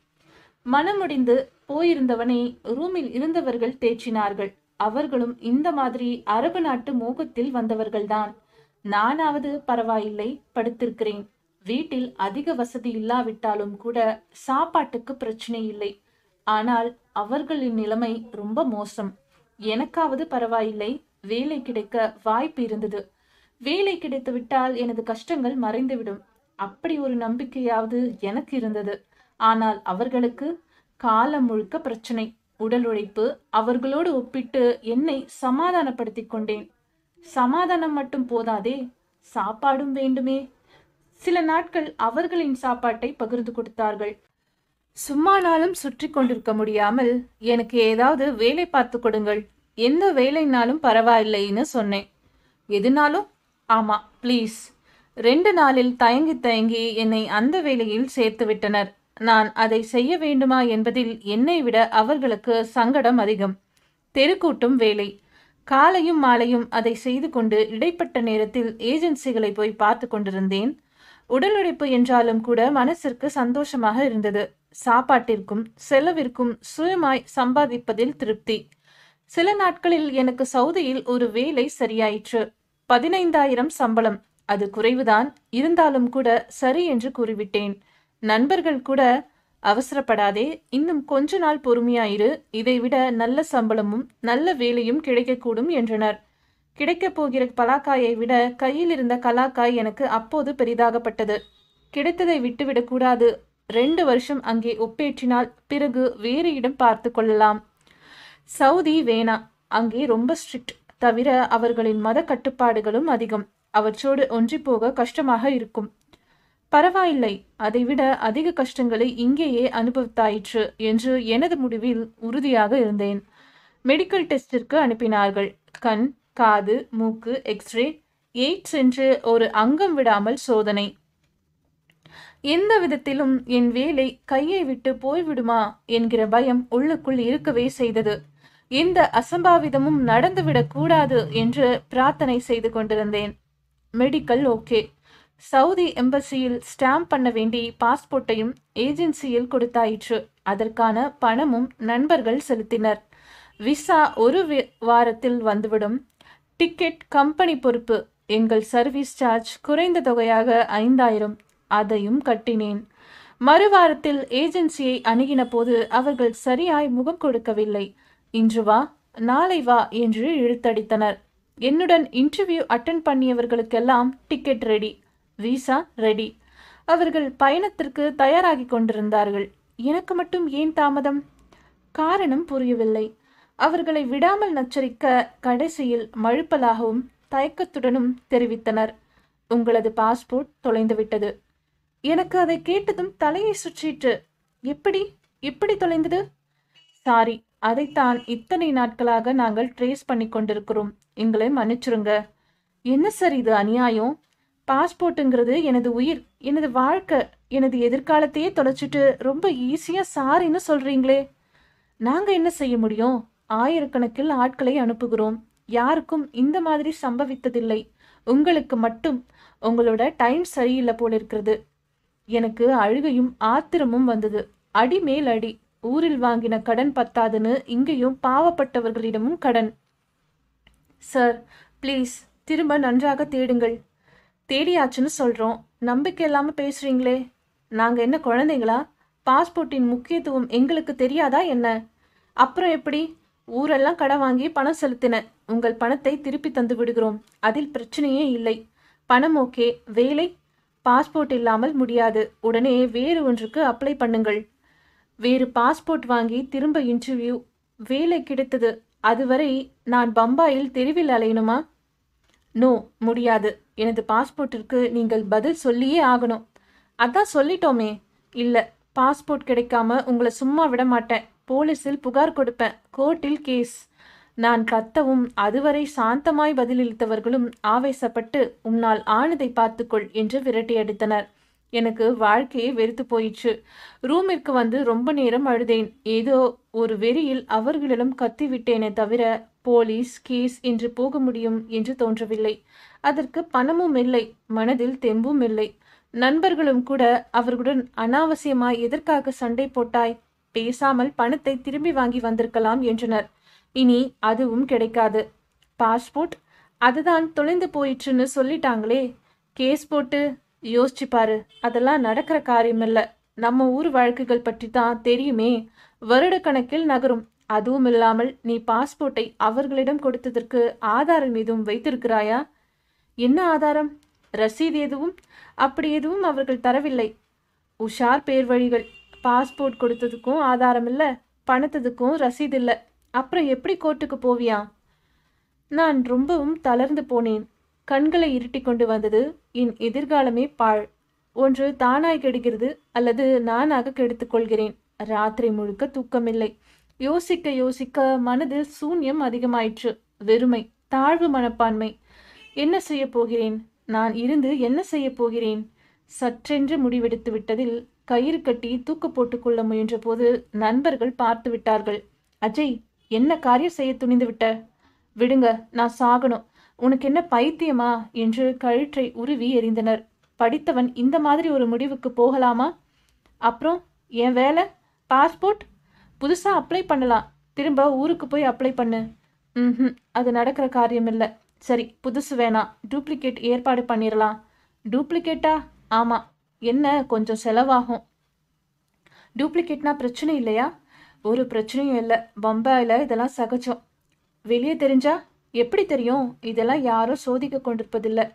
[SPEAKER 1] மனமுடிந்து போயிருந்தவனை ரூமில் இருந்தவர்கள் தேற்றினார்கள். அவர்களும் இந்த மாதிரி அரபு நாட்டு மோகத்தில் வந்தவர்கள்தான். நானாவது பரவாயில்லை படுத்திருக்கிறேன். வீட்டில் அதிக வசதி இல்லாவிட்டாலும் கூட சாப்பாட்டுக்கு பிரச்சனை இல்லை. ஆனால் அவர்களின் நிலைமை ரொம்ப மோசம். எனக்காவது பரவாயில்லை வேலை கிடைக்க வாய்ப்பு இருந்தது. வேலை கிடைத்துவிட்டால் எனது கஷ்டங்கள் மறைந்துவிடும். அப்படி ஒரு நம்பிக்கையாவது எனக்கு இருந்தது. ஆனால் அவர்களுக்கு காலம் முழுக்க பிரச்சனை. உடல் உழைப்பு அவர்களோடு ஒப்பிட்டு என்னை சமாதானப்படுத்திக் கொண்டேன். சமாதானம் மட்டும் போதாதே சாப்பாடும் வேண்டுமே. சில நாட்கள் அவர்களின் சாப்பாட்டை பகிர்ந்து கொடுத்தார்கள். சும்மானாலும் சுற்றி கொண்டிருக்க முடியாமல் எனக்கு ஏதாவது வேலை பார்த்து கொடுங்கள். எந்த வேலைனாலும் பரவாயில்லைன்னு சொன்னேன். எதுனாலும்? ஆமா ப்ளீஸ் ரெண்டு நாளில் தயங்கி தயங்கி என்னை அந்த வேலையில் சேர்த்து விட்டனர். நான் அதை செய்ய வேண்டுமா என்பதில் என்னை விட அவர்களுக்கு சங்கடம் அதிகம். தெருக்கூட்டும் வேலை. காலையும் மாலையும் அதை செய்து கொண்டு இடைப்பட்ட நேரத்தில் ஏஜென்சிகளை போய் பார்த்து கொண்டிருந்தேன். உடல் உழைப்பு என்றாலும் கூட மனசிற்கு சந்தோஷமாக இருந்தது. சாப்பாட்டிற்கும் செலவிற்கும் சுயமாய் சம்பாதிப்பதில் திருப்தி. சில நாட்களில் எனக்கு சவுதியில் ஒரு வேலை சரியாயிற்று. பதினைந்தாயிரம் சம்பளம். அது குறைவுதான். இருந்தாலும் கூட சரி என்று கூறிவிட்டேன். நண்பர்கள் கூட அவசரப்படாதே. இன்னும் கொஞ்ச நாள் பொறுமையாயிரு. இதைவிட நல்ல சம்பளமும் நல்ல வேலையும் கிடைக்கக்கூடும் என்றனர். கிடைக்கப் போகிற பலாக்காயை விட கையில் இருந்த கலாக்காய் எனக்கு அப்போது பெரிதாகப்பட்டது. கிடைத்ததை விட்டுவிடக்கூடாது ரெண்டு வருஷம் அங்கே ஒப்பேற்றினால் பிறகு வேறு இடம் பார்த்து கொள்ளலாம். சவுதி வேணா. அங்கே ரொம்ப ஸ்ட்ரிக்ட். தவிர அவர்களின் மத கட்டுப்பாடுகளும் அதிகம். அவற்றோடு ஒன்றிப்போக கஷ்டமாக இருக்கும். பரவாயில்லை அதைவிட அதிக கஷ்டங்களை இங்கேயே அனுபவித்தாயிற்று என்று எனது முடிவில் உறுதியாக இருந்தேன். மெடிக்கல் டெஸ்டிற்கு அனுப்பினார்கள். கண் காது மூக்கு எக்ஸ்ரே எய்ட்ஸ் என்று ஒரு அங்கம் விடாமல் சோதனை. எந்த விதத்திலும் என் வேலை கையை விட்டு போய்விடுமா என்கிற பயம் உள்ளுக்குள் இருக்கவே செய்தது. எந்த அசம்பாவிதமும் நடந்துவிடக் கூடாது என்று பிரார்த்தனை செய்து கொண்டிருந்தேன். மெடிக்கல் ஓகே சவுதி எம்பசியில் ஸ்டாம்ப் பண்ண வேண்டி பாஸ்போர்ட்டையும் ஏஜென்சியில் கொடுத்தாயிற்று. அதற்கான பணமும் நண்பர்கள் செலுத்தினர். விசா ஒரு வாரத்தில் வந்துவிடும். டிக்கெட் கம்பெனி பொறுப்பு. எங்கள் சர்வீஸ் சார்ஜ் குறைந்த தொகையாக ஐந்தாயிரம். அதையும் கட்டினேன். மறுவாரத்தில் ஏஜென்சியை அணுகின போது அவர்கள் சரியாய் முகம் கொடுக்கவில்லை. இன்று வா நாளை வா என்று இழுத்தடித்தனர். என்னுடன் இன்டர்வியூ அட்டன் பண்ணியவர்களுக்கெல்லாம் டிக்கெட் ரெடி விசா ரெடி அவர்கள் பயணத்திற்கு தயாராகி கொண்டிருந்தார்கள். எனக்கு மட்டும் ஏன் தாமதம்? காரணம் புரியவில்லை. அவர்களை விடாமல் நச்சரிக்க கடைசியில் மழுப்பலாகவும் தயக்கத்துடனும் தெரிவித்தனர். உங்களது பாஸ்போர்ட் தொலைந்துவிட்டது. எனக்கு அதை கேட்டதும் தலையை சுற்றிட்டு எப்படி? எப்படி தொலைந்தது? சாரி அதைத்தான் இத்தனை நாட்களாக நாங்கள் ட்ரேஸ் பண்ணி கொண்டிருக்கிறோம் எங்களை மன்னிச்சிருங்க. என்ன சார் இது அநியாயம்? பாஸ்போர்ட்டுங்கிறது எனது உயிர் எனது வாழ்க்கை எனது எதிர்காலத்தையே தொலைச்சிட்டு ரொம்ப ஈஸியாக சாரின்னு சொல்கிறீங்களே நாங்கள் என்ன செய்ய முடியும்? ஆயிரக்கணக்கில் ஆட்களை அனுப்புகிறோம். யாருக்கும் இந்த மாதிரி சம்பவித்ததில்லை. உங்களுக்கு மட்டும். உங்களோட டைம் சரியில்லை போல இருக்கிறது எனக்கு அழுகையும் ஆத்திரமும் வந்தது. அடி மேல் அடி. ஊரில் வாங்கின கடன் பத்தாதுன்னு இங்கேயும் பாவப்பட்டவர்களிடமும் கடன். சார் ப்ளீஸ் திரும்ப நன்றாக தேடுங்கள். தேடியாச்சுன்னு சொல்கிறோம் நம்பிக்கை இல்லாமல் பேசுகிறீங்களே நாங்கள் என்ன குழந்தைங்களா? பாஸ்போர்ட்டின் முக்கியத்துவம் எங்களுக்கு தெரியாதா என்ன? அப்புறம் எப்படி? ஊரெல்லாம் கடை வாங்கி பணம் செலுத்தின. உங்கள் பணத்தை திருப்பி தந்து விடுகிறோம். அதில் பிரச்சனையே இல்லை. பணம் ஓகே. வேலை? பாஸ்போர்ட் இல்லாமல் முடியாது. உடனே வேறு ஒன்றுக்கு அப்ளை பண்ணுங்கள். வேறு பாஸ்போர்ட் வாங்கி திரும்ப இன்டர்வியூ. வேலை கிடைத்தது. அதுவரை நான் பம்பாயில் தெருவில் அலையணுமா? நோ முடியாது. எனது பாஸ்போர்ட்டிற்கு நீங்கள் பதில் சொல்லியே ஆகணும். அதான் சொல்லிட்டோமே. இல்லை பாஸ்போர்ட் கிடைக்காம உங்களை சும்மா விட மாட்டேன் போலீஸில் புகார் கொடுப்பேன். கோர்ட்டில் கேஸ். நான் கத்தவும் அதுவரை சாந்தமாய் பதிலளித்தவர்களும் ஆவேசப்பட்டு உன்னால் ஆனதை பார்த்துக்கொள் என்று விரட்டியடித்தனர். எனக்கு வாழ்க்கையே வெறுத்து போயிடுச்சு ரூமிற்கு வந்து ரொம்ப நேரம் அழுதேன். ஏதோ ஒரு வெறியில் அவர்களிடம் கத்திவிட்டேனே தவிர போலீஸ் கேஸ் என்று போக முடியும் என்று தோன்றவில்லை. அதற்கு பணமும் இல்லை மனதில் தெம்பும் இல்லை. நண்பர்களும் கூட அவர்களுடன் அனாவசியமாய் எதற்காக சண்டை போட்டாய்? பேசாமல் பணத்தை திரும்பி வாங்கி வந்திருக்கலாம் என்றனர். இனி அதுவும் கிடைக்காது. பாஸ்போர்ட்? அதுதான் தொலைந்து போயிற்றுன்னு சொல்லிட்டாங்களே. கேஸ் போட்டு யோசிச்சு பாரு அதெல்லாம் நடக்கிற காரியமில்லை நம்ம ஊர் வழக்குகள் பற்றி தான் தெரியுமே. வருடக்கணக்கில் நகரும். அதுவும் இல்லாமல் நீ பாஸ்போர்ட்டை அவர்களிடம் கொடுத்ததற்கு ஆதாரம் எதுவும் வைத்திருக்கிறாயா? என்ன ஆதாரம்? ரசீது எதுவும்? அப்படி எதுவும் அவர்கள் தரவில்லை. உஷார் பேர் வழிகள் பாஸ்போர்ட் கொடுத்ததுக்கும் ஆதாரம் இல்லை பணத்ததுக்கும் ரசீது இல்லை. அப்புறம் எப்படி கோர்ட்டுக்கு போவியா? நான் ரொம்பவும் தளர்ந்து போனேன். கண்களை இருட்டி கொண்டு வந்தது என் எதிர்காலமே பாழ். ஒன்று தானாய் கெடுகிறது அல்லது நானாக கெடுத்துக் கொள்கிறேன். ராத்திரி முழுக்க தூக்கமில்லை. யோசிக்க யோசிக்க மனதில் சூன்யம் அதிகமாயிற்று. வெறுமை தாழ்வு மனப்பான்மை. என்ன செய்ய போகிறேன்? நான் இருந்து என்ன செய்ய போகிறேன்? சற்றென்று முடிவெடுத்து விட்டதில் கயிறு கட்டி தூக்க போட்டுக்கொள்ள முயன்றபோது நண்பர்கள் பார்த்து விட்டார்கள். அஜய் என்ன காரியம் செய்ய துணிந்து விட்ட விடுங்க நான் சாகணும். உனக்கு என்ன பைத்தியமா? என்று கழுற்றை உருவி எறிந்தனர். படித்தவன் இந்த மாதிரி ஒரு முடிவுக்கு போகலாமா? அப்புறம் என் வேலை? பாஸ்போர்ட்? புதுசாக அப்ளை பண்ணலாம். திரும்ப ஊருக்கு போய் அப்ளை பண்ணு. ம் அது நடக்கிற காரியம் இல்லை சரி புதுசு வேணாம். டூப்ளிகேட் ஏற்பாடு பண்ணிடலாம் டூப்ளிகேட்டா? ஆமாம் என்ன? கொஞ்சம் செலவாகும். டூப்ளிகேட்னா பிரச்சனை இல்லையா? ஒரு பிரச்சனையும் இல்லை. பம்பாயில் இதெல்லாம் சகஜம். வெளியே தெரிஞ்சா? எப்படி தெரியும்? இதெல்லாம் யாரும் சோதிக்க கொண்டிருப்பதில்லை.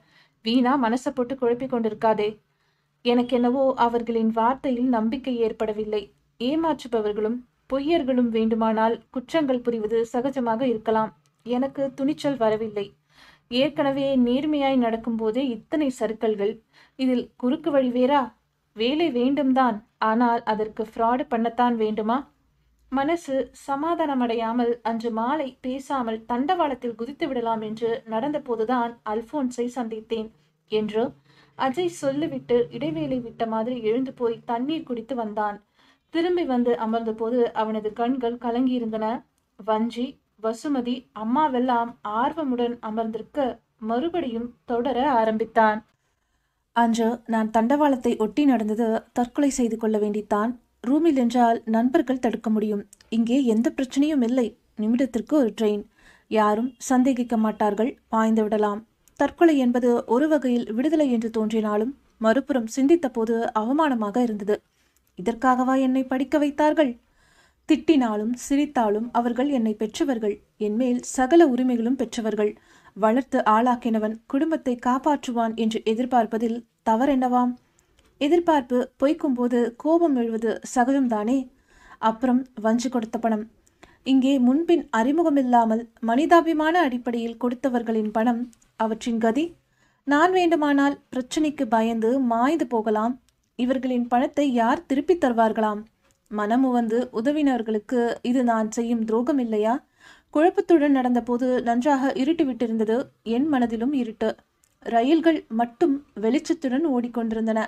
[SPEAKER 1] வீணா மனசை போட்டு குழப்பி கொண்டிருக்காதே. எனக்கு என்னவோ அவர்களின் வார்த்தையில் நம்பிக்கை ஏற்படவில்லை. ஏமாற்றுபவர்களும் பொய்யர்களும் வேண்டுமானால் குற்றங்கள் புரிவது சகஜமாக இருக்கலாம். எனக்கு துணிச்சல் வரவில்லை. ஏற்கனவே நேர்மையாய் நடக்கும்போதே இத்தனை சறுக்கல்கள் இதில் குறுக்கு வழி வேறா? வேலை வேண்டும்தான். ஆனால் அதற்கு ஃப்ராடு பண்ணத்தான் வேண்டுமா? மனசு சமாதானமடையாமல் அன்று மாலை பேசாமல் தண்டவாளத்தில் குதித்து விடலாம் என்று நடந்தபோதுதான் அல்போன்ஸை சந்தித்தேன் என்று அஜய் சொல்லிவிட்டு இடைவேளை விட்ட மாதிரி எழுந்து போய் தண்ணீர் குடித்து வந்தான். திரும்பி வந்து அமர்ந்தபோது அவனது கண்கள் கலங்கியிருந்தன. வஞ்சி வசுமதி அம்மாவெல்லாம் ஆர்வமுடன் அமர்ந்திருக்க மறுபடியும் தொடர ஆரம்பித்தான். அன்று நான் தண்டவாளத்தை ஒட்டி நடந்தது தற்கொலை செய்து கொள்ள வேண்டித்தான். ரூமில் என்றால் நண்பர்கள் தடுக்க முடியும். இங்கே எந்த பிரச்சனையும் இல்லை. நிமிடத்திற்கு ஒரு ட்ரெயின் யாரும் சந்தேகிக்க மாட்டார்கள். பாய்ந்து விடலாம். தற்கொலை என்பது ஒரு வகையில் விடுதலை என்று தோன்றினாலும் மறுபுறம் சிந்தித்த போது அவமானமாக இருந்தது. இதற்காகவா என்னை படிக்க வைத்தார்கள்? திட்டினாலும் சிரித்தாலும் அவர்கள் என்னை பெற்றவர்கள். என்மேல் சகல உரிமைகளும் பெற்றவர்கள். வளர்த்து ஆளாக்கினவன் குடும்பத்தை காப்பாற்றுவான் என்று எதிர்பார்ப்பதில் தவறென்னவாம்? எதிர்பார்ப்பு பொய்க்கும் போது கோபம் எழுவது சகஜம்தானே? அப்புறம் வஞ்சு கொடுத்த பணம். இங்கே முன்பின் அறிமுகமில்லாமல் மனிதாபிமான அடிப்படையில் கொடுத்தவர்களின் பணம் அவற்றின் கதி. நான் வேண்டுமானால் பிரச்சனைக்கு பயந்து மாய்ந்து போகலாம். இவர்களின் பணத்தை யார் திருப்பித் தருவார்களாம்? மனமு வந்து உதவினர்களுக்கு இது நான் செய்யும் துரோகம் இல்லையா? குழப்பத்துடன் நடந்தபோது நன்றாக இருட்டு விட்டிருந்தது என் மனதிலும் இருட்டு. ரயில்கள் மட்டும் வெளிச்சத்துடன் ஓடிக்கொண்டிருந்தன.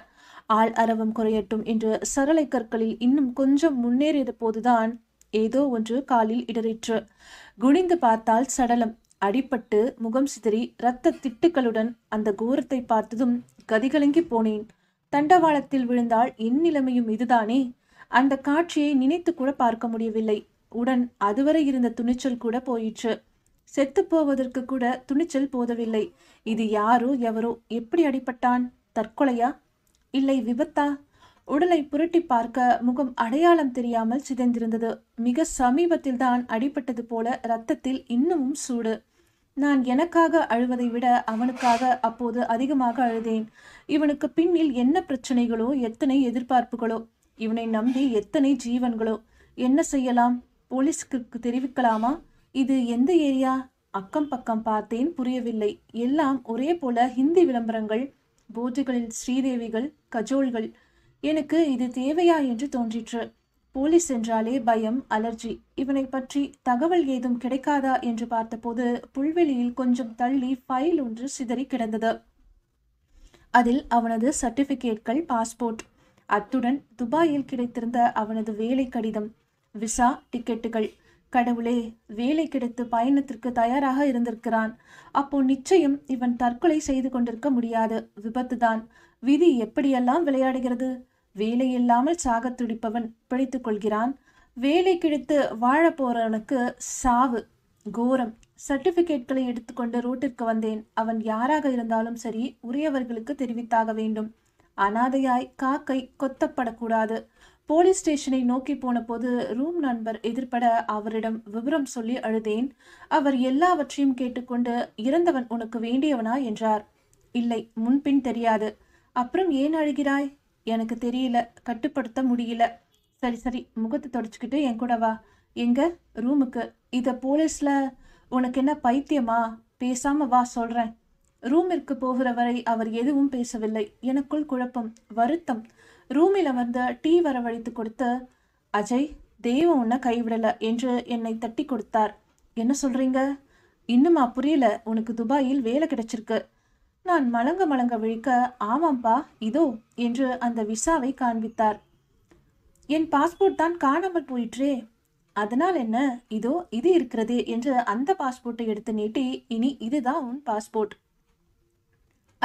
[SPEAKER 1] ஆள் அரவம் குறையட்டும் என்று சரளை கற்களில் இன்னும் கொஞ்சம் முன்னேறியத போதுதான். ஏதோ ஒன்று காலில் இடறிற்று. குனிந்து பார்த்தால் சடலம். அடிபட்டு முகம் சிதறி இரத்த திட்டுக்களுடன் அந்த கோரத்தை பார்த்ததும் கதிகலங்கி போனேன். தண்டவாளத்தில் விழுந்தால் என் நிலைமையும் இதுதானே? அந்த காட்சியை நினைத்து கூட பார்க்க முடியவில்லை. உடன் அதுவரை இருந்த துணிச்சல் கூட போயிற்று. செத்து போவதற்கு கூட துணிச்சல் போதவில்லை. இது யாரோ எவரோ எப்படி அடிபட்டான்? தற்கொலையா? இல்லை விபத்தா? உடலை புரட்டி பார்க்க முகம் அடையாளம் தெரியாமல் சிதைந்திருந்தது. மிக சமீபத்தில் தான் அடிபட்டது போல ரத்தத்தில் இன்னமும் சூடு. நான் எனக்காக அழுவதை விட அவனுக்காக அப்போது அதிகமாக அழுதேன். இவனுக்கு பின்னில் என்ன பிரச்சனைகளோ எத்தனை எதிர்பார்ப்புகளோ இவனை நம்பி எத்தனை ஜீவன்களோ. என்ன செய்யலாம்? போலீஸ்க்கு தெரிவிக்கலாமா? இது எந்த ஏரியா? அக்கம் பக்கம் பார்த்தேன் புரியவில்லை. எல்லாம் ஒரே போல ஹிந்தி விளம்பரங்கள். போர்டுகளில் ஸ்ரீதேவிகள் கஜோல்கள் எனக்கு இது தேவையா என்று தோன்றிற்று. போலீஸ் என்றாலே பயம் அலர்ஜி. இவனை பற்றி தகவல் ஏதும் கிடைக்காதா என்று பார்த்தபோது புல்வெளியில் கொஞ்சம் தள்ளி ஃபைல் ஒன்று சிதறி கிடந்தது. அதில் அவனது சர்டிபிகேட்கள் பாஸ்போர்ட். அத்துடன் துபாயில் கிடைத்திருந்த அவனது வேலை கடிதம் விசா டிக்கெட்டுகள். கடவுளே வேலை கிடைத்து பயணத்திற்கு தயாராக இருந்திருக்கிறான். அப்போ நிச்சயம் இவன் தற்கொலை செய்து கொண்டிருக்க முடியாது. விபத்துதான். விதி எப்படியெல்லாம் விளையாடுகிறது? வேலை இல்லாமல் சாகத் துடிப்பவன் பிழைத்துக் கொள்கிறான். வேலை கிடைத்து வாழப் போறவனுக்கு சாவு கோரம். சர்டிபிகேட்களை எடுத்துக்கொண்டு ரோட்டிற்கு வந்தேன். அவன் யாராக இருந்தாலும் சரி உரியவர்களுக்கு தெரிவித்தாக வேண்டும். அனாதையாய் காக்கை கொத்தப்படக்கூடாது. போலீஸ் ஸ்டேஷனை நோக்கி போன போது ரூம் நண்பர் எதிர்பட அவரிடம் விவரம் சொல்லி அழுதேன். அவர் எல்லாவற்றையும் கேட்டுக்கொண்டு இறந்தவன் உனக்கு வேண்டியவனா? என்றார். இல்லை முன்பின் தெரியாது. அப்புறம் ஏன் அழுகிறாய்? எனக்கு தெரியல கட்டுப்படுத்த முடியல. சரி சரி முகத்தை தொடச்சிக்கிட்டு என் கூட வா. எங்க? ரூமுக்கு. இத போலீஸ்ல உனக்கு என்ன பைத்தியமா? பேசாம வா சொல்றேன். ரூமிற்கு போகிற வரை அவர் எதுவும் பேசவில்லை. எனக்குள் குழப்பம் வருத்தம். ரூமில் வந்து டீ வரவழைத்து கொடுத்து அஜய் தெய்வம் உன்னை கைவிடலை என்று என்னை தட்டி கொடுத்தார். என்ன சொல்கிறீங்க இன்னுமா புரியல. உனக்கு துபாயில் வேலை கிடைச்சிருக்கு. நான் மலங்க மலங்க விழிக்க ஆமாம்பா இதோ என்று அந்த விசாவை காண்பித்தார். என் பாஸ்போர்ட் தான் காணாமல் போயிற்றே. அதனால் என்ன? இதோ இது இருக்கிறதே என்று அந்த பாஸ்போர்ட்டை எடுத்து நீட்டி இனி இதுதான் உன் பாஸ்போர்ட்.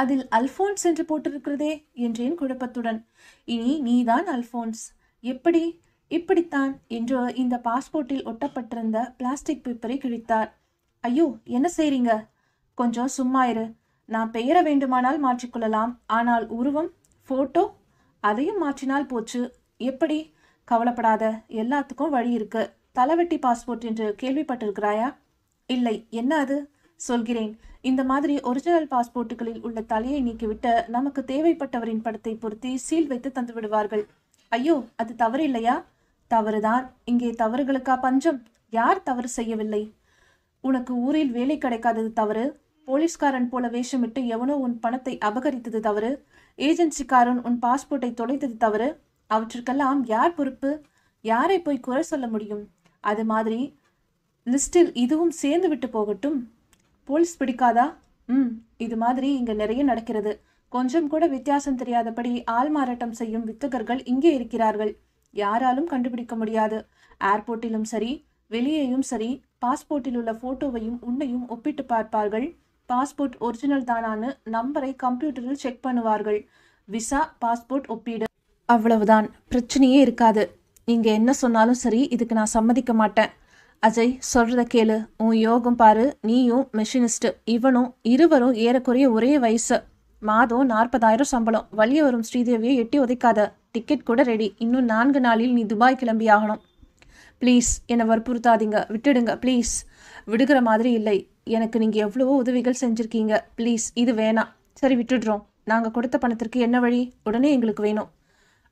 [SPEAKER 1] அதில் அல்போன்ஸ் என்று போட்டிருக்கிறதே என்றேன் குழப்பத்துடன். இனி நீதான் அல்போன்ஸ். எப்படி? இப்படித்தான் என்று இந்த பாஸ்போர்ட்டில் ஒட்டப்பட்டிருந்த பிளாஸ்டிக் பேப்பரை கிழித்தார். ஐயோ என்ன செய்றீங்க? கொஞ்சம் சும்மா இரு. நான் பெயர வேண்டுமானால் மாற்றிக்கொள்ளலாம் ஆனால் உருவம் போட்டோ அதையும் மாற்றினால் போச்சு. எப்படி? கவலைப்படாத எல்லாத்துக்கும் வழி இருக்கு. தலைவெட்டி பாஸ்போர்ட் என்று கேள்விப்பட்டிருக்கிறாயா? இல்லை என்ன அது? சொல்கிறேன். இந்த மாதிரி ஒரிஜினல் பாஸ்போர்ட்டுகளில் உள்ள தலையை நீக்கிவிட்டு நமக்கு தேவைப்பட்டவரின் படத்தை பொருத்தி சீல் வைத்து தந்து விடுவார்கள். ஐயோ அது தவறு இல்லையா? தவறுதான். இங்கே தவறுகளுக்கா பஞ்சம்? யார் தவறு செய்யவில்லை? உனக்கு ஊரில் வேலை கிடைக்காதது தவறு. போலீஸ்காரன் போல வேஷமிட்டு எவனோ உன் பணத்தை அபகரித்தது தவறு. ஏஜென்சிக்காரன் உன் பாஸ்போர்ட்டை தொலைத்தது தவறு. அவற்றிற்கெல்லாம் யார் பொறுப்பு? யாரை போய் குறை சொல்ல முடியும்? அது மாதிரி லிஸ்டில் இதுவும் சேர்ந்து விட்டு போகட்டும். போலீஸ் பிடிக்காதா? ம் இது மாதிரி இங்க நிறைய நடக்கிறது. கொஞ்சம் கூட வித்தியாசம் தெரியாதபடி ஆள் மாறாட்டம் செய்யும் வித்தகர்கள் இங்கே இருக்கிறார்கள். யாராலும் கண்டுபிடிக்க முடியாது. ஏர்போர்ட்டிலும் சரி வெளியேயும் சரி பாஸ்போர்ட்டில் உள்ள போட்டோவையும் உன்னையும் ஒப்பிட்டு பார்ப்பார்கள். பாஸ்போர்ட் ஒரிஜினல் தானான்னு நம்பரை கம்ப்யூட்டரில் செக் பண்ணுவார்கள். விசா பாஸ்போர்ட் ஒப்பீடு. அவ்வளவுதான். பிரச்சனையே இருக்காது. நீங்க என்ன சொன்னாலும் சரி இதுக்கு நான் சம்மதிக்க மாட்டேன். அஜய் சொல்றத கேளு. உன் யோகம் பாரு. நீயும் மெஷினிஸ்ட் இவனும் இருவரும் ஏறக்குறைய ஒரே வயசு. மாதம் நாற்பதாயிரம் சம்பளம். வழிய வரும் ஸ்ரீதேவியை எட்டி உதைக்காத. டிக்கெட் கூட ரெடி இன்னும் நான்கு நாளில் நீ துபாய் கிளம்பி ஆகணும். ப்ளீஸ் என்னை வற்புறுத்தாதீங்க. விட்டுடுங்க. ப்ளீஸ் விடுகிற மாதிரி இல்லை. எனக்கு நீங்கள் எவ்வளவோ உதவிகள் செஞ்சுருக்கீங்க. ப்ளீஸ் இது வேணாம். சரி விட்டுடுறோம். நாங்கள் கொடுத்த பணத்திற்கு என்ன வழி? உடனே எங்களுக்கு வேணும்.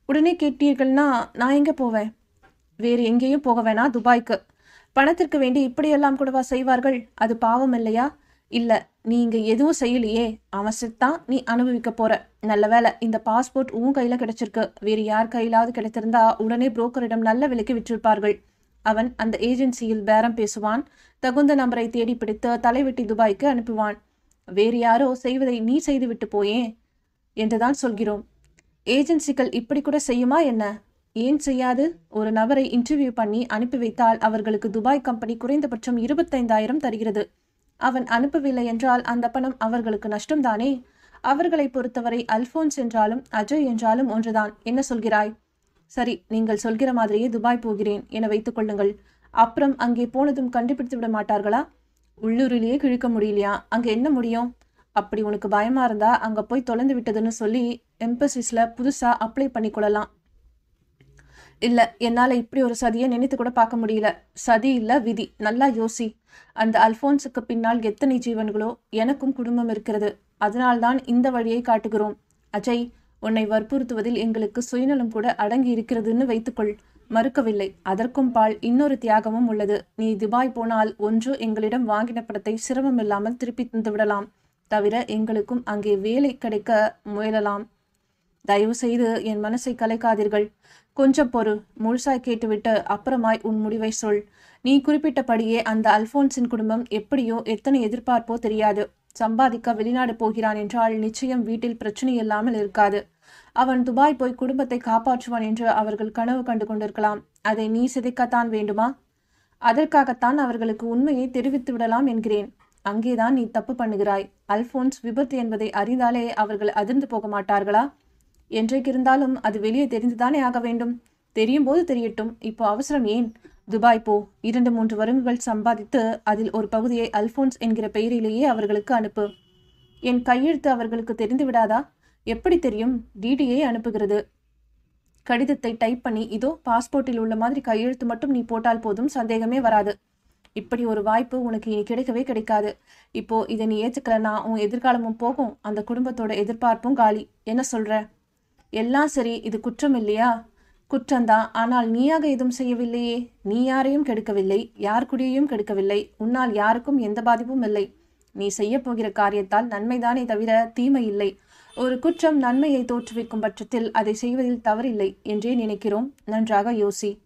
[SPEAKER 1] உடனே கேட்டீர்கள்னா நான் எங்கே போவேன்? வேறு எங்கேயும் போக வேணாம் துபாய்க்கு. பணத்திற்கு வேண்டி இப்படியெல்லாம் கூடவா செய்வார்கள்? அது பாவம் இல்லையா? இல்லை நீ இங்க எதுவும் செய்யலையே. அவன் செத்தான் நீ அனுபவிக்க போற. நல்ல வேளை இந்த பாஸ்போர்ட் உன் கையில் கிடைச்சிருக்கு. வேறு யார் கையிலாவது கிடைத்திருந்தா உடனே புரோக்கரிடம் நல்ல விலைக்கு விற்றிருப்பார்கள். அவன் அந்த ஏஜென்சியில் பேரம் பேசுவான். தகுந்த நபரை தேடி பிடித்து தலைவெட்டி துபாய்க்கு அனுப்புவான். வேறு யாரோ செய்வதை நீ செய்துவிட்டு போயே என்றுதான் சொல்கிறோம். ஏஜென்சிகள் இப்படி கூட செய்யுமா என்ன? ஏன் செய்யாது? ஒரு நபரை இன்டர்வியூ பண்ணி அனுப்பி வைத்தால் அவர்களுக்கு துபாய் கம்பெனி குறைந்தபட்சம் இருபத்தைந்தாயிரம் தருகிறது. அவன் அனுப்பவில்லை என்றால் அந்த பணம் அவர்களுக்கு நஷ்டம்தானே? அவர்களை பொறுத்தவரை அல்போன்ஸ் என்றாலும் அஜய் என்றாலும் ஒன்றுதான். என்ன சொல்கிறாய்? சரி நீங்கள் சொல்கிற மாதிரியே துபாய் போகிறேன் என வைத்துக் கொள்ளுங்கள். அப்புறம் அங்கே போனதும் கண்டுபிடித்து விட மாட்டார்களா? உள்ளூரிலேயே கிழிக்க முடியலையா? அங்கே என்ன முடியும்? அப்படி உனக்கு பயமா இருந்தா அங்க போய் தொலைந்து விட்டதுன்னு சொல்லி எம்பசிஸ்ல புதுசா அப்ளை பண்ணிக்கொள்ளலாம் இல்லை என்னால் இப்படி ஒரு சதியை நினைத்து கூட பார்க்க முடியல. சதி இல்லை விதி. நல்லா யோசி. அந்த அல்போன்ஸுக்கு பின்னால் எத்தனை ஜீவன்களோ எனக்கும் குடும்பம் இருக்கிறது. அதனால்தான் இந்த வழியை காட்டுகிறோம். அஜய் உன்னை வற்புறுத்துவதில் எங்களுக்கு சுயநலம் கூட அடங்கி இருக்கிறதுன்னு வைத்துக்கொள். மறுக்கவில்லை. அதற்கும் பால் இன்னொரு தியாகமும் உள்ளது. நீ துபாய் போனால் ஒன்று எங்களிடம் வாங்கின படத்தை சிரமம் இல்லாமல் திருப்பி தந்து விடலாம். தவிர எங்களுக்கும் அங்கே வேலை கிடைக்க முயலலாம். தயவு செய்து என் மனசை கலைக்காதீர்கள். கொஞ்சம் பொறு முழுசாய் கேட்டுவிட்டு அப்புறமாய் உன் முடிவை சொல். நீ குறிப்பிட்டபடியே அந்த அல்போன்ஸின் குடும்பம் எப்படியோ எத்தனை எதிர்பார்ப்போ தெரியாது. சம்பாதிக்க வெளிநாடு போகிறான் என்றால் நிச்சயம் வீட்டில் பிரச்சனை இல்லாமல் இருக்காது. அவன் துபாய் போய் குடும்பத்தை காப்பாற்றுவான் என்று அவர்கள் கனவு கண்டு கொண்டிருக்கலாம். அதை நீ சிதைக்கத்தான் வேண்டுமா? அதற்காகத்தான் அவர்களுக்கு உண்மையை தெரிவித்து விடலாம் என்கிறேன். அங்கேதான் நீ தப்பு பண்ணுகிறாய். அல்போன்ஸ் விபத்து என்பதை அறிந்தாலே அவர்கள் அதிர்ந்து போக மாட்டார்களா? என்றைக்கு இருந்தாலும் அது வெளியே தெரிந்துதானே ஆக வேண்டும்? தெரியும் போது தெரியட்டும். இப்போ அவசரம் ஏன்? துபாய் போ. இரண்டு மூன்று வருடங்கள் சம்பாதித்து அதில் ஒரு பகுதியை அல்போன்ஸ் என்கிற பெயரிலேயே அவர்களுக்கு அனுப்பு. என் கையெழுத்து அவர்களுக்கு தெரிந்து விடாதா எப்படி தெரியும்? டிடியை அனுப்புகிறது. கடிதத்தை டைப் பண்ணி இதோ பாஸ்போர்ட்டில் உள்ள மாதிரி கையெழுத்து மட்டும் நீ போட்டால் போதும் சந்தேகமே வராது. இப்படி ஒரு வாய்ப்பு உனக்கு இனி கிடைக்கவே கிடைக்காது. இப்போ இதை நீ ஏற்றுக்கலன்னா உன் எதிர்காலமும் போகும். அந்த குடும்பத்தோட எதிர்பார்ப்பும் காலி. என்ன சொல்ற? எல்லாம் சரி இது குற்றம் இல்லையா? குற்றந்தான் ஆனால் நீயாக எதுவும் செய்யவில்லையே. நீ யாரையும் கெடுக்கவில்லை. யார் குடியையும் கெடுக்கவில்லை. உன்னால் யாருக்கும் எந்த பாதிப்பும் இல்லை. நீ செய்ய போகிற காரியத்தால் நன்மைதானே தவிர தீமை இல்லை. ஒரு குற்றம் நன்மையை தோற்றுவிக்கும் பட்சத்தில் அதை செய்வதில் தவறில்லை என்றே நினைக்கிறோம். நன்றாக யோசி.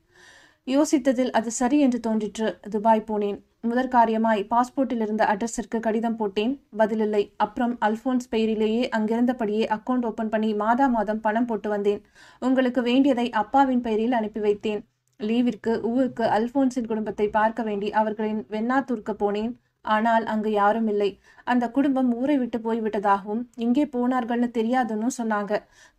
[SPEAKER 1] யோசித்ததில் அது சரி என்று தோன்றிற்று. துபாய் போனேன். முதற் காரியமாய் பாஸ்போர்ட்டில் இருந்த அட்ரஸிற்கு கடிதம் போட்டேன். பதிலில்லை. அப்புறம் அல்போன்ஸ் பெயரிலேயே அங்கிருந்தபடியே அக்கௌண்ட் ஓபன் பண்ணி மாதா மாதம் பணம் போட்டு வந்தேன். உங்களுக்கு வேண்டியதை அப்பாவின் பெயரில் அனுப்பி வைத்தேன். லீவிற்கு ஊருக்கு அல்போன்ஸின் குடும்பத்தை பார்க்க வேண்டி அவர்களின் வெண்ணாத்தூருக்கு போனேன். ஆனால் அங்கு யாரும் இல்லை. அந்த குடும்பம் ஊரை விட்டு போய்விட்டதாகவும் எங்கே போனார்கள்னு தெரியாதுன்னு சொன்னாங்க.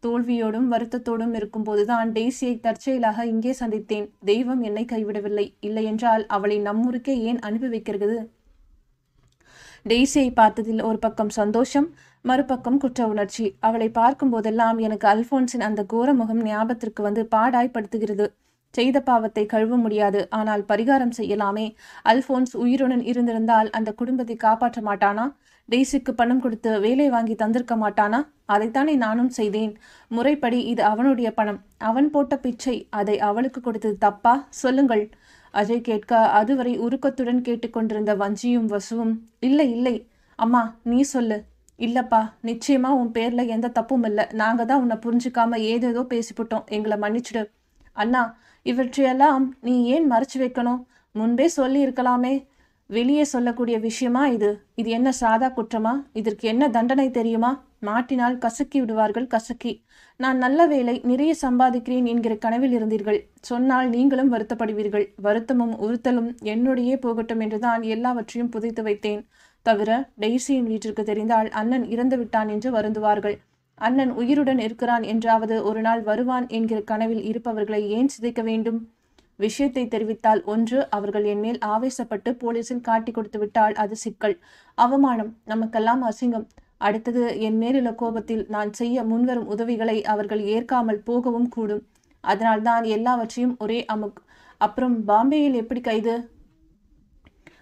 [SPEAKER 1] தோல்வியோடும் வருத்தத்தோடும் இருக்கும்போதுதான் டெய்ஸியை தற்செயலாக இங்கே சந்தித்தேன். தெய்வம் என்னை கைவிடவில்லை. இல்லையென்றால் அவளை நம்மூருக்கே ஏன் அனுப்பி வைக்கிறது? டெய்ஸியை பார்த்ததில் ஒரு பக்கம் சந்தோஷம் மறுபக்கம் குற்ற உணர்ச்சி. அவளை பார்க்கும் போதெல்லாம் எனக்கு அல்போன்ஸின் அந்த கோர முகம் ஞாபகத்திற்கு வந்து பாடாய்ப்படுத்துகிறது. செய்த பாவத்தை கழுவ முடியாது. ஆனால் பரிகாரம் செய்யலாமே. அல்போன்ஸ் உயிருடன் இருந்திருந்தால் அந்த குடும்பத்தை காப்பாற்ற மாட்டானா? டெய்ஸிக்கு பணம் கொடுத்து வேலை வாங்கி தந்திருக்க மாட்டானா? அதைத்தானே நானும் செய்தேன். முறைப்படி இது அவனுடைய பணம். அவன் போட்ட பிச்சை அதை அவளுக்கு கொடுத்தது தப்பா? சொல்லுங்கள். அஜய் கேட்க அதுவரை உருக்கத்துடன் கேட்டுக்கொண்டிருந்த வஞ்சியும் வசுவும் இல்லை இல்லை. அம்மா நீ சொல்லு. இல்லப்பா நிச்சயமா உன் பேர்ல எந்த தப்பும் இல்லை. நாங்க தான் உன்னை புரிஞ்சுக்காம ஏதேதோ பேசிவிட்டோம் எங்களை மன்னிச்சிடு. அண்ணா இவற்றையெல்லாம் நீ ஏன் மறைச்சு வைக்கணும்? முன்பே சொல்லி இருக்கலாமே வெளியே சொல்லக்கூடிய விஷயமா இது? இது என்ன சாதா குற்றமா? இதற்கு என்ன தண்டனை தெரியுமா? மாட்டினால் கசக்கி விடுவார்கள் கசக்கி. நான் நல்ல வேலை நிறைய சம்பாதிக்கிறேன் என்கிற கனவில் இருந்தீர்கள். சொன்னால் நீங்களும் வருத்தப்படுவீர்கள். வருத்தமும் உறுத்தலும் என்னுடையே போகட்டும் என்றுதான் எல்லாவற்றையும் புதைத்து வைத்தேன். தவிர டெய்ஸியின் வீட்டிற்கு தெரிந்தால் அண்ணன் இறந்து விட்டான் என்று வருந்துவார்கள். அண்ணன் உயிருடன் இருக்கிறான் என்றாவது ஒரு நாள் வருவான் என்கிற கனவில் இருப்பவர்களை ஏன் சிதைக்க வேண்டும்? விஷயத்தை தெரிவித்தால் ஒன்று அவர்கள் என் மேல் ஆவேசப்பட்டு போலீஸில் காட்டி கொடுத்து விட்டால் அது சிக்கல். அவமானம் நமக்கெல்லாம் அசிங்கம். அடுத்தது என் மேலுள்ள கோபத்தில் நான் செய்ய முன்வரும் உதவிகளை அவர்கள் ஏற்காமல் போகவும் கூடும். அதனால்தான் எல்லாவற்றையும் ஒரே அமுக். அப்புறம் பாம்பேயில் எப்படி கைது?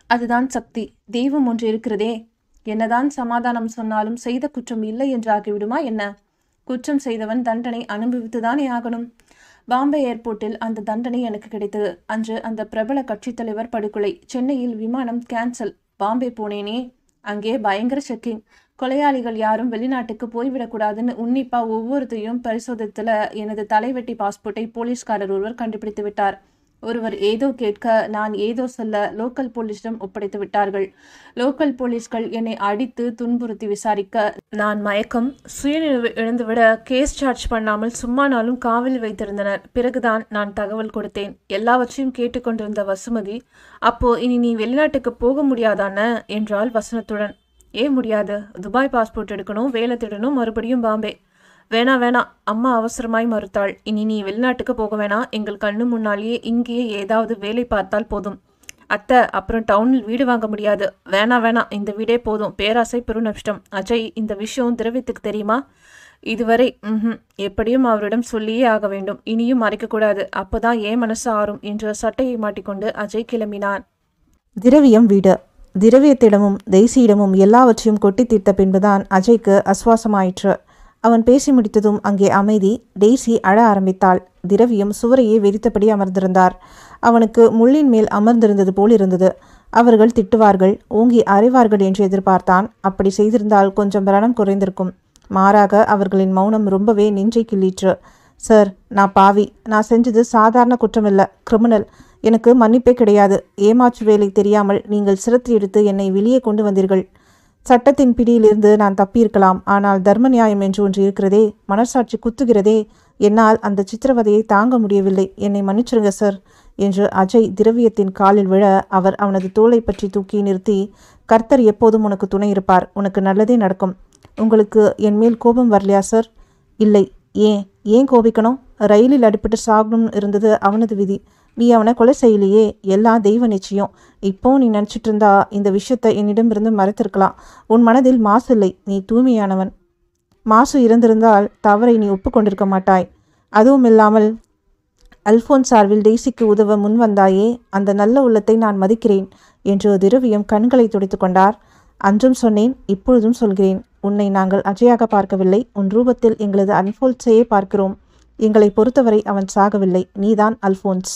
[SPEAKER 1] அதுதான் சக்தி. தெய்வம் ஒன்று இருக்கிறதே. என்னதான் சமாதானம் சொன்னாலும் செய்த குற்றம் இல்லை என்று ஆகிவிடுமா என்ன? குற்றம் செய்தவன் தண்டனை அனுபவித்துதானே ஆகணும். பாம்பே ஏர்போர்ட்டில் அந்த தண்டனை எனக்கு கிடைத்தது. அன்று அந்த பிரபல கட்சித் தலைவர் படுகொலை. சென்னையில் விமானம் கேன்சல். பாம்பே போனேனே. அங்கே பயங்கர செக்கிங். கொலையாளிகள் யாரும் வெளிநாட்டுக்கு போய்விடக்கூடாதுன்னு உன்னிப்பா ஒவ்வொருத்தையும் பரிசோதித்துல எனது தலைவெட்டி பாஸ்போர்ட்டை போலீஸ்காரர் ஒருவர் கண்டுபிடித்து விட்டார் ஒருவர் ஏதோ கேட்க நான் ஏதோ சொல்ல லோக்கல் போலீஸிடம் ஒப்படைத்து விட்டார்கள். லோக்கல் போலீஸ்கள் என்னை அடித்து துன்புறுத்தி விசாரிக்க நான் மயக்கம் சுயநினைவு இழந்துவிட கேஸ் சார்ஜ் பண்ணாமல் சும்மானாலும் காவலில் வைத்திருந்தனர். பிறகுதான் நான் தகவல் கொடுத்தேன். எல்லாவற்றையும் கேட்டுக்கொண்டிருந்த வசுமதி அப்போ இனி நீ வெளிநாட்டுக்கு போக முடியாதான? என்றாள் வசனத்துடன். ஏன் முடியாது. துபாய் பாஸ்போர்ட் எடுக்கணும் வேலை தேடணும் மறுபடியும் பாம்பே. வேணா வேணா. அம்மா அவசரமாய் மறுத்தாள். இனி நீ வெளிநாட்டுக்கு போக வேணாம் எங்கள் கண்ணு முன்னாலேயே இங்கேயே ஏதாவது வேலை பார்த்தால் போதும். அத்தை அப்புறம் டவுனில் வீடு வாங்க முடியாது. வேணா வேணாம் இந்த வீடே போதும். பேராசை பெருநஷ்டம் அஜய் இந்த விஷயம் திரவியத்துக்கு தெரியுமா? இதுவரை ம்ஹும். எப்படியும் அவரிடம் சொல்லியே ஆக வேண்டும். இனியும் மறைக்கக்கூடாது. அப்போதான் ஏன் மனசு ஆறும் என்று சட்டையை மாட்டிக்கொண்டு அஜய் கிளம்பினான்.
[SPEAKER 3] திரவியம் வீடு. திரவியத்திடமும் தெய்சியிடமும் எல்லாவற்றையும் கொட்டி தீர்த்த பின்புதான் அஜய்க்கு அஸ்வாசமாயிற்று. அவன் பேசி முடித்ததும் அங்கே அமைதி டெய்ஸி அழ ஆரம்பித்தாள். திரவியம் சுவரையே வெறித்தபடி அமர்ந்திருந்தார். அவனுக்கு முள்ளின் மேல் அமர்ந்திருந்தது போல் இருந்தது. அவர்கள் திட்டுவார்கள் ஓங்கி அறைவார்கள் என்று எதிர்பார்த்தான். அப்படி செய்திருந்தால் கொஞ்சம் பிரணம் குறைந்திருக்கும். மாறாக அவர்களின் மௌனம் ரொம்பவே நெஞ்சை கிள்ளிற்று. சார் நான் பாவி. நான் செஞ்சது சாதாரண குற்றமில்ல. கிரிமினல். எனக்கு மன்னிப்பே கிடையாது. ஏமாற்று வேலை தெரியாமல் நீங்கள் சிரத்தி எடுத்து என்னை வெளியே கொண்டு வந்தீர்கள். சட்டத்தின் பிடியிலிருந்து நான் தப்பியிருக்கலாம். ஆனால் தர்ம நியாயம் என்று ஒன்று இருக்கிறதே மனசாட்சி குத்துகிறதே. என்னால் அந்த சித்திரவதையை தாங்க முடியவில்லை. என்னை மன்னிச்சிருங்க சார் என்று அஜய் திரவியத்தின் காலில் விழ அவர் அவனது தோளை பற்றி தூக்கி நிறுத்தி கர்த்தர் எப்போதும் உனக்கு துணை இருப்பார். உனக்கு நல்லதே நடக்கும். உங்களுக்கு என் மேல் கோபம் வரலையா சார்? இல்லை. ஏன்? ஏன் கோபிக்கணும்? ரயிலில் அடிபட்டு சாகணும்னு இருந்தது அவனது விதி. நீ அவனை கொலை செய்யலையே. எல்லா தெய்வ நிச்சயம். இப்போ நீ நினச்சிட்டு இருந்தா இந்த விஷயத்தை என்னிடமிருந்து மறைத்திருக்கலாம். உன் மனதில் மாசு இல்லை. நீ தூய்மையானவன். மாசு இருந்திருந்தால் தவறை நீ ஒப்புக்கொண்டிருக்க மாட்டாய். அதுவும் இல்லாமல் அல்போன் சார்பில் டெய்ஸிக்கு உதவ முன் வந்தாயே அந்த நல்ல உள்ளத்தை நான் மதிக்கிறேன் என்று திரவியம் கண்களை துடைத்து கொண்டார். அன்றும் சொன்னேன் இப்பொழுதும் சொல்கிறேன். உன்னை நாங்கள் அஜயாக பார்க்கவில்லை. உன் ரூபத்தில் எங்களது அல்ஃபோன்ஸையே பார்க்கிறோம். எங்களை பொறுத்தவரை அவன் சாகவில்லை. நீதான் அல்போன்ஸ்.